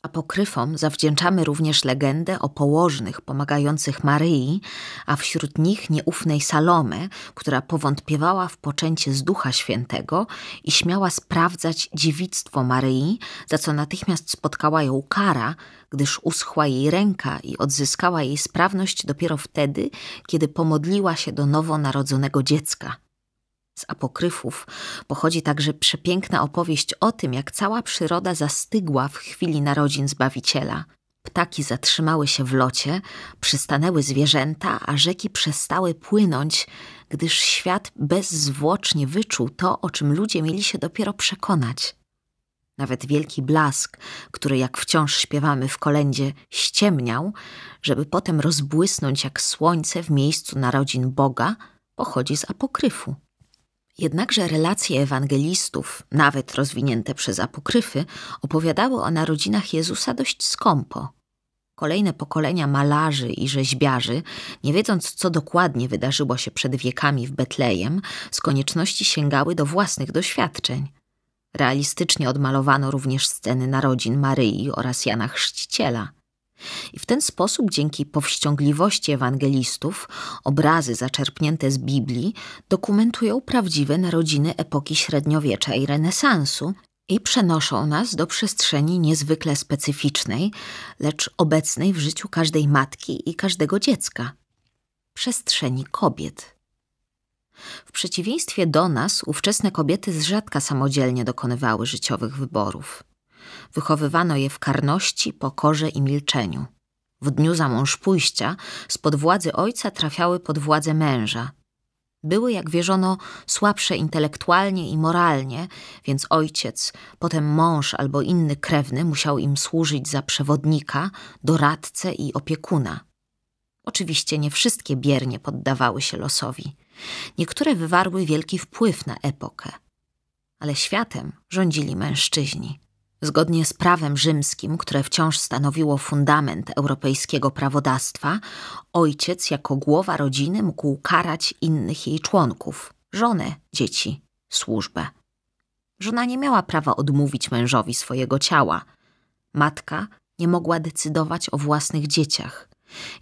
Apokryfom zawdzięczamy również legendę o położnych pomagających Maryi, a wśród nich nieufnej Salome, która powątpiewała w poczęcie z Ducha Świętego i śmiała sprawdzać dziewictwo Maryi, za co natychmiast spotkała ją kara, gdyż uschła jej ręka i odzyskała jej sprawność dopiero wtedy, kiedy pomodliła się do nowonarodzonego dziecka. Z apokryfów pochodzi także przepiękna opowieść o tym, jak cała przyroda zastygła w chwili narodzin Zbawiciela. Ptaki zatrzymały się w locie, przystanęły zwierzęta, a rzeki przestały płynąć, gdyż świat bezzwłocznie wyczuł to, o czym ludzie mieli się dopiero przekonać. Nawet wielki blask, który jak wciąż śpiewamy w kolędzie, ściemniał, żeby potem rozbłysnąć jak słońce w miejscu narodzin Boga, pochodzi z apokryfu. Jednakże relacje ewangelistów, nawet rozwinięte przez apokryfy, opowiadały o narodzinach Jezusa dość skąpo. Kolejne pokolenia malarzy i rzeźbiarzy, nie wiedząc co dokładnie wydarzyło się przed wiekami w Betlejem, z konieczności sięgały do własnych doświadczeń. Realistycznie odmalowano również sceny narodzin Maryi oraz Jana Chrzciciela – i w ten sposób, dzięki powściągliwości ewangelistów, obrazy zaczerpnięte z Biblii dokumentują prawdziwe narodziny epoki średniowiecza i renesansu i przenoszą nas do przestrzeni niezwykle specyficznej, lecz obecnej w życiu każdej matki i każdego dziecka przestrzeni kobiet. W przeciwieństwie do nas, ówczesne kobiety z rzadka samodzielnie dokonywały życiowych wyborów. Wychowywano je w karności, pokorze i milczeniu. W dniu za mąż pójścia spod władzy ojca trafiały pod władzę męża. Były, jak wierzono, słabsze intelektualnie i moralnie, więc ojciec, potem mąż albo inny krewny musiał im służyć za przewodnika, doradcę i opiekuna. Oczywiście nie wszystkie biernie poddawały się losowi. Niektóre wywarły wielki wpływ na epokę. Ale światem rządzili mężczyźni. Zgodnie z prawem rzymskim, które wciąż stanowiło fundament europejskiego prawodawstwa, ojciec jako głowa rodziny mógł karać innych jej członków żonę, dzieci, służbę. Żona nie miała prawa odmówić mężowi swojego ciała. Matka nie mogła decydować o własnych dzieciach.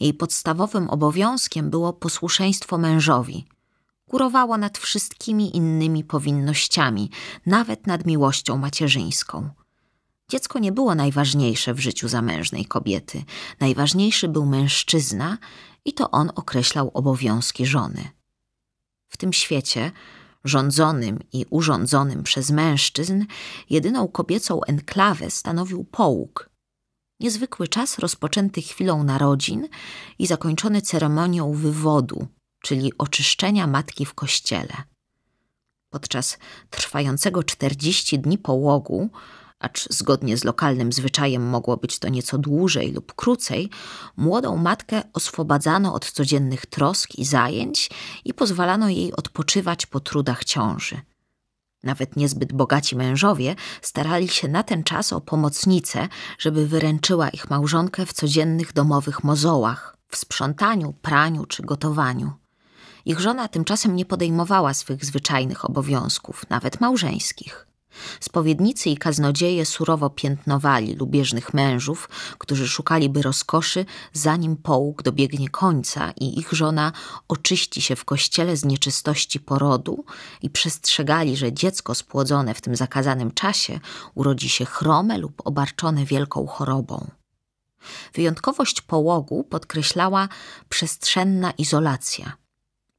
Jej podstawowym obowiązkiem było posłuszeństwo mężowi. Górowało nad wszystkimi innymi powinnościami, nawet nad miłością macierzyńską. Dziecko nie było najważniejsze w życiu zamężnej kobiety. Najważniejszy był mężczyzna i to on określał obowiązki żony. W tym świecie, rządzonym i urządzonym przez mężczyzn, jedyną kobiecą enklawę stanowił połóg. Niezwykły czas rozpoczęty chwilą narodzin i zakończony ceremonią wywodu, czyli oczyszczenia matki w kościele. Podczas trwającego czterdzieści dni połogu acz zgodnie z lokalnym zwyczajem mogło być to nieco dłużej lub krócej, młodą matkę oswobadzano od codziennych trosk i zajęć i pozwalano jej odpoczywać po trudach ciąży. Nawet niezbyt bogaci mężowie starali się na ten czas o pomocnicę, żeby wyręczyła ich małżonkę w codziennych domowych mozołach, w sprzątaniu, praniu czy gotowaniu. Ich żona tymczasem nie podejmowała swych zwyczajnych obowiązków, nawet małżeńskich. Spowiednicy i kaznodzieje surowo piętnowali lubieżnych mężów, którzy szukaliby rozkoszy, zanim połóg dobiegnie końca i ich żona oczyści się w kościele z nieczystości porodu i przestrzegali, że dziecko spłodzone w tym zakazanym czasie urodzi się chrome lub obarczone wielką chorobą. Wyjątkowość połogu podkreślała przestrzenna izolacja –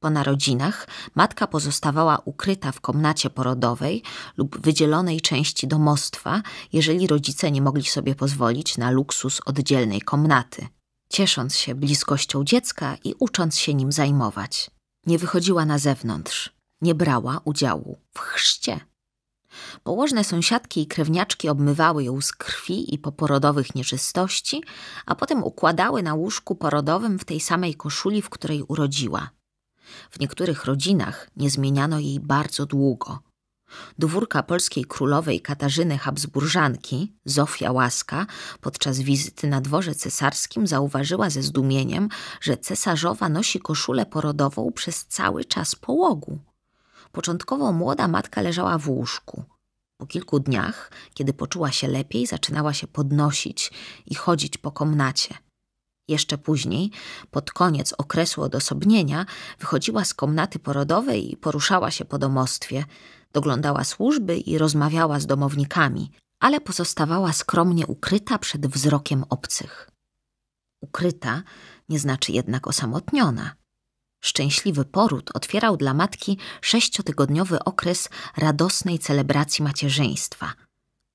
po narodzinach matka pozostawała ukryta w komnacie porodowej lub wydzielonej części domostwa, jeżeli rodzice nie mogli sobie pozwolić na luksus oddzielnej komnaty, ciesząc się bliskością dziecka i ucząc się nim zajmować. Nie wychodziła na zewnątrz, nie brała udziału w chrzcie. Położne sąsiadki i krewniaczki obmywały ją z krwi i poporodowych nieczystości, a potem układały na łóżku porodowym w tej samej koszuli, w której urodziła. W niektórych rodzinach nie zmieniano jej bardzo długo. Dwórka polskiej królowej Katarzyny Habsburżanki, Zofia Łaska, podczas wizyty na dworze cesarskim zauważyła ze zdumieniem, że cesarzowa nosi koszulę porodową przez cały czas połogu. Początkowo młoda matka leżała w łóżku. Po kilku dniach, kiedy poczuła się lepiej, zaczynała się podnosić i chodzić po komnacie. Jeszcze później, pod koniec okresu odosobnienia, wychodziła z komnaty porodowej i poruszała się po domostwie, doglądała służby i rozmawiała z domownikami, ale pozostawała skromnie ukryta przed wzrokiem obcych. Ukryta nie znaczy jednak osamotniona. Szczęśliwy poród otwierał dla matki sześciotygodniowy okres radosnej celebracji macierzyństwa.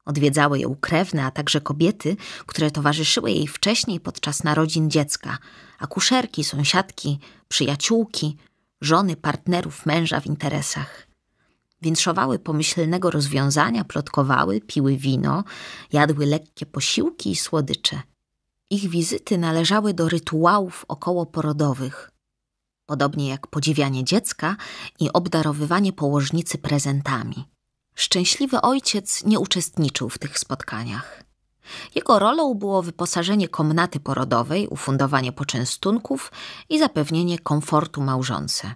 Odwiedzały ją krewne, a także kobiety, które towarzyszyły jej wcześniej podczas narodzin dziecka, akuszerki, sąsiadki, przyjaciółki, żony partnerów męża w interesach. Winszowały pomyślnego rozwiązania, plotkowały, piły wino, jadły lekkie posiłki i słodycze. Ich wizyty należały do rytuałów okołoporodowych – podobnie jak podziwianie dziecka i obdarowywanie położnicy prezentami. Szczęśliwy ojciec nie uczestniczył w tych spotkaniach. Jego rolą było wyposażenie komnaty porodowej, ufundowanie poczęstunków i zapewnienie komfortu małżonce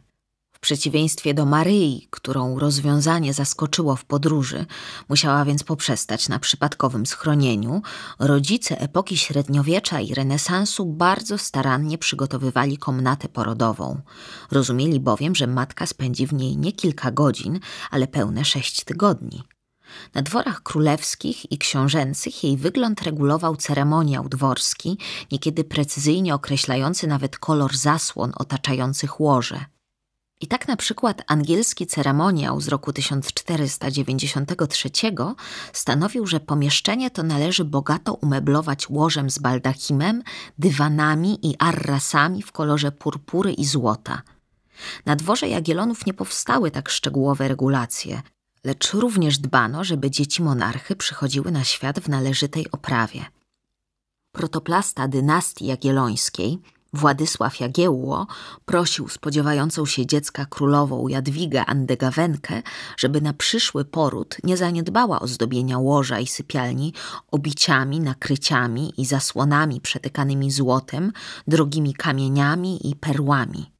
przeciwieństwie do Maryi, którą rozwiązanie zaskoczyło w podróży, musiała więc poprzestać na przypadkowym schronieniu, rodzice epoki średniowiecza i renesansu bardzo starannie przygotowywali komnatę porodową. Rozumieli bowiem, że matka spędzi w niej nie kilka godzin, ale pełne sześć tygodni. Na dworach królewskich i książęcych jej wygląd regulował ceremoniał dworski, niekiedy precyzyjnie określający nawet kolor zasłon otaczających łoże. I tak na przykład angielski ceremoniał z roku 1493 stanowił, że pomieszczenie to należy bogato umeblować łożem z baldachimem, dywanami i arrasami w kolorze purpury i złota. Na dworze Jagielonów nie powstały tak szczegółowe regulacje, lecz również dbano, żeby dzieci monarchy przychodziły na świat w należytej oprawie. Protoplasta dynastii jagiellońskiej – Władysław Jagiełło prosił spodziewającą się dziecka królową Jadwigę Andegawenkę, żeby na przyszły poród nie zaniedbała ozdobienia łoża i sypialni obiciami, nakryciami i zasłonami przetykanymi złotem, drogimi kamieniami i perłami.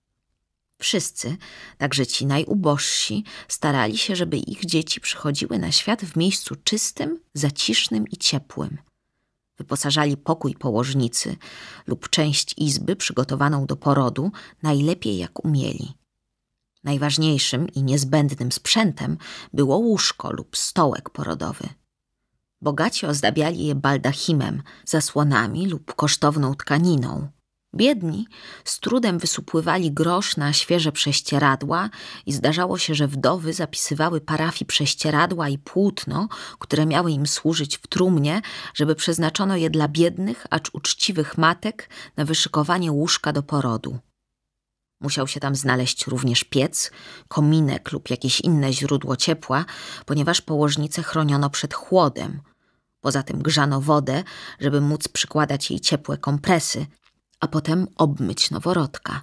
Wszyscy, także ci najubożsi, starali się, żeby ich dzieci przychodziły na świat w miejscu czystym, zacisznym i ciepłym – Wyposażali pokój położnicy lub część izby przygotowaną do porodu najlepiej jak umieli. Najważniejszym i niezbędnym sprzętem było łóżko lub stołek porodowy. Bogaci ozdabiali je baldachimem, zasłonami lub kosztowną tkaniną – Biedni z trudem wysupływali grosz na świeże prześcieradła i zdarzało się, że wdowy zapisywały parafii prześcieradła i płótno, które miały im służyć w trumnie, żeby przeznaczono je dla biednych, acz uczciwych matek na wyszykowanie łóżka do porodu. Musiał się tam znaleźć również piec, kominek lub jakieś inne źródło ciepła, ponieważ położnicę chroniono przed chłodem. Poza tym grzano wodę, żeby móc przykładać jej ciepłe kompresy – a potem obmyć noworodka.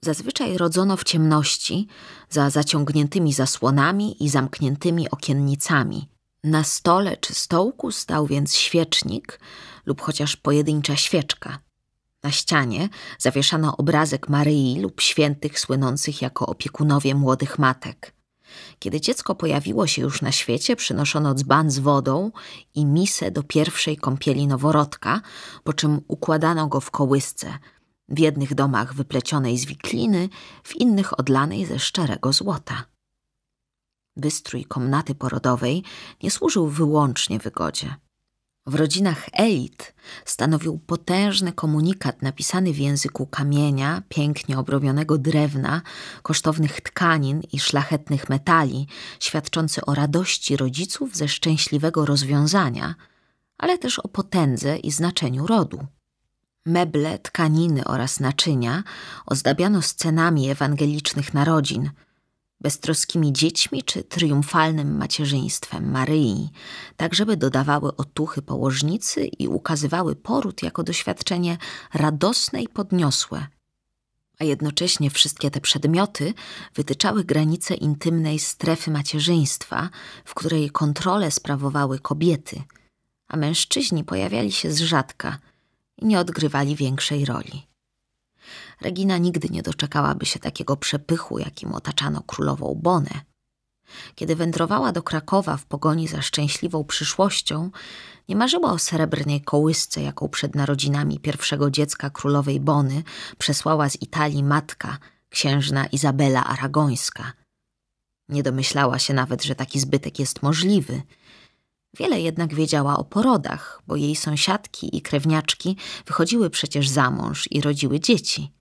Zazwyczaj rodzono w ciemności, za zaciągniętymi zasłonami i zamkniętymi okiennicami. Na stole czy stołku stał więc świecznik lub chociaż pojedyncza świeczka. Na ścianie zawieszano obrazek Maryi lub świętych słynących jako opiekunowie młodych matek. Kiedy dziecko pojawiło się już na świecie, przynoszono dzban z wodą i misę do pierwszej kąpieli noworodka, po czym układano go w kołysce, w jednych domach wyplecionej z wikliny, w innych odlanej ze szczerego złota. Wystrój komnaty porodowej nie służył wyłącznie wygodzie. W rodzinach elit stanowił potężny komunikat napisany w języku kamienia, pięknie obrobionego drewna, kosztownych tkanin i szlachetnych metali, świadczący o radości rodziców ze szczęśliwego rozwiązania, ale też o potędze i znaczeniu rodu. Meble, tkaniny oraz naczynia ozdabiano scenami ewangelicznych narodzin – beztroskimi dziećmi czy triumfalnym macierzyństwem Maryi, tak żeby dodawały otuchy położnicy i ukazywały poród jako doświadczenie radosne i podniosłe. A jednocześnie wszystkie te przedmioty wytyczały granice intymnej strefy macierzyństwa, w której kontrolę sprawowały kobiety, a mężczyźni pojawiali się z rzadka i nie odgrywali większej roli. Regina nigdy nie doczekałaby się takiego przepychu, jakim otaczano królową Bonę. Kiedy wędrowała do Krakowa w pogoni za szczęśliwą przyszłością, nie marzyła o srebrnej kołysce, jaką przed narodzinami pierwszego dziecka królowej Bony przesłała z Italii matka, księżna Izabela Aragońska. Nie domyślała się nawet, że taki zbytek jest możliwy. Wiele jednak wiedziała o porodach, bo jej sąsiadki i krewniaczki wychodziły przecież za mąż i rodziły dzieci.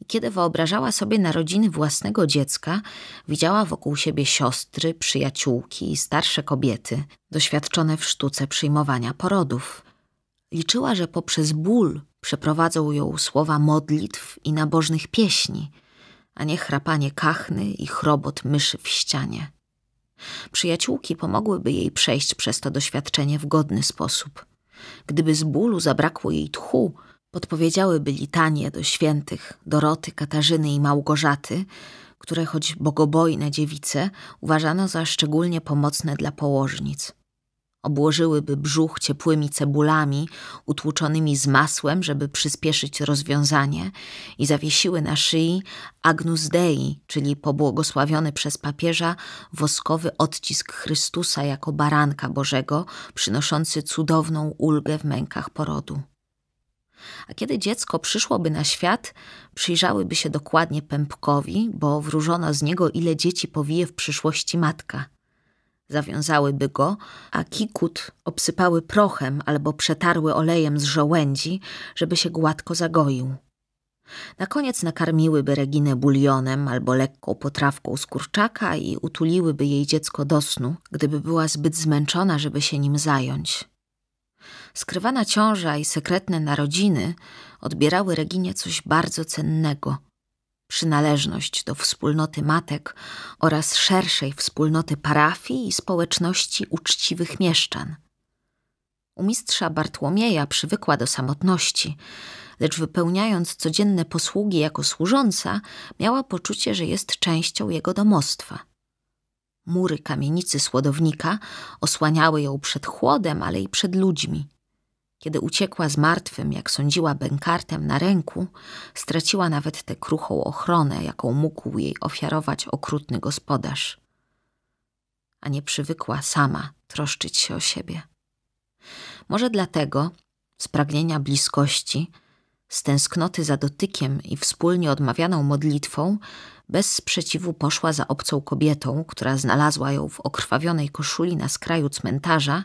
I kiedy wyobrażała sobie narodziny własnego dziecka, widziała wokół siebie siostry, przyjaciółki i starsze kobiety, doświadczone w sztuce przyjmowania porodów. Liczyła, że poprzez ból przeprowadzą ją słowa modlitw i nabożnych pieśni, a nie chrapanie kachny i chrobot myszy w ścianie. Przyjaciółki pomogłyby jej przejść przez to doświadczenie w godny sposób. Gdyby z bólu zabrakło jej tchu, podpowiedziałyby litanie do świętych Doroty, Katarzyny i Małgorzaty, które choć bogobojne dziewice uważano za szczególnie pomocne dla położnic. Obłożyłyby brzuch ciepłymi cebulami, utłuczonymi z masłem, żeby przyspieszyć rozwiązanie i zawiesiły na szyi Agnus Dei, czyli pobłogosławiony przez papieża woskowy odcisk Chrystusa jako baranka Bożego, przynoszący cudowną ulgę w mękach porodu. A kiedy dziecko przyszłoby na świat, przyjrzałyby się dokładnie pępkowi, bo wróżono z niego, ile dzieci powije w przyszłości matka. Zawiązałyby go, a kikut obsypały prochem albo przetarły olejem z żołędzi, żeby się gładko zagoił. Na koniec nakarmiłyby Reginę bulionem albo lekką potrawką z kurczaka i utuliłyby jej dziecko do snu, gdyby była zbyt zmęczona, żeby się nim zająć. Skrywana ciąża i sekretne narodziny odbierały Reginie coś bardzo cennego. Przynależność do wspólnoty matek oraz szerszej wspólnoty parafii i społeczności uczciwych mieszczan. U mistrza Bartłomieja przywykła do samotności, lecz wypełniając codzienne posługi jako służąca, miała poczucie, że jest częścią jego domostwa. Mury kamienicy słodownika osłaniały ją przed chłodem, ale i przed ludźmi. Kiedy uciekła z martwym, jak sądziła, bękartem na ręku, straciła nawet tę kruchą ochronę, jaką mógł jej ofiarować okrutny gospodarz. A nie przywykła sama troszczyć się o siebie. Może dlatego, z pragnienia bliskości, z tęsknoty za dotykiem i wspólnie odmawianą modlitwą, bez sprzeciwu poszła za obcą kobietą, która znalazła ją w okrwawionej koszuli na skraju cmentarza,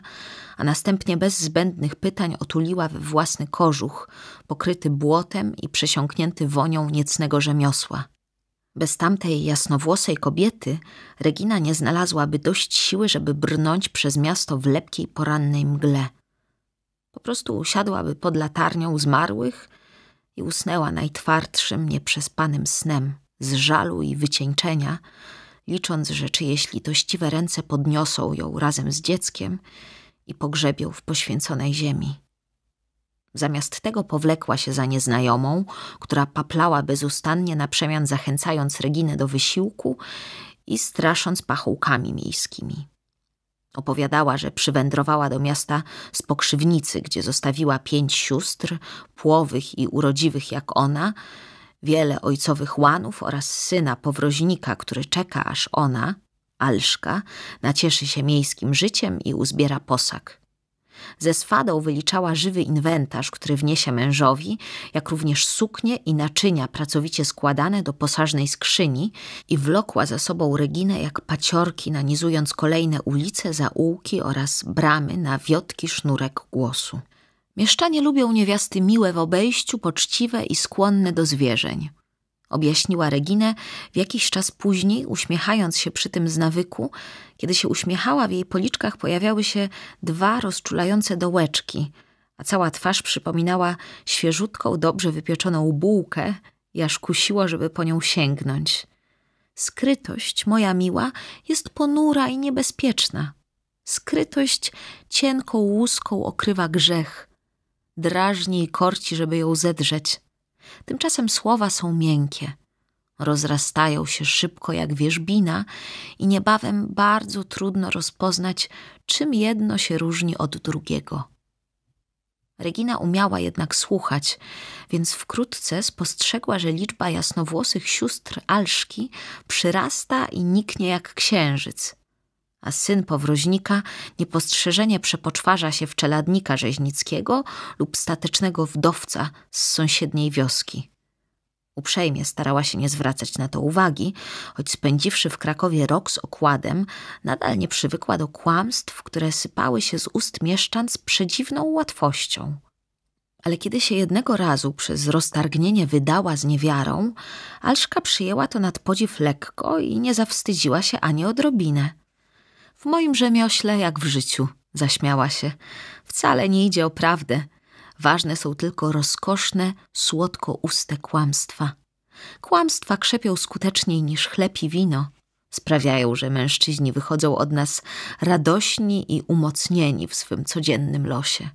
a następnie bez zbędnych pytań otuliła we własny kożuch, pokryty błotem i przesiąknięty wonią niecnego rzemiosła. Bez tamtej jasnowłosej kobiety Regina nie znalazłaby dość siły, żeby brnąć przez miasto w lepkiej porannej mgle. Po prostu usiadłaby pod latarnią zmarłych i usnęła najtwardszym, nieprzespanym snem z żalu i wycieńczenia, licząc, że czyjeś litościwe ręce podniosą ją razem z dzieckiem i pogrzebią w poświęconej ziemi. Zamiast tego powlekła się za nieznajomą, która paplała bezustannie na przemian zachęcając Reginę do wysiłku i strasząc pachołkami miejskimi. Opowiadała, że przywędrowała do miasta z pokrzywnicy, gdzie zostawiła pięć sióstr, płowych i urodziwych jak ona, wiele ojcowych łanów oraz syna powroźnika, który czeka, aż ona, Alszka, nacieszy się miejskim życiem i uzbiera posag. Ze swadą wyliczała żywy inwentarz, który wniesie mężowi, jak również suknie i naczynia pracowicie składane do posażnej skrzyni i wlokła za sobą Reginę jak paciorki, nanizując kolejne ulice, zaułki oraz bramy na wiotki sznurek głosu. Mieszczanie lubią niewiasty miłe w obejściu, poczciwe i skłonne do zwierzeń. Objaśniła Reginę w jakiś czas później, uśmiechając się przy tym z nawyku. Kiedy się uśmiechała, w jej policzkach pojawiały się dwa rozczulające dołeczki, a cała twarz przypominała świeżutką, dobrze wypieczoną bułkę i aż kusiło, żeby po nią sięgnąć. Skrytość, moja miła, jest ponura i niebezpieczna. Skrytość cienką łuską okrywa grzech – drażni i korci, żeby ją zedrzeć. Tymczasem słowa są miękkie, rozrastają się szybko jak wierzbina i niebawem bardzo trudno rozpoznać, czym jedno się różni od drugiego. Regina umiała jednak słuchać, więc wkrótce spostrzegła, że liczba jasnowłosych sióstr Alszki przyrasta i niknie jak księżyc. A syn powroźnika niepostrzeżenie przepoczwarza się w czeladnika rzeźnickiego lub statecznego wdowca z sąsiedniej wioski. Uprzejmie starała się nie zwracać na to uwagi, choć spędziwszy w Krakowie rok z okładem, nadal nie przywykła do kłamstw, które sypały się z ust mieszczan z przedziwną łatwością. Ale kiedy się jednego razu przez roztargnienie wydała z niewiarą, Alszka przyjęła to nad podziw lekko i nie zawstydziła się ani odrobinę. W moim rzemiośle jak w życiu, zaśmiała się. Wcale nie idzie o prawdę – Ważne są tylko rozkoszne, słodko-uste kłamstwa. Kłamstwa krzepią skuteczniej niż chleb i wino. Sprawiają, że mężczyźni wychodzą od nas radośni i umocnieni w swym codziennym losie.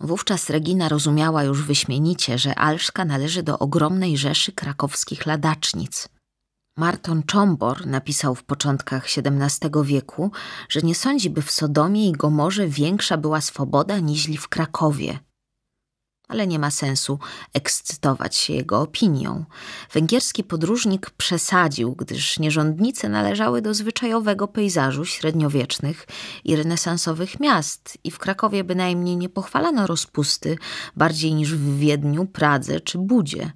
Wówczas Regina rozumiała już wyśmienicie, że Alszka należy do ogromnej rzeszy krakowskich ladacznic. Marton Czombor napisał w początkach XVII wieku, że nie sądzi, by w Sodomie i Gomorze większa była swoboda niźli w Krakowie ale nie ma sensu ekscytować się jego opinią. Węgierski podróżnik przesadził, gdyż nierządnice należały do zwyczajowego pejzażu średniowiecznych i renesansowych miast i w Krakowie bynajmniej nie pochwalano rozpusty bardziej niż w Wiedniu, Pradze czy Budzie.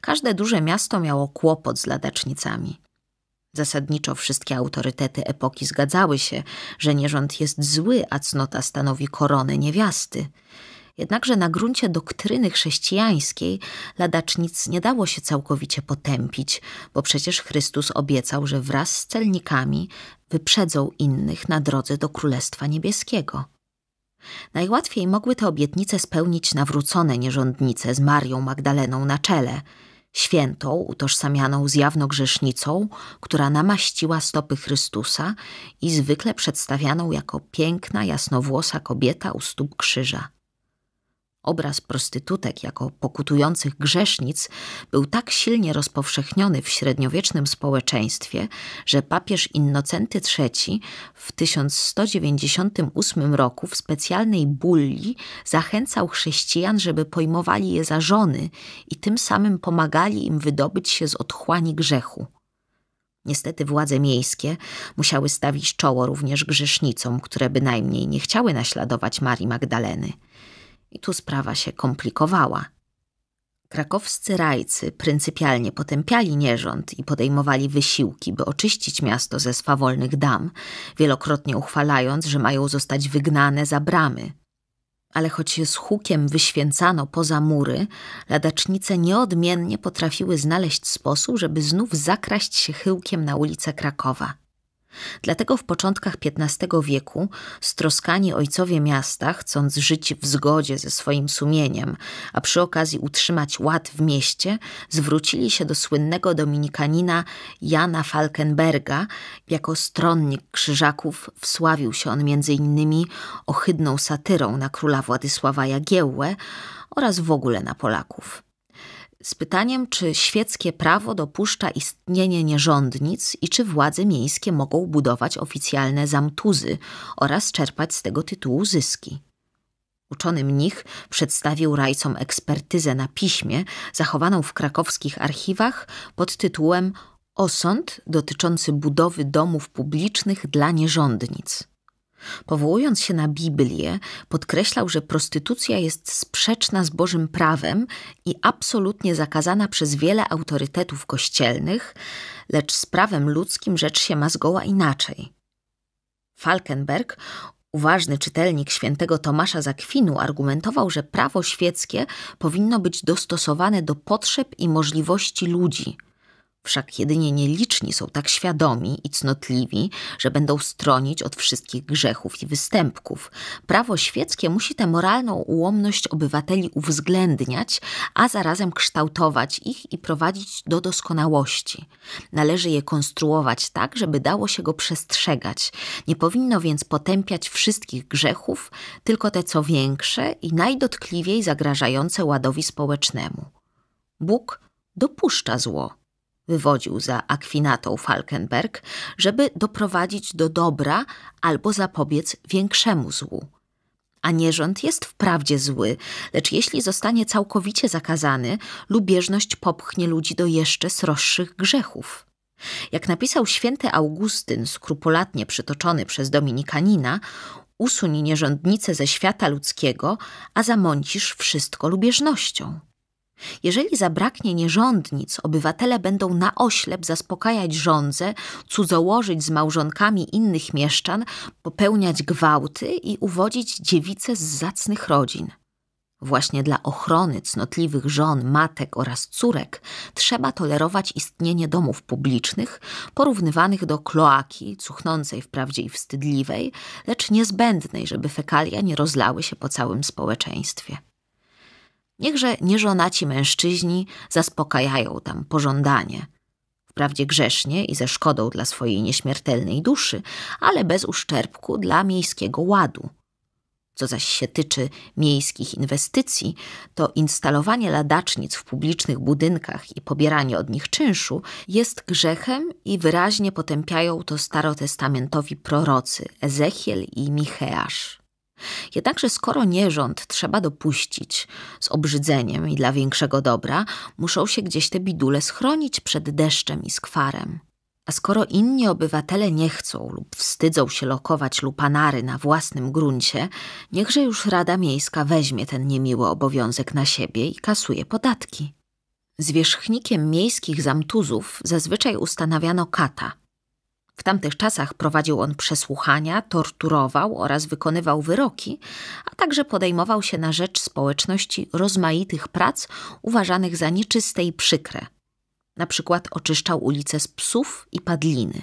Każde duże miasto miało kłopot z ladacznicami. Zasadniczo wszystkie autorytety epoki zgadzały się, że nierząd jest zły, a cnota stanowi koronę niewiasty – Jednakże na gruncie doktryny chrześcijańskiej ladacznic nie dało się całkowicie potępić, bo przecież Chrystus obiecał, że wraz z celnikami wyprzedzą innych na drodze do Królestwa Niebieskiego. Najłatwiej mogły te obietnice spełnić nawrócone nierządnice z Marią Magdaleną na czele, świętą utożsamianą z jawną grzesznicą, która namaściła stopy Chrystusa i zwykle przedstawianą jako piękna, jasnowłosa kobieta u stóp krzyża. Obraz prostytutek jako pokutujących grzesznic był tak silnie rozpowszechniony w średniowiecznym społeczeństwie, że papież Innocenty III w 1198 roku w specjalnej bulli zachęcał chrześcijan, żeby pojmowali je za żony i tym samym pomagali im wydobyć się z otchłani grzechu. Niestety władze miejskie musiały stawić czoło również grzesznicom, które bynajmniej nie chciały naśladować Marii Magdaleny – i tu sprawa się komplikowała. Krakowscy rajcy pryncypialnie potępiali nierząd i podejmowali wysiłki, by oczyścić miasto ze swawolnych dam, wielokrotnie uchwalając, że mają zostać wygnane za bramy. Ale choć z hukiem wyświęcano poza mury, ladacznice nieodmiennie potrafiły znaleźć sposób, żeby znów zakraść się chyłkiem na ulicę Krakowa. Dlatego w początkach XV wieku stroskani ojcowie miasta, chcąc żyć w zgodzie ze swoim sumieniem, a przy okazji utrzymać ład w mieście, zwrócili się do słynnego dominikanina Jana Falkenberga. Jako stronnik krzyżaków wsławił się on między innymi ohydną satyrą na króla Władysława Jagiełłę oraz w ogóle na Polaków z pytaniem, czy świeckie prawo dopuszcza istnienie nierządnic i czy władze miejskie mogą budować oficjalne zamtuzy oraz czerpać z tego tytułu zyski. Uczony mnich przedstawił rajcom ekspertyzę na piśmie zachowaną w krakowskich archiwach pod tytułem Osąd dotyczący budowy domów publicznych dla nierządnic. Powołując się na Biblię, podkreślał, że prostytucja jest sprzeczna z Bożym prawem i absolutnie zakazana przez wiele autorytetów kościelnych, lecz z prawem ludzkim rzecz się ma zgoła inaczej. Falkenberg, uważny czytelnik świętego Tomasza Zakwinu, argumentował, że prawo świeckie powinno być dostosowane do potrzeb i możliwości ludzi – Wszak jedynie nieliczni są tak świadomi i cnotliwi, że będą stronić od wszystkich grzechów i występków. Prawo świeckie musi tę moralną ułomność obywateli uwzględniać, a zarazem kształtować ich i prowadzić do doskonałości. Należy je konstruować tak, żeby dało się go przestrzegać. Nie powinno więc potępiać wszystkich grzechów, tylko te co większe i najdotkliwiej zagrażające ładowi społecznemu. Bóg dopuszcza zło wywodził za Akwinatą Falkenberg, żeby doprowadzić do dobra albo zapobiec większemu złu. A nierząd jest wprawdzie zły, lecz jeśli zostanie całkowicie zakazany, lubieżność popchnie ludzi do jeszcze sroższych grzechów. Jak napisał święty Augustyn, skrupulatnie przytoczony przez Dominikanina, usuń nierządnicę ze świata ludzkiego, a zamącisz wszystko lubieżnością. Jeżeli zabraknie nierządnic, obywatele będą na oślep zaspokajać żądze, cudzołożyć z małżonkami innych mieszczan, popełniać gwałty i uwodzić dziewice z zacnych rodzin. Właśnie dla ochrony cnotliwych żon, matek oraz córek trzeba tolerować istnienie domów publicznych, porównywanych do kloaki, cuchnącej wprawdzie i wstydliwej, lecz niezbędnej, żeby fekalia nie rozlały się po całym społeczeństwie. Niechże nieżonaci mężczyźni zaspokajają tam pożądanie. Wprawdzie grzesznie i ze szkodą dla swojej nieśmiertelnej duszy, ale bez uszczerbku dla miejskiego ładu. Co zaś się tyczy miejskich inwestycji, to instalowanie ladacznic w publicznych budynkach i pobieranie od nich czynszu jest grzechem i wyraźnie potępiają to starotestamentowi prorocy Ezechiel i Micheasz. Jednakże skoro nierząd trzeba dopuścić z obrzydzeniem i dla większego dobra, muszą się gdzieś te bidule schronić przed deszczem i skwarem. A skoro inni obywatele nie chcą lub wstydzą się lokować lupanary na własnym gruncie, niechże już Rada Miejska weźmie ten niemiły obowiązek na siebie i kasuje podatki. Zwierzchnikiem miejskich zamtuzów zazwyczaj ustanawiano kata – w tamtych czasach prowadził on przesłuchania, torturował oraz wykonywał wyroki, a także podejmował się na rzecz społeczności rozmaitych prac uważanych za nieczyste i przykre. Na przykład oczyszczał ulice z psów i padliny.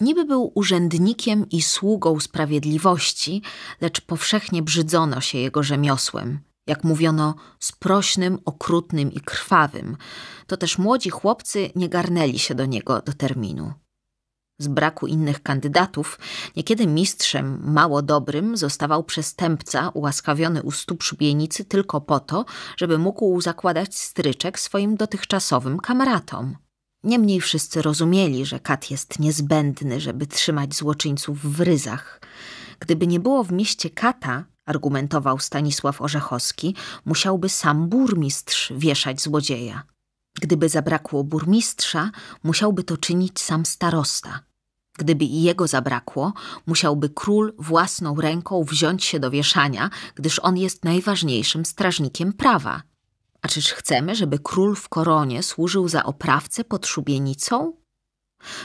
Niby był urzędnikiem i sługą sprawiedliwości, lecz powszechnie brzydzono się jego rzemiosłem. Jak mówiono, sprośnym, okrutnym i krwawym, to też młodzi chłopcy nie garnęli się do niego do terminu. Z braku innych kandydatów, niekiedy mistrzem mało dobrym zostawał przestępca ułaskawiony u stóp szubienicy tylko po to, żeby mógł zakładać stryczek swoim dotychczasowym kamratom. Niemniej wszyscy rozumieli, że kat jest niezbędny, żeby trzymać złoczyńców w ryzach. Gdyby nie było w mieście kata, argumentował Stanisław Orzechowski, musiałby sam burmistrz wieszać złodzieja. Gdyby zabrakło burmistrza, musiałby to czynić sam starosta. Gdyby i jego zabrakło, musiałby król własną ręką wziąć się do wieszania, gdyż on jest najważniejszym strażnikiem prawa. A czyż chcemy, żeby król w koronie służył za oprawcę pod szubienicą?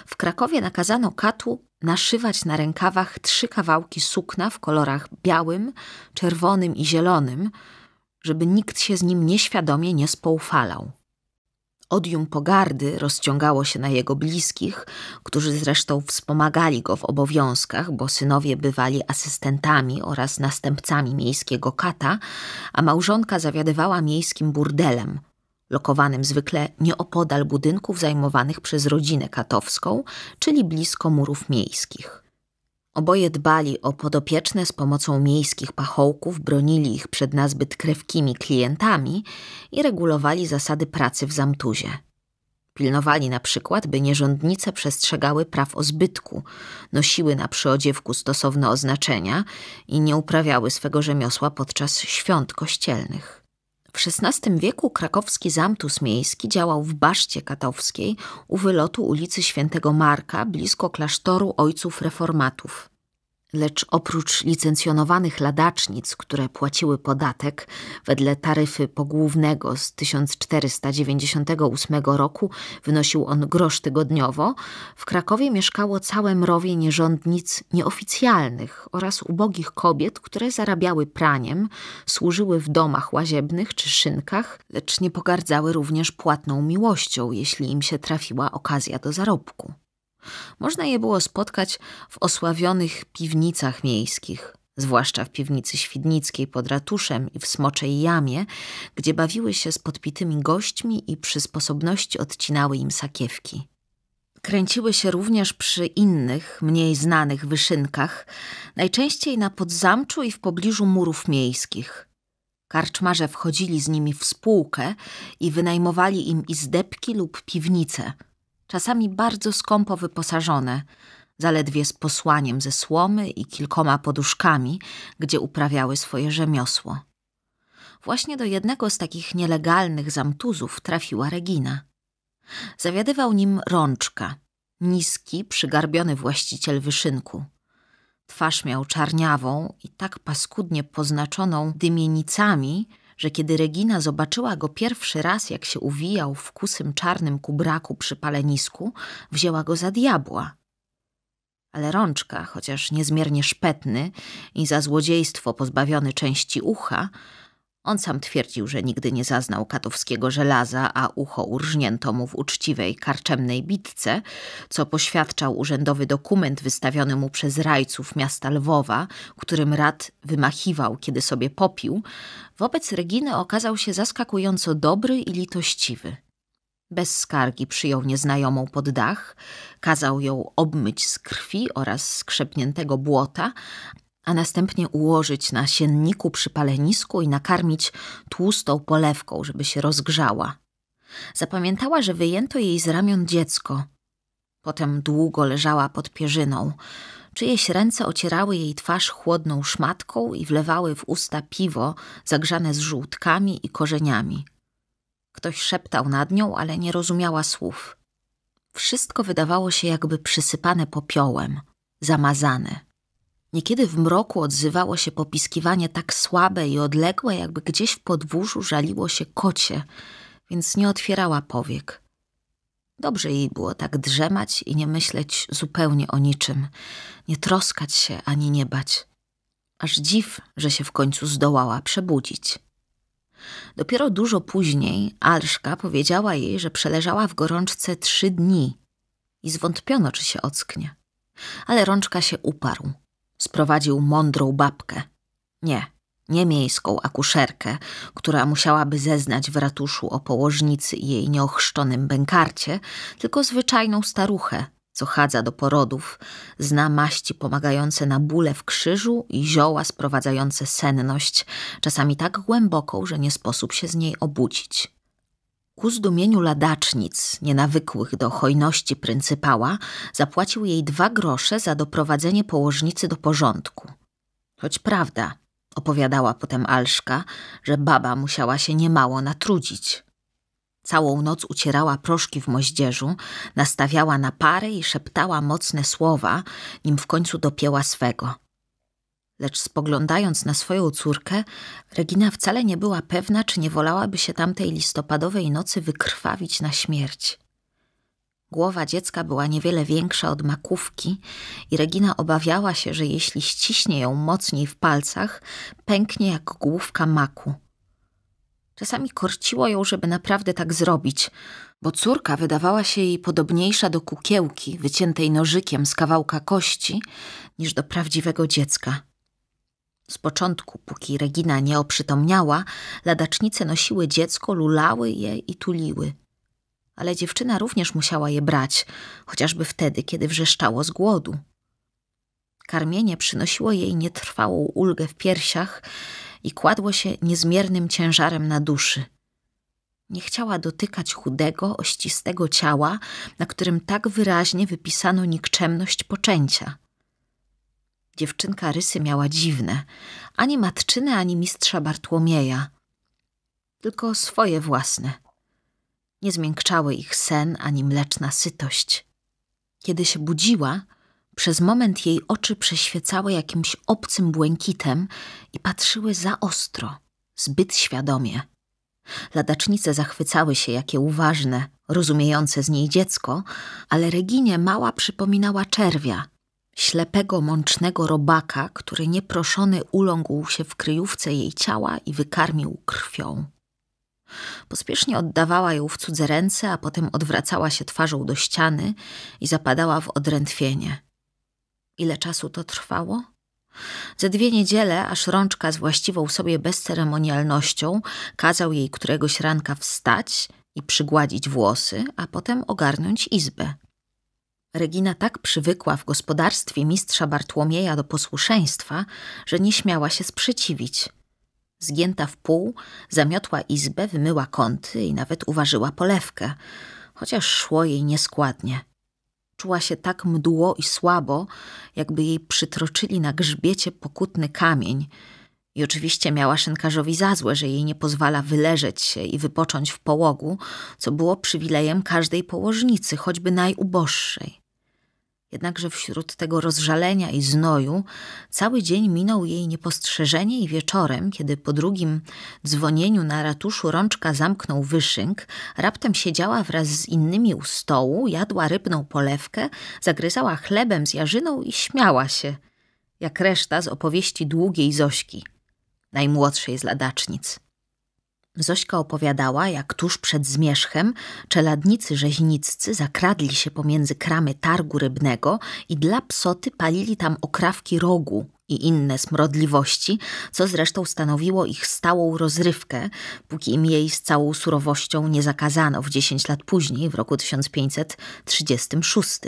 W Krakowie nakazano katu naszywać na rękawach trzy kawałki sukna w kolorach białym, czerwonym i zielonym, żeby nikt się z nim nieświadomie nie spoufalał. Odium pogardy rozciągało się na jego bliskich, którzy zresztą wspomagali go w obowiązkach, bo synowie bywali asystentami oraz następcami miejskiego kata, a małżonka zawiadywała miejskim burdelem, lokowanym zwykle nieopodal budynków zajmowanych przez rodzinę katowską, czyli blisko murów miejskich. Oboje dbali o podopieczne z pomocą miejskich pachołków, bronili ich przed nazbyt krewkimi klientami i regulowali zasady pracy w zamtuzie. Pilnowali na przykład, by nierządnice przestrzegały praw o zbytku, nosiły na przyodziewku stosowne oznaczenia i nie uprawiały swego rzemiosła podczas świąt kościelnych. W XVI wieku krakowski zamtus miejski działał w Baszcie Katowskiej u wylotu ulicy Świętego Marka blisko klasztoru ojców reformatów. Lecz oprócz licencjonowanych ladacznic, które płaciły podatek wedle taryfy pogłównego z 1498 roku, wynosił on grosz tygodniowo, w Krakowie mieszkało całe mrowie nierządnic nieoficjalnych oraz ubogich kobiet, które zarabiały praniem, służyły w domach łaziebnych czy szynkach, lecz nie pogardzały również płatną miłością, jeśli im się trafiła okazja do zarobku. Można je było spotkać w osławionych piwnicach miejskich, zwłaszcza w piwnicy świdnickiej pod ratuszem i w Smoczej Jamie, gdzie bawiły się z podpitymi gośćmi i przy sposobności odcinały im sakiewki. Kręciły się również przy innych, mniej znanych wyszynkach, najczęściej na podzamczu i w pobliżu murów miejskich. Karczmarze wchodzili z nimi w spółkę i wynajmowali im izdebki lub piwnice – czasami bardzo skąpo wyposażone, zaledwie z posłaniem ze słomy i kilkoma poduszkami, gdzie uprawiały swoje rzemiosło. Właśnie do jednego z takich nielegalnych zamtuzów trafiła Regina. Zawiadywał nim rączka, niski, przygarbiony właściciel wyszynku. Twarz miał czarniawą i tak paskudnie poznaczoną dymienicami, że kiedy Regina zobaczyła go pierwszy raz, jak się uwijał w kusym czarnym kubraku przy palenisku, wzięła go za diabła. Ale rączka, chociaż niezmiernie szpetny i za złodziejstwo pozbawiony części ucha, on sam twierdził, że nigdy nie zaznał katowskiego żelaza, a ucho urżnięto mu w uczciwej, karczemnej bitce, co poświadczał urzędowy dokument wystawiony mu przez rajców miasta Lwowa, którym rad wymachiwał, kiedy sobie popił, wobec Reginy okazał się zaskakująco dobry i litościwy. Bez skargi przyjął nieznajomą pod dach, kazał ją obmyć z krwi oraz skrzepniętego błota, a następnie ułożyć na sienniku przy palenisku i nakarmić tłustą polewką, żeby się rozgrzała. Zapamiętała, że wyjęto jej z ramion dziecko. Potem długo leżała pod pierzyną. Czyjeś ręce ocierały jej twarz chłodną szmatką i wlewały w usta piwo zagrzane z żółtkami i korzeniami. Ktoś szeptał nad nią, ale nie rozumiała słów. Wszystko wydawało się jakby przysypane popiołem, zamazane. Niekiedy w mroku odzywało się popiskiwanie tak słabe i odległe, jakby gdzieś w podwórzu żaliło się kocie, więc nie otwierała powiek. Dobrze jej było tak drzemać i nie myśleć zupełnie o niczym, nie troskać się ani nie bać. Aż dziw, że się w końcu zdołała przebudzić. Dopiero dużo później Alszka powiedziała jej, że przeleżała w gorączce trzy dni i zwątpiono, czy się ocknie. Ale rączka się uparł sprowadził mądrą babkę. Nie, nie miejską akuszerkę, która musiałaby zeznać w ratuszu o położnicy i jej nieochrzczonym bękarcie, tylko zwyczajną staruchę, co chadza do porodów, zna maści pomagające na bóle w krzyżu i zioła sprowadzające senność, czasami tak głęboką, że nie sposób się z niej obudzić. Ku zdumieniu ladacznic, nienawykłych do hojności pryncypała, zapłacił jej dwa grosze za doprowadzenie położnicy do porządku. Choć prawda, opowiadała potem Alszka, że baba musiała się niemało natrudzić. Całą noc ucierała proszki w moździerzu, nastawiała na parę i szeptała mocne słowa, nim w końcu dopięła swego – lecz spoglądając na swoją córkę, Regina wcale nie była pewna, czy nie wolałaby się tamtej listopadowej nocy wykrwawić na śmierć. Głowa dziecka była niewiele większa od makówki i Regina obawiała się, że jeśli ściśnie ją mocniej w palcach, pęknie jak główka maku. Czasami korciło ją, żeby naprawdę tak zrobić, bo córka wydawała się jej podobniejsza do kukiełki wyciętej nożykiem z kawałka kości niż do prawdziwego dziecka. Z początku, póki Regina nie oprzytomniała, ladacznice nosiły dziecko, lulały je i tuliły. Ale dziewczyna również musiała je brać, chociażby wtedy, kiedy wrzeszczało z głodu. Karmienie przynosiło jej nietrwałą ulgę w piersiach i kładło się niezmiernym ciężarem na duszy. Nie chciała dotykać chudego, ościstego ciała, na którym tak wyraźnie wypisano nikczemność poczęcia – Dziewczynka rysy miała dziwne, ani matczyny, ani mistrza Bartłomieja, tylko swoje własne. Nie zmiękczały ich sen ani mleczna sytość. Kiedy się budziła, przez moment jej oczy przeświecały jakimś obcym błękitem i patrzyły za ostro, zbyt świadomie. Ladacznice zachwycały się, jakie uważne, rozumiejące z niej dziecko, ale Reginie mała przypominała czerwia – ślepego, mącznego robaka, który nieproszony uląkł się w kryjówce jej ciała i wykarmił krwią. Pospiesznie oddawała ją w cudze ręce, a potem odwracała się twarzą do ściany i zapadała w odrętwienie. Ile czasu to trwało? Ze dwie niedziele, aż rączka z właściwą sobie bezceremonialnością kazał jej któregoś ranka wstać i przygładzić włosy, a potem ogarnąć izbę. Regina tak przywykła w gospodarstwie mistrza Bartłomieja do posłuszeństwa, że nie śmiała się sprzeciwić. Zgięta w pół, zamiotła izbę, wymyła kąty i nawet uważyła polewkę, chociaż szło jej nieskładnie. czuła się tak mdło i słabo, jakby jej przytroczyli na grzbiecie pokutny kamień. I oczywiście miała szynkarzowi za złe, że jej nie pozwala wyleżeć się i wypocząć w połogu, co było przywilejem każdej położnicy, choćby najuboższej. Jednakże wśród tego rozżalenia i znoju cały dzień minął jej niepostrzeżenie i wieczorem, kiedy po drugim dzwonieniu na ratuszu rączka zamknął wyszynk, raptem siedziała wraz z innymi u stołu, jadła rybną polewkę, zagryzała chlebem z jarzyną i śmiała się, jak reszta z opowieści długiej Zośki, najmłodszej z ladacznic. Zośka opowiadała, jak tuż przed zmierzchem czeladnicy rzeźniccy zakradli się pomiędzy kramy targu rybnego i dla psoty palili tam okrawki rogu i inne smrodliwości, co zresztą stanowiło ich stałą rozrywkę, póki im jej z całą surowością nie zakazano w dziesięć lat później, w roku 1536.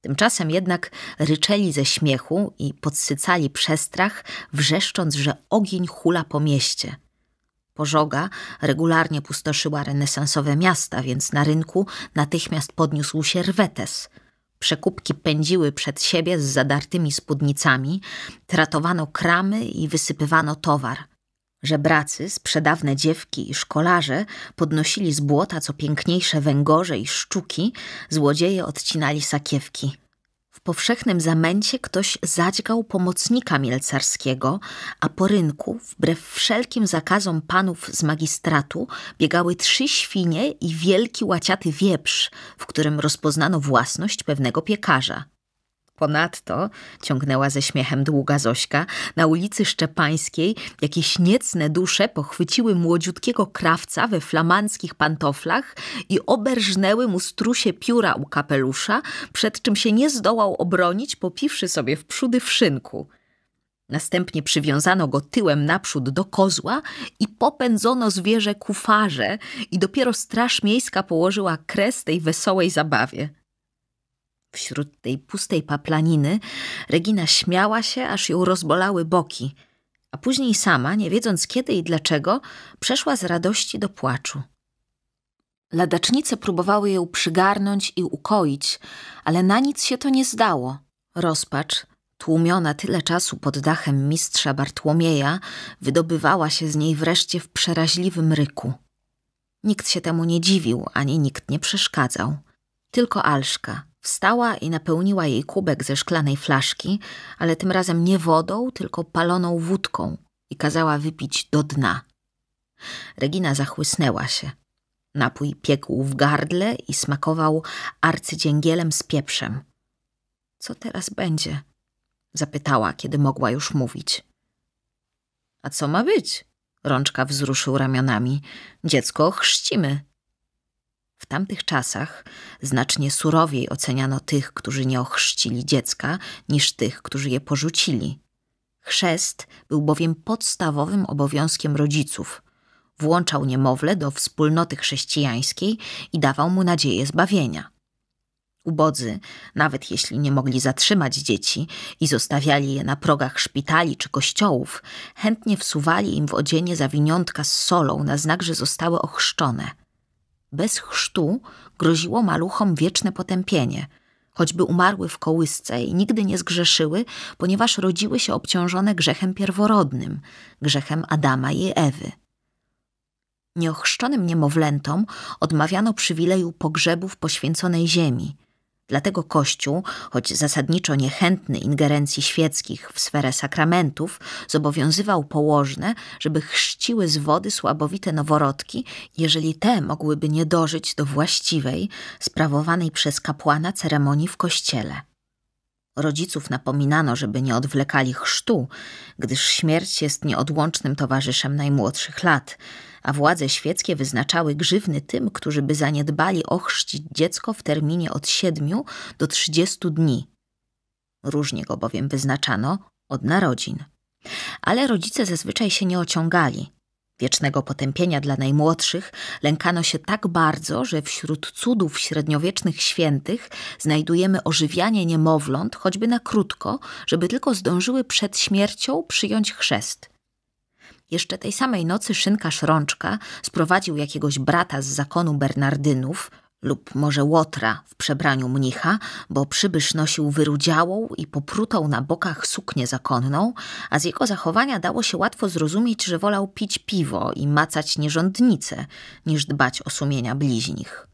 Tymczasem jednak ryczeli ze śmiechu i podsycali przestrach, wrzeszcząc, że ogień hula po mieście – Pożoga regularnie pustoszyła renesansowe miasta, więc na rynku natychmiast podniósł się rwetes. Przekupki pędziły przed siebie z zadartymi spódnicami, tratowano kramy i wysypywano towar. Żebracy, sprzedawne dziewki i szkolarze podnosili z błota co piękniejsze węgorze i szczuki, złodzieje odcinali sakiewki. W powszechnym zamęcie ktoś zadźgał pomocnika mielcarskiego, a po rynku, wbrew wszelkim zakazom panów z magistratu, biegały trzy świnie i wielki łaciaty wieprz, w którym rozpoznano własność pewnego piekarza. Ponadto, ciągnęła ze śmiechem długa Zośka, na ulicy Szczepańskiej jakieś niecne dusze pochwyciły młodziutkiego krawca we flamandzkich pantoflach i oberżnęły mu strusie pióra u kapelusza, przed czym się nie zdołał obronić, popiwszy sobie w przódy w szynku. Następnie przywiązano go tyłem naprzód do kozła i popędzono zwierzę ku farze i dopiero straż miejska położyła kres tej wesołej zabawie. Wśród tej pustej paplaniny Regina śmiała się, aż ją rozbolały boki, a później sama, nie wiedząc kiedy i dlaczego, przeszła z radości do płaczu. Ladacznice próbowały ją przygarnąć i ukoić, ale na nic się to nie zdało. Rozpacz, tłumiona tyle czasu pod dachem mistrza Bartłomieja, wydobywała się z niej wreszcie w przeraźliwym ryku. Nikt się temu nie dziwił, ani nikt nie przeszkadzał. Tylko Alszka – Wstała i napełniła jej kubek ze szklanej flaszki, ale tym razem nie wodą, tylko paloną wódką i kazała wypić do dna. Regina zachłysnęła się. Napój piekł w gardle i smakował arcydzięgielem z pieprzem. Co teraz będzie? Zapytała, kiedy mogła już mówić. A co ma być? Rączka wzruszył ramionami. Dziecko chrzcimy. Tamtych czasach znacznie surowiej oceniano tych, którzy nie ochrzcili dziecka, niż tych, którzy je porzucili. Chrzest był bowiem podstawowym obowiązkiem rodziców. Włączał niemowlę do wspólnoty chrześcijańskiej i dawał mu nadzieję zbawienia. Ubodzy, nawet jeśli nie mogli zatrzymać dzieci i zostawiali je na progach szpitali czy kościołów, chętnie wsuwali im w odzienie zawiniątka z solą na znak, że zostały ochrzczone – bez chrztu groziło maluchom wieczne potępienie, choćby umarły w kołysce i nigdy nie zgrzeszyły, ponieważ rodziły się obciążone grzechem pierworodnym, grzechem Adama i Ewy. Nieochrzczonym niemowlętom odmawiano przywileju pogrzebów poświęconej ziemi – Dlatego Kościół, choć zasadniczo niechętny ingerencji świeckich w sferę sakramentów, zobowiązywał położne, żeby chrzciły z wody słabowite noworodki, jeżeli te mogłyby nie dożyć do właściwej, sprawowanej przez kapłana ceremonii w kościele. Rodziców napominano, żeby nie odwlekali chrztu, gdyż śmierć jest nieodłącznym towarzyszem najmłodszych lat – a władze świeckie wyznaczały grzywny tym, którzy by zaniedbali ochrzcić dziecko w terminie od siedmiu do trzydziestu dni. Różnie go bowiem wyznaczano od narodzin. Ale rodzice zazwyczaj się nie ociągali. Wiecznego potępienia dla najmłodszych lękano się tak bardzo, że wśród cudów średniowiecznych świętych znajdujemy ożywianie niemowląt, choćby na krótko, żeby tylko zdążyły przed śmiercią przyjąć chrzest. Jeszcze tej samej nocy szynkarz Rączka sprowadził jakiegoś brata z zakonu Bernardynów, lub może łotra w przebraniu mnicha, bo przybysz nosił wyrudziałą i poprutą na bokach suknię zakonną, a z jego zachowania dało się łatwo zrozumieć, że wolał pić piwo i macać nierządnice, niż dbać o sumienia bliźnich.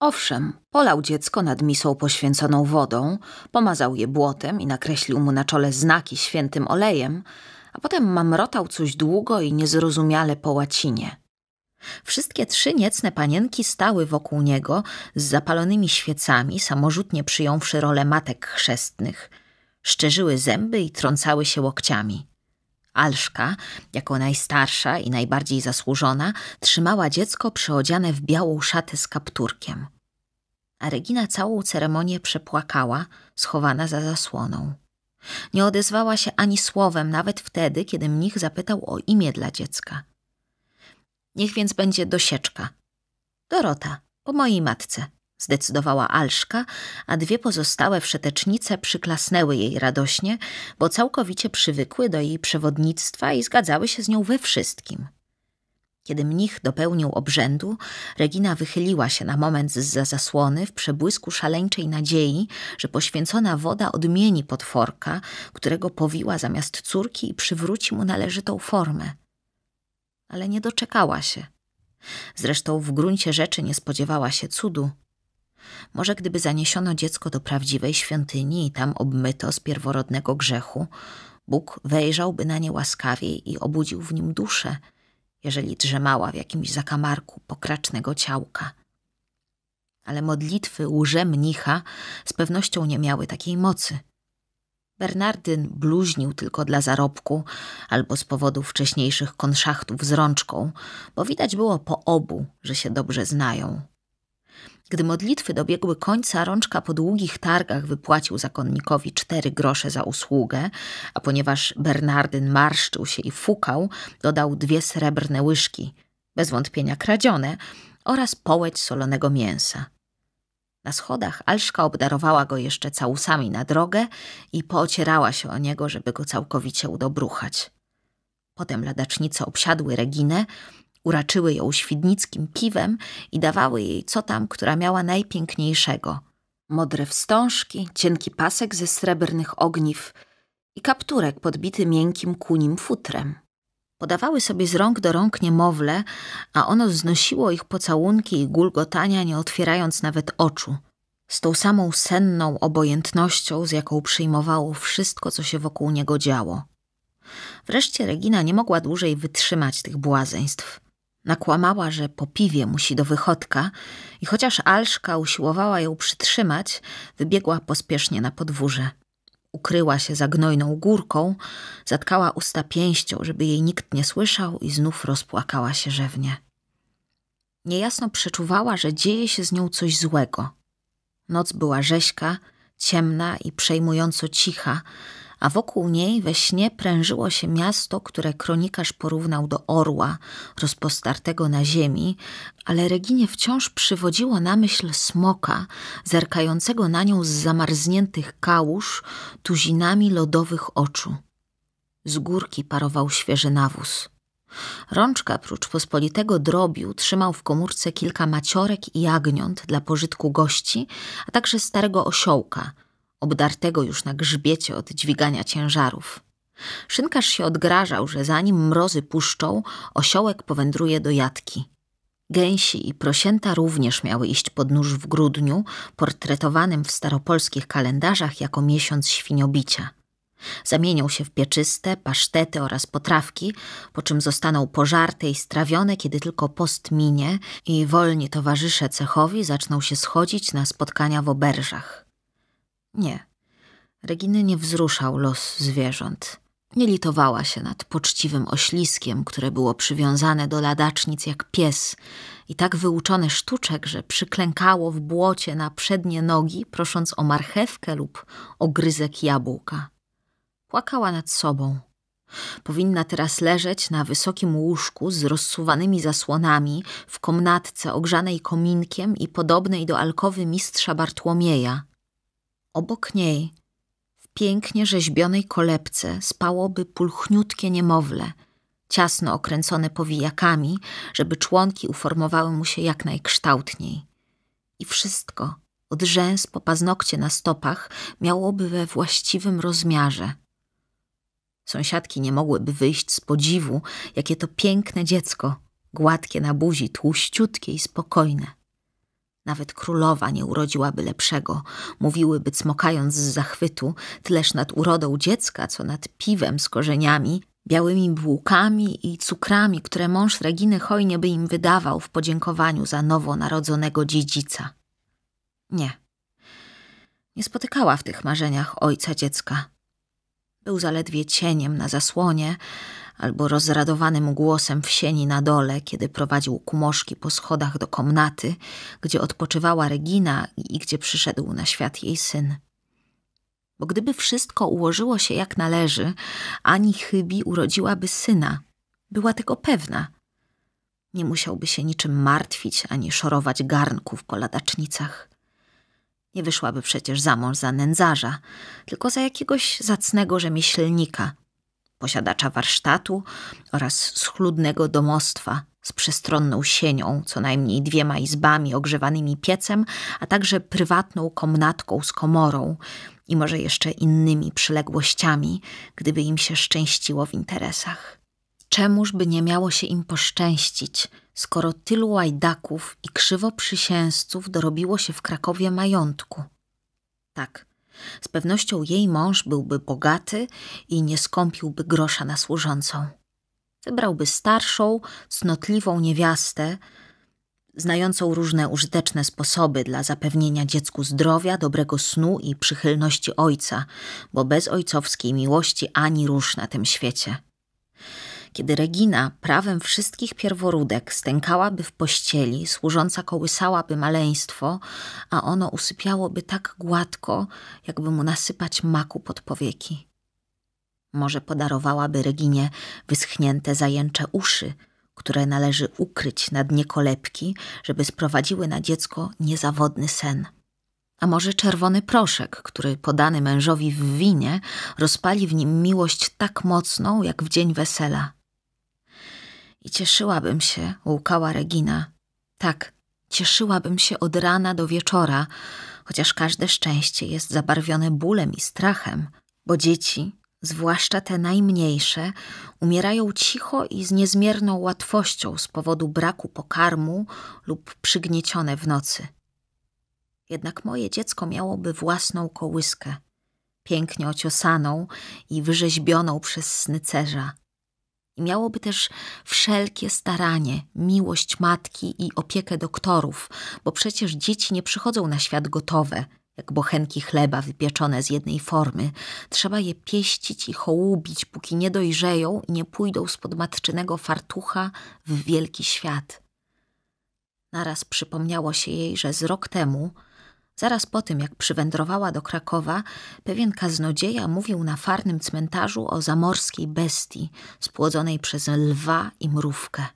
Owszem, polał dziecko nad misą poświęconą wodą, pomazał je błotem i nakreślił mu na czole znaki świętym olejem, a potem mamrotał coś długo i niezrozumiale po łacinie. Wszystkie trzy niecne panienki stały wokół niego z zapalonymi świecami, samorzutnie przyjąwszy rolę matek chrzestnych. Szczerzyły zęby i trącały się łokciami. Alszka, jako najstarsza i najbardziej zasłużona, trzymała dziecko przyodziane w białą szatę z kapturkiem. A Regina całą ceremonię przepłakała, schowana za zasłoną. Nie odezwała się ani słowem, nawet wtedy, kiedy mnich zapytał o imię dla dziecka. Niech więc będzie dosieczka. Dorota, po mojej matce, zdecydowała Alszka, a dwie pozostałe wszetecznice przyklasnęły jej radośnie, bo całkowicie przywykły do jej przewodnictwa i zgadzały się z nią we wszystkim. Kiedy mnich dopełnił obrzędu, Regina wychyliła się na moment z zasłony w przebłysku szaleńczej nadziei, że poświęcona woda odmieni potworka, którego powiła zamiast córki i przywróci mu należytą formę. Ale nie doczekała się. Zresztą w gruncie rzeczy nie spodziewała się cudu. Może gdyby zaniesiono dziecko do prawdziwej świątyni i tam obmyto z pierworodnego grzechu, Bóg wejrzałby na nie łaskawiej i obudził w nim duszę – jeżeli drzemała w jakimś zakamarku pokracznego ciałka. Ale modlitwy łże mnicha z pewnością nie miały takiej mocy. Bernardyn bluźnił tylko dla zarobku albo z powodu wcześniejszych konszachtów z rączką, bo widać było po obu, że się dobrze znają. Gdy modlitwy dobiegły końca, rączka po długich targach wypłacił zakonnikowi cztery grosze za usługę, a ponieważ Bernardyn marszczył się i fukał, dodał dwie srebrne łyżki, bez wątpienia kradzione, oraz połeć solonego mięsa. Na schodach Alszka obdarowała go jeszcze całusami na drogę i poocierała się o niego, żeby go całkowicie udobruchać. Potem ladacznice obsiadły Reginę, Uraczyły ją świdnickim piwem i dawały jej co tam, która miała najpiękniejszego. Modre wstążki, cienki pasek ze srebrnych ogniw i kapturek podbity miękkim kunim futrem. Podawały sobie z rąk do rąk niemowlę, a ono znosiło ich pocałunki i gulgotania, nie otwierając nawet oczu, z tą samą senną obojętnością, z jaką przyjmowało wszystko, co się wokół niego działo. Wreszcie Regina nie mogła dłużej wytrzymać tych błazeństw. Nakłamała, że po piwie musi do wychodka i chociaż Alszka usiłowała ją przytrzymać, wybiegła pospiesznie na podwórze. Ukryła się za gnojną górką, zatkała usta pięścią, żeby jej nikt nie słyszał i znów rozpłakała się rzewnie. Niejasno przeczuwała, że dzieje się z nią coś złego. Noc była rzeźka, ciemna i przejmująco cicha, a wokół niej we śnie prężyło się miasto, które kronikarz porównał do orła rozpostartego na ziemi, ale Reginie wciąż przywodziło na myśl smoka, zerkającego na nią z zamarzniętych kałuż tuzinami lodowych oczu. Z górki parował świeży nawóz. Rączka, prócz pospolitego drobiu, trzymał w komórce kilka maciorek i jagniąt dla pożytku gości, a także starego osiołka – obdartego już na grzbiecie od dźwigania ciężarów. Szynkarz się odgrażał, że zanim mrozy puszczą, osiołek powędruje do jatki. Gęsi i prosięta również miały iść pod nóż w grudniu, portretowanym w staropolskich kalendarzach jako miesiąc świniobicia. Zamienią się w pieczyste, pasztety oraz potrawki, po czym zostaną pożarte i strawione, kiedy tylko post minie i wolni towarzysze cechowi zaczną się schodzić na spotkania w oberżach. Nie. Reginy nie wzruszał los zwierząt. Nie litowała się nad poczciwym ośliskiem, które było przywiązane do ladacznic jak pies i tak wyuczone sztuczek, że przyklękało w błocie na przednie nogi, prosząc o marchewkę lub ogryzek jabłka. Płakała nad sobą. Powinna teraz leżeć na wysokim łóżku z rozsuwanymi zasłonami w komnatce ogrzanej kominkiem i podobnej do alkowy mistrza Bartłomieja – Obok niej, w pięknie rzeźbionej kolebce, spałoby pulchniutkie niemowlę, ciasno okręcone powijakami, żeby członki uformowały mu się jak najkształtniej. I wszystko, od rzęs po paznokcie na stopach, miałoby we właściwym rozmiarze. Sąsiadki nie mogłyby wyjść z podziwu, jakie to piękne dziecko, gładkie na buzi, tłuściutkie i spokojne. Nawet królowa nie urodziłaby lepszego, mówiłyby cmokając z zachwytu, tyleż nad urodą dziecka, co nad piwem z korzeniami, białymi bułkami i cukrami, które mąż Reginy hojnie by im wydawał w podziękowaniu za nowonarodzonego dziedzica. Nie. Nie spotykała w tych marzeniach ojca dziecka. Był zaledwie cieniem na zasłonie albo rozradowanym głosem w sieni na dole, kiedy prowadził kumoszki po schodach do komnaty, gdzie odpoczywała Regina i gdzie przyszedł na świat jej syn. Bo gdyby wszystko ułożyło się jak należy, ani chybi urodziłaby syna. Była tego pewna. Nie musiałby się niczym martwić, ani szorować garnków po ladacznicach. Nie wyszłaby przecież za mąż za nędzarza, tylko za jakiegoś zacnego rzemieślnika, posiadacza warsztatu oraz schludnego domostwa z przestronną sienią, co najmniej dwiema izbami ogrzewanymi piecem, a także prywatną komnatką z komorą i może jeszcze innymi przyległościami, gdyby im się szczęściło w interesach. Czemuż by nie miało się im poszczęścić, skoro tylu łajdaków i krzywoprzysięzców dorobiło się w Krakowie majątku? Tak, z pewnością jej mąż byłby bogaty i nie skąpiłby grosza na służącą. Wybrałby starszą, cnotliwą niewiastę, znającą różne użyteczne sposoby dla zapewnienia dziecku zdrowia, dobrego snu i przychylności ojca, bo bez ojcowskiej miłości ani rusz na tym świecie kiedy Regina prawem wszystkich pierworódek stękałaby w pościeli, służąca kołysałaby maleństwo, a ono usypiałoby tak gładko, jakby mu nasypać maku pod powieki. Może podarowałaby Reginie wyschnięte zajęcze uszy, które należy ukryć na dnie kolebki, żeby sprowadziły na dziecko niezawodny sen. A może czerwony proszek, który podany mężowi w winie rozpali w nim miłość tak mocną, jak w dzień wesela. I cieszyłabym się, łukała Regina. Tak, cieszyłabym się od rana do wieczora, chociaż każde szczęście jest zabarwione bólem i strachem, bo dzieci, zwłaszcza te najmniejsze, umierają cicho i z niezmierną łatwością z powodu braku pokarmu lub przygniecione w nocy. Jednak moje dziecko miałoby własną kołyskę, pięknie ociosaną i wyrzeźbioną przez snycerza i miałoby też wszelkie staranie, miłość matki i opiekę doktorów, bo przecież dzieci nie przychodzą na świat gotowe, jak bochenki chleba wypieczone z jednej formy. Trzeba je pieścić i hołubić, póki nie dojrzeją i nie pójdą spod matczynego fartucha w wielki świat. Naraz przypomniało się jej, że z rok temu Zaraz po tym, jak przywędrowała do Krakowa, pewien kaznodzieja mówił na farnym cmentarzu o zamorskiej bestii spłodzonej przez lwa i mrówkę.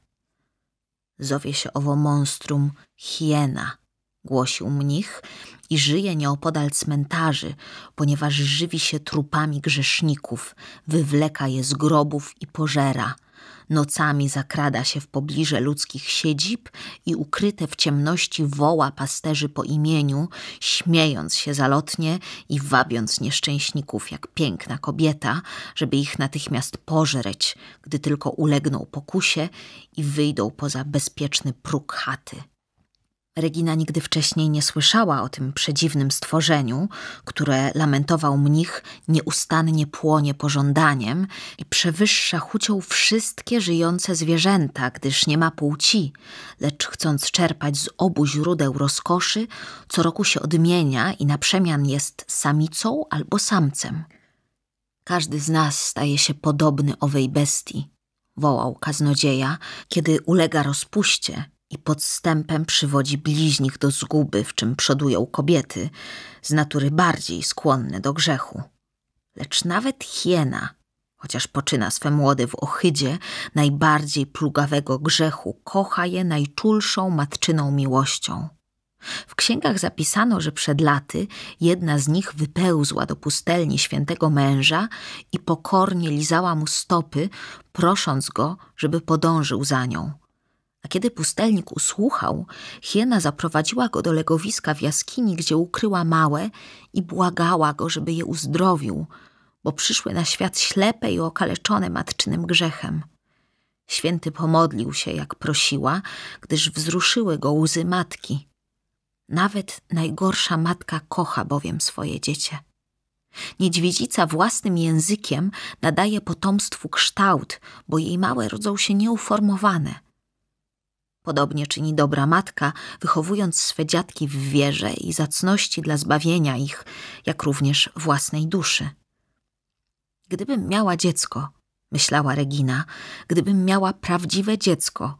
Zowie się owo monstrum hiena, głosił mnich i żyje nieopodal cmentarzy, ponieważ żywi się trupami grzeszników, wywleka je z grobów i pożera – Nocami zakrada się w pobliże ludzkich siedzib i ukryte w ciemności woła pasterzy po imieniu, śmiejąc się zalotnie i wabiąc nieszczęśników jak piękna kobieta, żeby ich natychmiast pożreć, gdy tylko ulegną pokusie i wyjdą poza bezpieczny próg chaty. Regina nigdy wcześniej nie słyszała o tym przedziwnym stworzeniu, które lamentował mnich nieustannie płonie pożądaniem i przewyższa chucią wszystkie żyjące zwierzęta, gdyż nie ma płci, lecz chcąc czerpać z obu źródeł rozkoszy, co roku się odmienia i na przemian jest samicą albo samcem. Każdy z nas staje się podobny owej bestii, wołał kaznodzieja, kiedy ulega rozpuście i podstępem przywodzi bliźnich do zguby, w czym przodują kobiety, z natury bardziej skłonne do grzechu. Lecz nawet hiena, chociaż poczyna swe młode w ohydzie najbardziej plugawego grzechu, kocha je najczulszą matczyną miłością. W księgach zapisano, że przed laty jedna z nich wypełzła do pustelni świętego męża i pokornie lizała mu stopy, prosząc go, żeby podążył za nią – A kiedy pustelnik usłuchał, hiena zaprowadziła go do legowiska w jaskini, gdzie ukryła małe i błagała go, żeby je uzdrowił, bo przyszły na świat ślepe i okaleczone matczynym grzechem. Święty pomodlił się, jak prosiła, gdyż wzruszyły go łzy matki. Nawet najgorsza matka kocha bowiem swoje dziecię. Niedźwiedzica własnym językiem nadaje potomstwu kształt, bo jej małe rodzą się nieuformowane. Podobnie czyni dobra matka, wychowując swe dziatki w wierze i zacności dla zbawienia ich, jak również własnej duszy. Gdybym miała dziecko, myślała Regina, gdybym miała prawdziwe dziecko,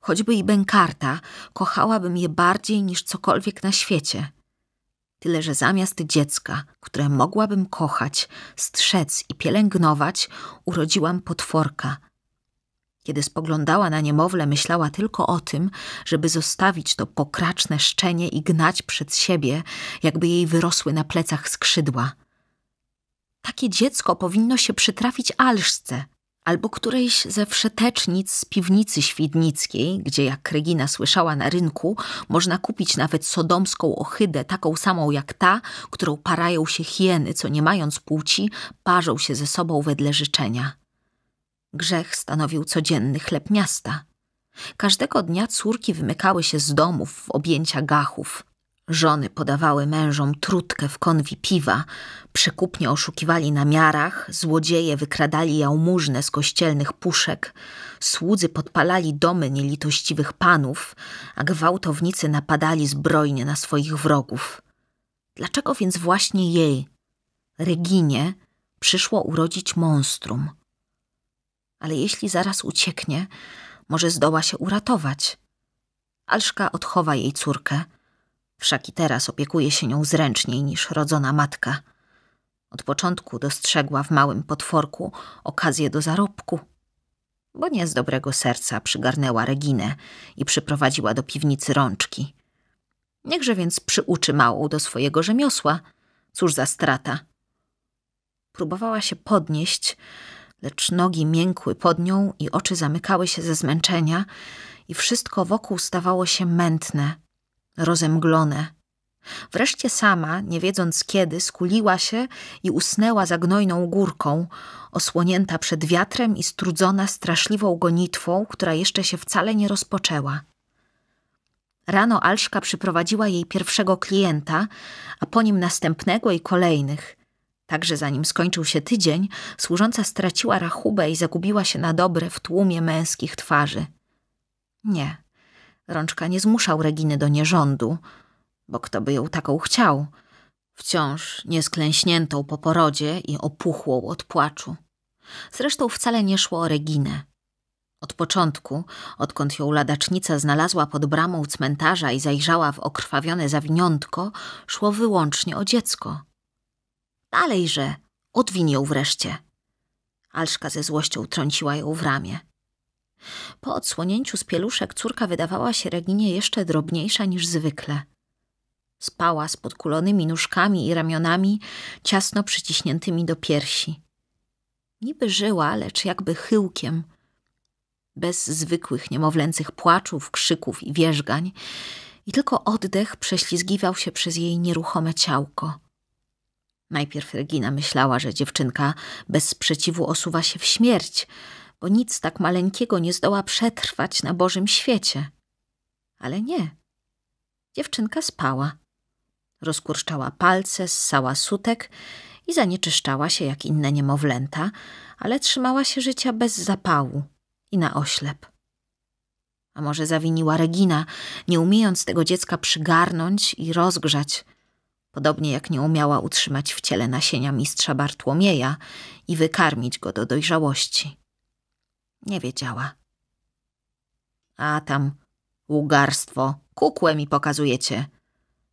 choćby i bękarta, kochałabym je bardziej niż cokolwiek na świecie. Tyle, że zamiast dziecka, które mogłabym kochać, strzec i pielęgnować, urodziłam potworka. Kiedy spoglądała na niemowlę, myślała tylko o tym, żeby zostawić to pokraczne szczenie i gnać przed siebie, jakby jej wyrosły na plecach skrzydła. Takie dziecko powinno się przytrafić Alszce albo którejś ze wszetecznic z piwnicy świdnickiej, gdzie jak Regina słyszała na rynku, można kupić nawet sodomską ochydę, taką samą jak ta, którą parają się hieny, co nie mając płci, parzą się ze sobą wedle życzenia. Grzech stanowił codzienny chleb miasta. Każdego dnia córki wymykały się z domów w objęcia gachów, Żony podawały mężom trutkę w konwi piwa, przekupnie oszukiwali na miarach, złodzieje wykradali jałmużnę z kościelnych puszek, słudzy podpalali domy nielitościwych panów, a gwałtownicy napadali zbrojnie na swoich wrogów. Dlaczego więc właśnie jej, Reginie, przyszło urodzić monstrum? Ale jeśli zaraz ucieknie, może zdoła się uratować. Alszka odchowa jej córkę – Wszak i teraz opiekuje się nią zręczniej niż rodzona matka. Od początku dostrzegła w małym potworku okazję do zarobku, bo nie z dobrego serca przygarnęła Reginę i przyprowadziła do piwnicy rączki. Niechże więc przyuczy małą do swojego rzemiosła. Cóż za strata. Próbowała się podnieść, lecz nogi miękły pod nią i oczy zamykały się ze zmęczenia i wszystko wokół stawało się mętne, rozemglone. Wreszcie sama, nie wiedząc kiedy, skuliła się i usnęła za gnojną górką, osłonięta przed wiatrem i strudzona straszliwą gonitwą, która jeszcze się wcale nie rozpoczęła. Rano Alszka przyprowadziła jej pierwszego klienta, a po nim następnego i kolejnych. Także zanim skończył się tydzień, służąca straciła rachubę i zagubiła się na dobre w tłumie męskich twarzy. Nie, Rączka nie zmuszał Reginy do nierządu, bo kto by ją taką chciał, wciąż niesklęśniętą po porodzie i opuchłą od płaczu. Zresztą wcale nie szło o Reginę. Od początku, odkąd ją ladacznica znalazła pod bramą cmentarza i zajrzała w okrwawione zawiniątko, szło wyłącznie o dziecko. Dalejże, odwin ją wreszcie. Alszka ze złością trąciła ją w ramię. Po odsłonięciu z pieluszek córka wydawała się Reginie jeszcze drobniejsza niż zwykle. Spała z podkulonymi nóżkami i ramionami ciasno przyciśniętymi do piersi. Niby żyła, lecz jakby chyłkiem, bez zwykłych niemowlęcych płaczów, krzyków i wierzgań, i tylko oddech prześlizgiwał się przez jej nieruchome ciałko. Najpierw Regina myślała, że dziewczynka bez sprzeciwu osuwa się w śmierć, bo nic tak maleńkiego nie zdoła przetrwać na Bożym świecie. Ale nie. Dziewczynka spała. Rozkurczała palce, ssała sutek i zanieczyszczała się jak inne niemowlęta, ale trzymała się życia bez zapału i na oślep. A może zawiniła Regina, nie umiejąc tego dziecka przygarnąć i rozgrzać, podobnie jak nie umiała utrzymać w ciele nasienia mistrza Bartłomieja i wykarmić go do dojrzałości. Nie wiedziała. A tam ługarstwo, kukłe mi pokazujecie.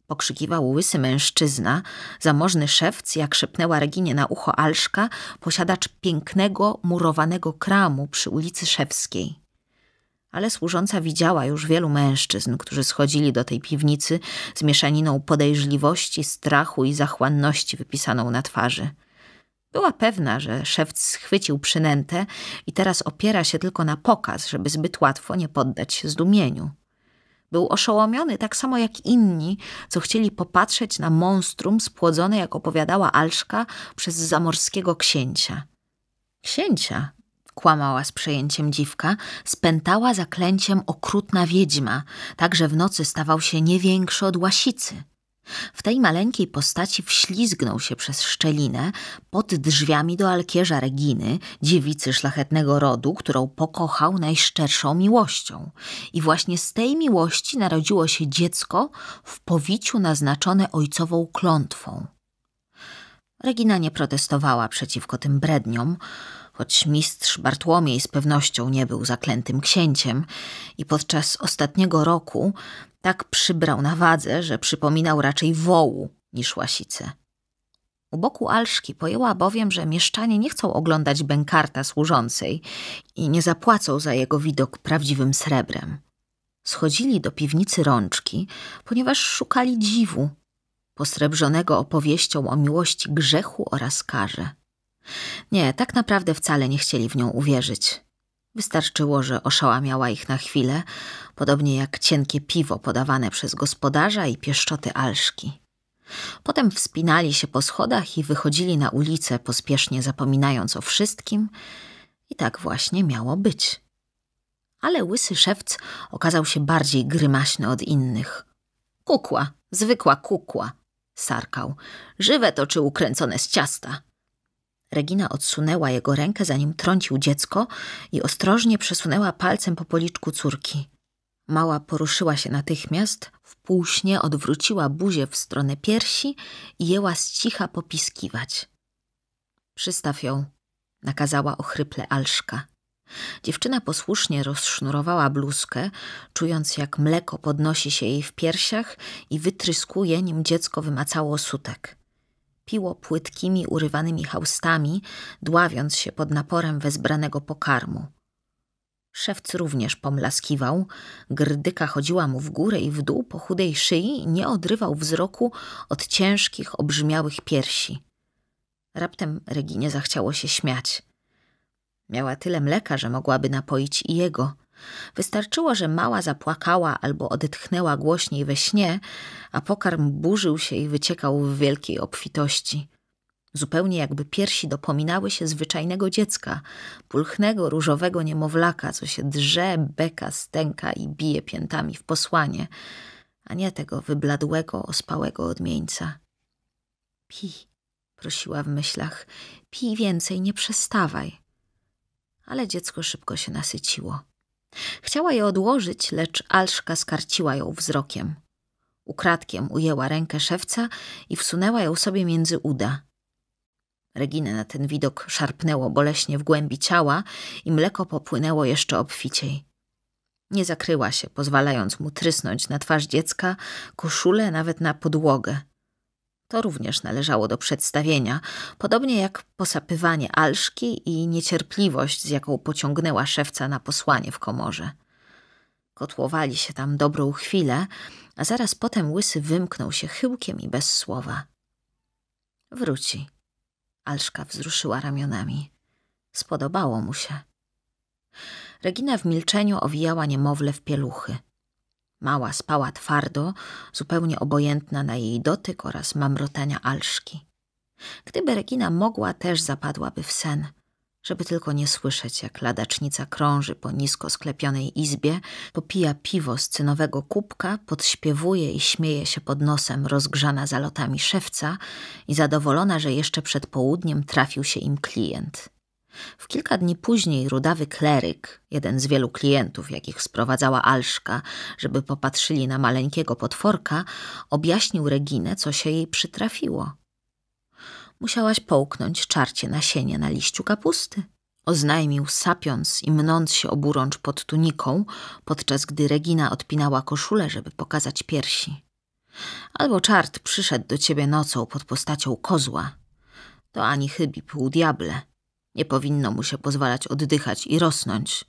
Pokrzykiwał łysy mężczyzna, zamożny szewc, jak szepnęła Reginie na ucho Alszka, posiadacz pięknego, murowanego kramu przy ulicy Szewskiej. Ale służąca widziała już wielu mężczyzn, którzy schodzili do tej piwnicy z mieszaniną podejrzliwości, strachu i zachłanności wypisaną na twarzy. Była pewna, że szewc schwycił przynętę i teraz opiera się tylko na pokaz, żeby zbyt łatwo nie poddać się zdumieniu. Był oszołomiony tak samo jak inni, co chcieli popatrzeć na monstrum spłodzone, jak opowiadała Alszka, przez zamorskiego księcia. Księcia, kłamała z przejęciem dziwka, spętała zaklęciem okrutna wiedźma, tak że w nocy stawał się nie większy od łasicy. W tej maleńkiej postaci wślizgnął się przez szczelinę pod drzwiami do alkierza Reginy, dziewicy szlachetnego rodu, którą pokochał najszczerszą miłością. I właśnie z tej miłości narodziło się dziecko w powiciu naznaczone ojcową klątwą. Regina nie protestowała przeciwko tym bredniom, choć mistrz Bartłomiej z pewnością nie był zaklętym księciem i podczas ostatniego roku tak przybrał na wadze, że przypominał raczej wołu niż łasicę. U boku Alszki pojęła bowiem, że mieszczanie nie chcą oglądać bękarta służącej i nie zapłacą za jego widok prawdziwym srebrem. Schodzili do piwnicy rączki, ponieważ szukali dziwu, posrebrzonego opowieścią o miłości grzechu oraz karze. Nie, tak naprawdę wcale nie chcieli w nią uwierzyć. Wystarczyło, że oszałamiała ich na chwilę, podobnie jak cienkie piwo podawane przez gospodarza i pieszczoty alszki. Potem wspinali się po schodach i wychodzili na ulicę, pospiesznie zapominając o wszystkim. I tak właśnie miało być. Ale łysy szewc okazał się bardziej grymaśny od innych. Kukła, zwykła kukła, sarkał. Żywe to czy ukręcone z ciasta. Regina odsunęła jego rękę, zanim trącił dziecko i ostrożnie przesunęła palcem po policzku córki. Mała poruszyła się natychmiast, w półśnie odwróciła buzię w stronę piersi i jęła z cicha popiskiwać. Przystaw ją, nakazała ochryple Alszka. Dziewczyna posłusznie rozsznurowała bluzkę, czując jak mleko podnosi się jej w piersiach i wytryskuje, nim dziecko wymacało sutek piło płytkimi, urywanymi haustami, dławiąc się pod naporem wezbranego pokarmu. Szewc również pomlaskiwał, grdyka chodziła mu w górę i w dół po chudej szyi nie odrywał wzroku od ciężkich, obrzmiałych piersi. Raptem Reginie zachciało się śmiać. Miała tyle mleka, że mogłaby napoić i jego – Wystarczyło, że mała zapłakała albo odetchnęła głośniej we śnie, a pokarm burzył się i wyciekał w wielkiej obfitości. Zupełnie jakby piersi dopominały się zwyczajnego dziecka, pulchnego, różowego niemowlaka, co się drze, beka, stęka i bije piętami w posłanie, a nie tego wybladłego, ospałego odmieńca. Pij, prosiła w myślach, pij więcej, nie przestawaj. Ale dziecko szybko się nasyciło. Chciała je odłożyć, lecz Alszka skarciła ją wzrokiem. Ukradkiem ujęła rękę szewca i wsunęła ją sobie między uda. Reginę na ten widok szarpnęło boleśnie w głębi ciała i mleko popłynęło jeszcze obficiej. Nie zakryła się, pozwalając mu trysnąć na twarz dziecka, koszulę nawet na podłogę. To również należało do przedstawienia, podobnie jak posapywanie alszki i niecierpliwość, z jaką pociągnęła szewca na posłanie w komorze. Kotłowali się tam dobrą chwilę, a zaraz potem łysy wymknął się chyłkiem i bez słowa. Wróci. Alszka wzruszyła ramionami. Spodobało mu się. Regina w milczeniu owijała niemowlę w pieluchy. Mała spała twardo, zupełnie obojętna na jej dotyk oraz mamrotania alszki. Gdyby Regina mogła, też zapadłaby w sen, żeby tylko nie słyszeć, jak ladacznica krąży po nisko sklepionej izbie, popija piwo z cynowego kubka, podśpiewuje i śmieje się pod nosem rozgrzana zalotami szewca i zadowolona, że jeszcze przed południem trafił się im klient. W kilka dni później rudawy kleryk, jeden z wielu klientów, jakich sprowadzała Alszka, żeby popatrzyli na maleńkiego potworka, objaśnił Reginę, co się jej przytrafiło. Musiałaś połknąć czarcie nasienie na liściu kapusty. Oznajmił, sapiąc i mnąc się oburącz pod tuniką, podczas gdy Regina odpinała koszulę, żeby pokazać piersi. Albo czart przyszedł do ciebie nocą pod postacią kozła. To ani chybi pół diable – nie powinno mu się pozwalać oddychać i rosnąć.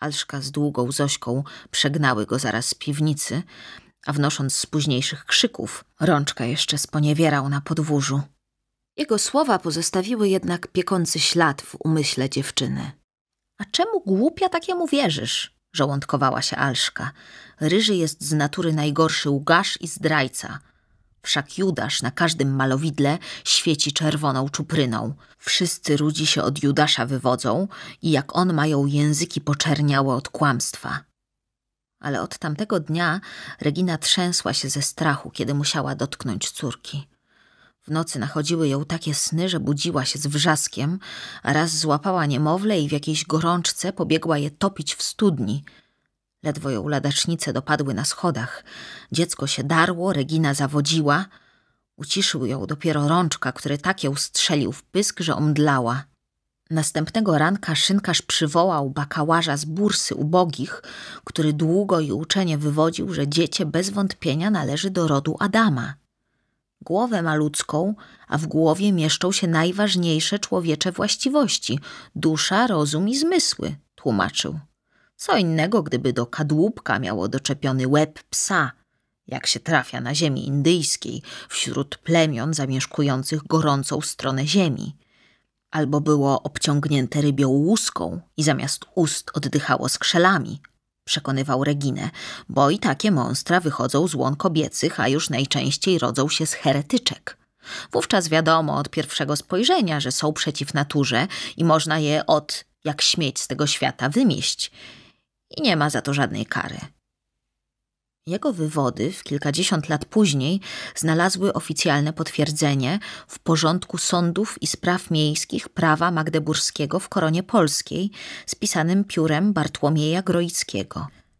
Alszka z długą Zośką przegnały go zaraz z piwnicy, a wnosząc z późniejszych krzyków, rączka jeszcze sponiewierał na podwórzu. Jego słowa pozostawiły jednak piekący ślad w umyśle dziewczyny. A czemu głupia takiemu wierzysz? żołądkowała się Alszka. Ryży jest z natury najgorszy łgarz i zdrajca. Wszak Judasz na każdym malowidle świeci czerwoną czupryną. Wszyscy ludzi się od Judasza wywodzą i jak on mają języki poczerniałe od kłamstwa. Ale od tamtego dnia Regina trzęsła się ze strachu, kiedy musiała dotknąć córki. W nocy nachodziły ją takie sny, że budziła się z wrzaskiem, a raz złapała niemowlę i w jakiejś gorączce pobiegła je topić w studni. Ledwo ją ladacznice dopadły na schodach. Dziecko się darło, Regina zawodziła. Uciszył ją dopiero rączka, który tak ją strzelił w pysk, że omdlała. Następnego ranka szynkarz przywołał bakałaża z bursy ubogich, który długo i uczenie wywodził, że dziecię bez wątpienia należy do rodu Adama. Głowę ma ludzką, a w głowie mieszczą się najważniejsze człowiecze właściwości dusza, rozum i zmysły, tłumaczył. Co innego, gdyby do kadłubka miało doczepiony łeb psa, jak się trafia na ziemi indyjskiej, wśród plemion zamieszkujących gorącą stronę ziemi. Albo było obciągnięte rybią łuską i zamiast ust oddychało skrzelami, przekonywał Reginę, bo i takie monstra wychodzą z łon kobiecych, a już najczęściej rodzą się z heretyczek. Wówczas wiadomo od pierwszego spojrzenia, że są przeciw naturze i można je od, jak śmieć z tego świata, wymieść. I nie ma za to żadnej kary. Jego wywody w kilkadziesiąt lat później znalazły oficjalne potwierdzenie w porządku sądów i spraw miejskich prawa magdeburskiego w koronie polskiej, spisanym piórem Bartłomieja Groickiego.